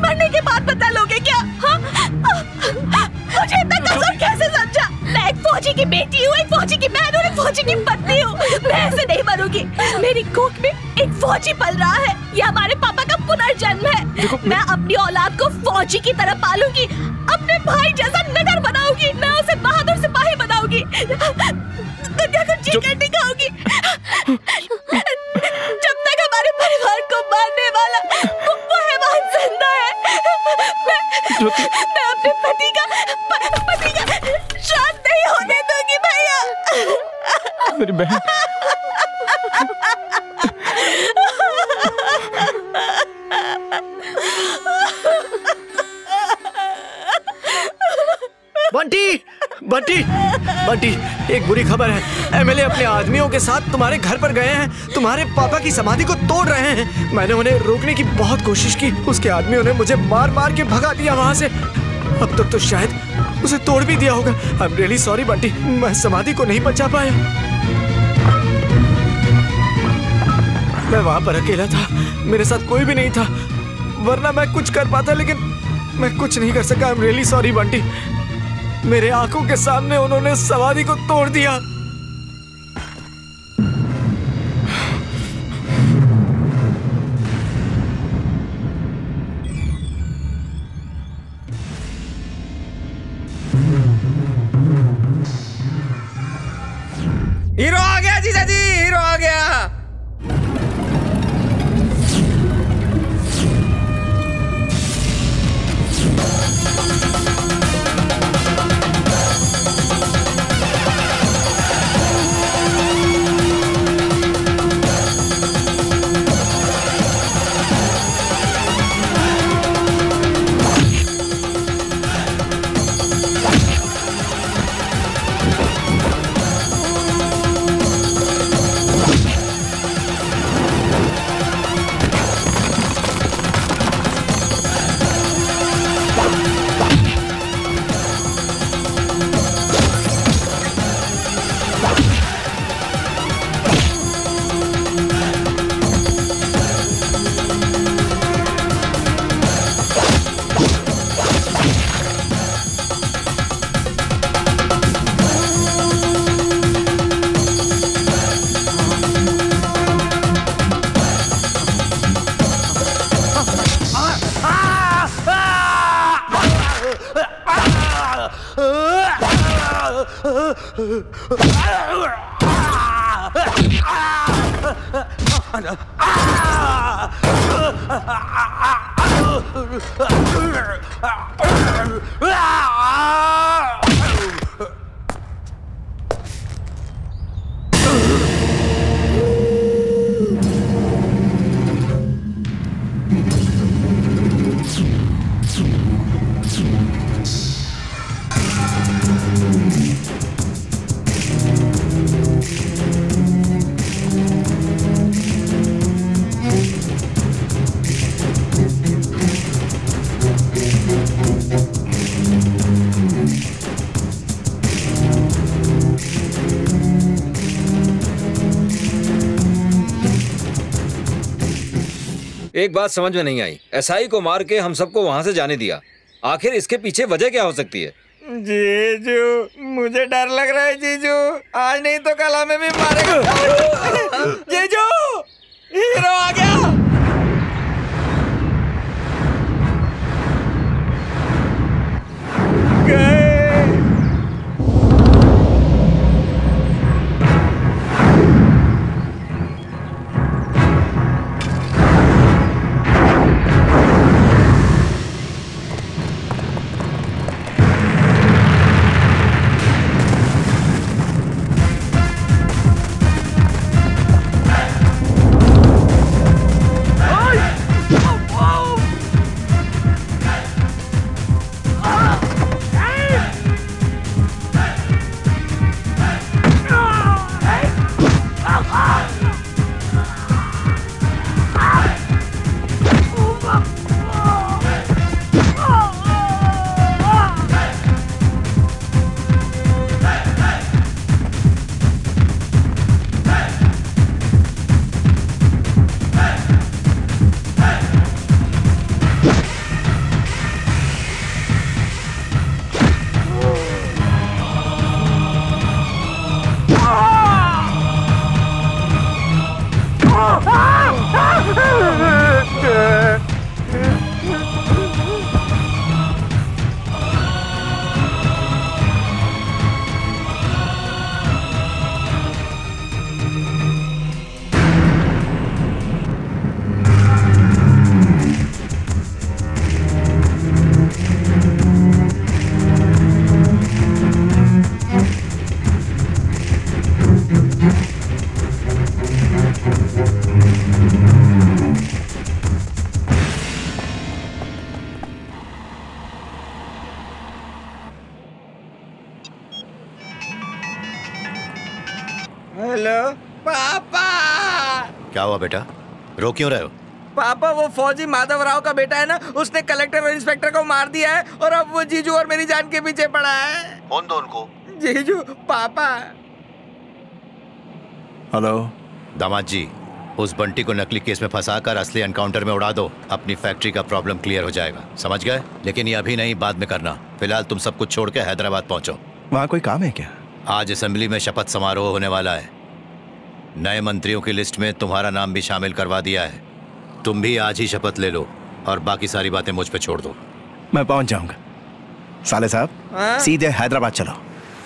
मेरी कोख में एक फौजी पल रहा है। ये हमारे पापा का पुनर्जन्म है। मैं अपनी औलाद को फौजी की तरह पालूँगी। अपने भाई जैसा नगर बनाऊँगी। मैं उसे बहादुर सिपाही बनाऊँगी। दुनिया को जी अपने आदमियों के साथ तुम्हारे घर पर गए हैं, तुम्हारे पापा की समाधि को तोड़ रहे हैं। मैंने उन्हें रोकने की बहुत कोशिश की। उसके आदमियों ने मुझे मार मार के भगा दिया वहाँ से। अब तक तो शायद उसे तोड़ भी दिया होगा। I am really sorry Bunty मैं समाधि को नहीं बचा पाया। मैं वहाँ पर अकेला था। मेरे साथ कोई भी नहीं था। वरना मैं कुछ कर पाता, लेकिन मैं कुछ नहीं कर सका। I am really sorry Bunty मेरे आँखों के सामने उन्होंने समाधि को तोड़ दिया। एक बात समझ में नहीं आई। एसआई को मार के हम सबको वहाँ से जाने दिया। आखिर इसके पीछे वजह क्या हो सकती है? जीजू मुझे डर लग रहा है जीजू। आज नहीं तो कल हमें भी मारेगा। जीजू हीरो आ गया। हुआ बेटा। रो क्यों रहे हो? पापा वो फौजी माधव राव का बेटा है ना उसने कलेक्टर और इंस्पेक्टर को मार दिया है और अब वो जीजू और मेरी जान के पीछे पड़ा है। कौन दो उनको? जीजू पापा। हेलो। दामाद जी उस बंटी को नकली केस में फंसाकर असली एनकाउंटर में उड़ा दो। अपनी फैक्ट्री का प्रॉब्लम क्लियर हो जाएगा। समझ गए? लेकिन ये अभी नहीं बाद में करना। फ़िलहाल तुम सब कुछ छोड़ के हैदराबाद पहुंचो। वहाँ कोई काम है क्या? आज असेंबली में शपथ समारोह होने वाला है। नए मंत्रियों की लिस्ट में तुम्हारा नाम भी शामिल करवा दिया है। तुम भी आज ही शपथ ले लो और बाकी सारी बातें मुझ पे छोड़ दो। मैं पहुँच जाऊँगा। साले साहब हाँ? सीधे हैदराबाद चलो।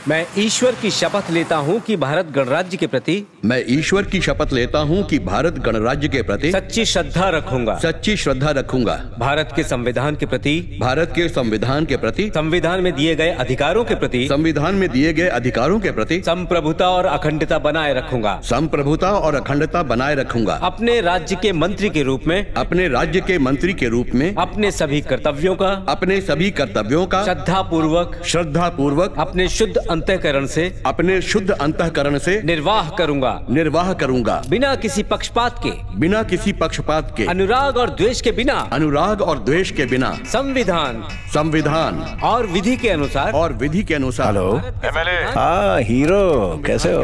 मैं ईश्वर की शपथ लेता हूँ कि भारत गणराज्य के प्रति मैं ईश्वर की शपथ लेता हूँ कि भारत गणराज्य के प्रति सच्ची श्रद्धा रखूँगा। सच्ची श्रद्धा रखूँगा। भारत के संविधान के प्रति भारत के संविधान के प्रति संविधान में दिए गए अधिकारों के प्रति संविधान में दिए गए अधिकारों के प्रति संप्रभुता और अखंडता बनाए रखूँगा। संप्रभुता और अखंडता बनाए रखूँगा। अपने राज्य के मंत्री के रूप में अपने राज्य के मंत्री के रूप में अपने सभी कर्तव्यों का अपने सभी कर्तव्यों का श्रद्धा पूर्वक श्रद्धा पूर्वक अपने शुद्ध अंतःकरण से अपने शुद्ध अंतःकरण से निर्वाह करूँगा। निर्वाह करूँगा। बिना किसी पक्षपात के। बिना किसी पक्षपात के। अनुराग और द्वेष के बिना। अनुराग और द्वेष के बिना। संविधान। संविधान। और विधि के अनुसार। और विधि के अनुसार। हेलो। एमएलए। हाँ हीरो कैसे हो?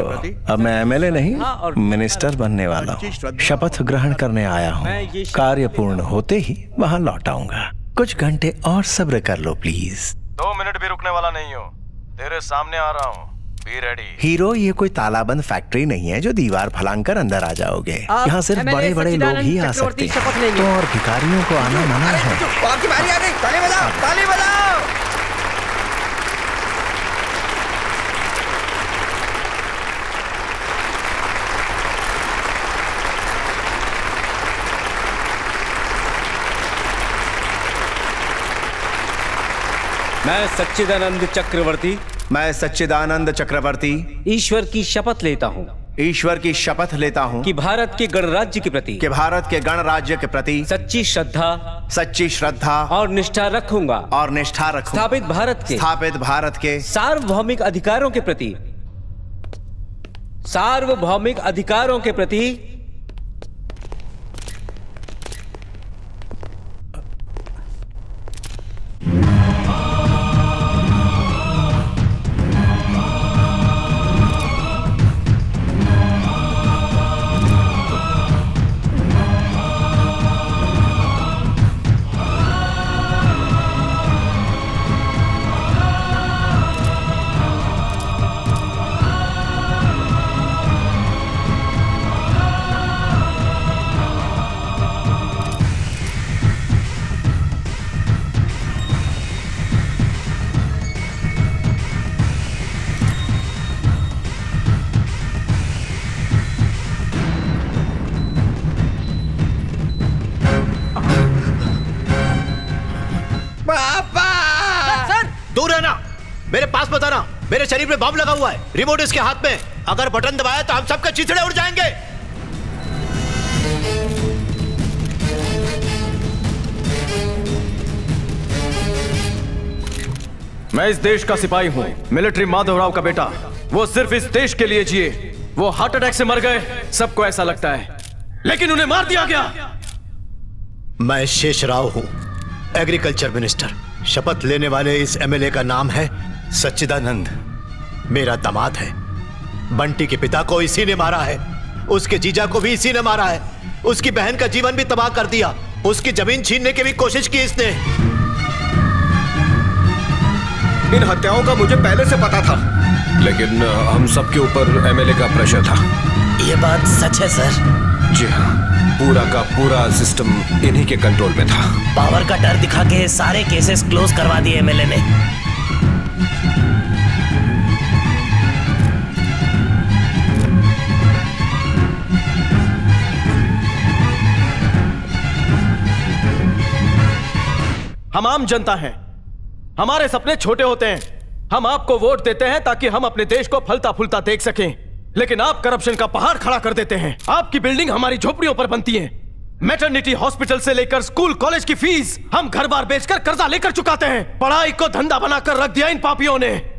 अब मैं एमएलए नहीं मिनिस्टर बनने वाला हूँ। शपथ ग्रहण करने आया हूँ। कार्य पूर्ण होते ही वहाँ लौट आऊँगा। कुछ घंटे और सब्र कर लो प्लीज़। दो मिनट भी रुकने वाला नहीं हो। तेरे सामने आ रहा हूँ। बी रेडी हीरो ये कोई तालाबंद फैक्ट्री नहीं है जो दीवार फलांग कर अंदर आ जाओगे। यहाँ सिर्फ़ बड़े बड़े लोग ही आ सकते हैं। तो और भिखारियों को आना मना है आपकी बारी आ गई ताली बजाओ ताली बजाओ मैं सच्चिदानंद चक्रवर्ती। मैं सच्चिदानंद चक्रवर्ती। ईश्वर की शपथ लेता हूँ। ईश्वर की शपथ लेता हूँ। कि भारत के गणराज्य के प्रति कि भारत के गणराज्य के प्रति सच्ची श्रद्धा सच्ची श्रद्धा और निष्ठा रखूँगा। और निष्ठा रखूँगा। स्थापित भारत के स्थापित भारत के सार्वभौमिक अधिकारों के प्रति सार्वभौमिक अधिकारों के प्रति पे बम लगा हुआ है। रिमोट इसके हाथ में। अगर बटन दबाया तो हम सबके चिथड़े उड़ जाएँगे। मैं इस देश का सिपाही हूँ। मिलिट्री माधवराव का बेटा। वो सिर्फ़ इस देश के लिए जिए। वो हार्ट अटैक से मर गए। सबको ऐसा लगता है। लेकिन उन्हें मार दिया गया। मैं शेष राव हूँ एग्रीकल्चर मिनिस्टर शपथ लेने वाले इस एमएलए का नाम है सच्चिदानंद। मेरा दामाद है। बंटी के पिता को इसी ने मारा है। उसके जीजा को भी इसी ने मारा है। उसकी बहन का जीवन भी तबाह कर दिया। उसकी ज़मीन छीनने की भी कोशिश की इसने। इन हत्याओं का मुझे पहले से पता था। लेकिन हम सबके ऊपर एमएलए का प्रेशर था। ये बात सच है सर। जी हाँ पूरा का पूरा सिस्टम इन्हीं के कंट्रोल में था। पावर का डर दिखा के सारे केसेस क्लोज करवा दिए एमएलए ने। हम आम जनता हैं। हमारे सपने छोटे होते हैं। हम आपको वोट देते हैं ताकि हम अपने देश को फलता फूलता देख सकें। लेकिन आप करप्शन का पहाड़ खड़ा कर देते हैं। आपकी बिल्डिंग हमारी झोपड़ियों पर बनती है। मैटरनिटी हॉस्पिटल से लेकर स्कूल, कॉलेज की फ़ीस हम घर बार बेचकर कर्जा लेकर चुकाते हैं। पढ़ाई को धंधा बनाकर रख दिया इन पापियों ने।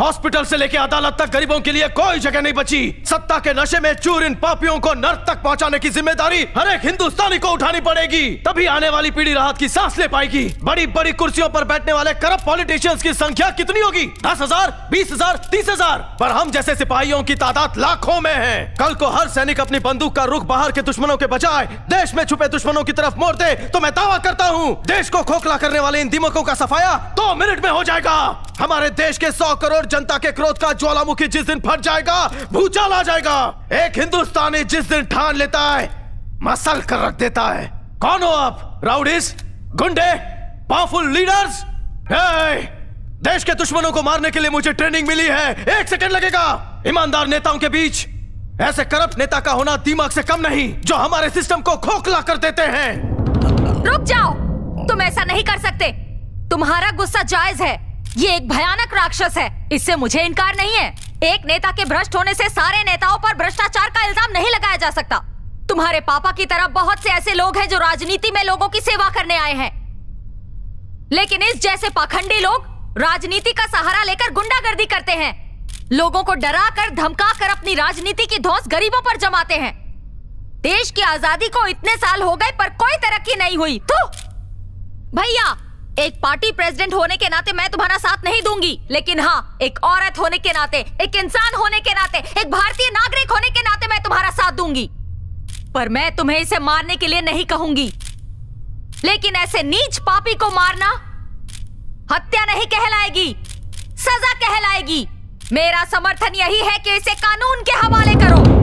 हॉस्पिटल से लेकर अदालत तक गरीबों के लिए कोई जगह नहीं बची। सत्ता के नशे में चूर इन पापियों को नर्क तक पहुँचाने की ज़िम्मेदारी हर एक हिंदुस्तानी को उठानी पड़ेगी। तभी आने वाली पीढ़ी राहत की सांस ले पाएगी। बड़ी बड़ी कुर्सियों पर बैठने वाले करप्ट पॉलिटिशियंस की संख्या कितनी होगी? दस हज़ार, बीस हज़ार, तीस हज़ार। पर हम जैसे सिपाहियों की तादाद लाखों में है। कल को हर सैनिक अपनी बंदूक का रुख बाहर के दुश्मनों के बजाय देश में छुपे दुश्मनों की तरफ़ मोड़ दे तो मैं दावा करता हूँ, देश को खोखला करने वाले इन दिमकों का सफाया दो मिनट में हो जाएगा। हमारे देश के सौ करोड़ जनता के क्रोध का ज्वालामुखी जिस दिन फट जाएगा, भूचाल आ जाएगा। एक हिंदुस्तानी जिस दिन ठान लेता है, मसल कर रख देता है। कौन हो आप राउडीज गुंडे, पावरफुल लीडर्स? देश के दुश्मनों को मारने के लिए मुझे ट्रेनिंग मिली है। एक सेकंड लगेगा। ईमानदार नेताओं के बीच, ऐसे करप्ट नेता का होना दिमाग से कम नहीं, जो हमारे सिस्टम को खोखला कर देते हैं। रुक जाओ। तुम ऐसा नहीं कर सकते। तुम्हारा गुस्सा जायज़ है। ये एक भयानक राक्षस है। इससे मुझे इनकार नहीं है। एक नेता के भ्रष्ट होने से सारे नेताओं पर भ्रष्टाचार का इल्ज़ाम नहीं लगाया जा सकता। तुम्हारे पापा की तरह बहुत से ऐसे लोग हैं जो राजनीति में लोगों की सेवा करने आए हैं। लेकिन इस जैसे पाखंडी लोग राजनीति का सहारा लेकर गुंडागर्दी करते हैं। लोगों को डरा कर धमका कर अपनी राजनीति की धौस गरीबों पर जमाते हैं। देश की आज़ादी को इतने साल हो गए पर कोई तरक्की नहीं हुई। तो भैया एक पार्टी प्रेसिडेंट होने के नाते मैं तुम्हारा साथ नहीं दूँगी। लेकिन हाँ एक औरत होने के नाते, एक इंसान होने के नाते, एक भारतीय नागरिक होने के नाते मैं तुम्हारा साथ दूँगी। पर मैं तुम्हें इसे मारने के लिए नहीं कहूँगी। लेकिन ऐसे नीच पापी को मारना हत्या नहीं कहलाएगी, सजा कहलाएगी। मेरा समर्थन यही है कि इसे कानून के हवाले करो।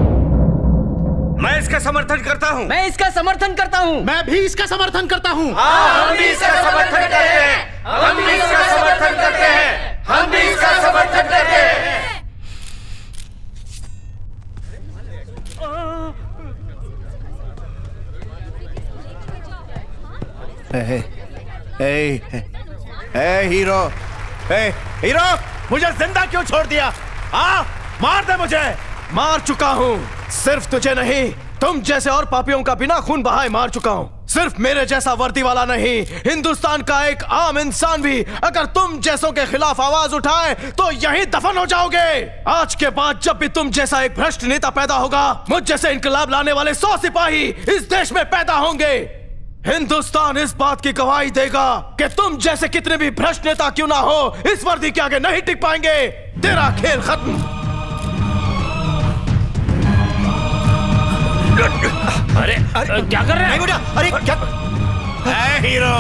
मैं इसका समर्थन करता हूँ। मैं इसका समर्थन करता हूँ। मैं भी इसका समर्थन करता हूँ। हम भी इसका समर्थन करते हैं। हम भी इसका समर्थन करते हैं। हम भी इसका समर्थन करते हैं। ए, ए, ए, हीरो ए, हीरो मुझे ज़िंदा क्यों छोड़ दिया? आ मार दे मुझे। मार चुका हूँ। सिर्फ़ तुझे नहीं, तुम जैसे और पापियों का बिना खून बहाए मार चुका हूँ। सिर्फ़ मेरे जैसा वर्दी वाला नहीं, हिंदुस्तान का एक आम इंसान भी, अगर तुम जैसों के खिलाफ आवाज़ उठाए तो यही दफन हो जाओगे। आज के बाद जब भी तुम जैसा एक भ्रष्ट नेता पैदा होगा, मुझ जैसे इनकलाब लाने वाले सौ सिपाही इस देश में पैदा होंगे। हिंदुस्तान इस बात की गवाही देगा कि तुम जैसे कितने भी भ्रष्ट नेता क्यों ना हो, इस वर्दी के आगे नहीं टिक पाएँगे। तेरा खेल खत्म। अरे, अरे क्या कर रहे हैं? अरे क्या? हीरो।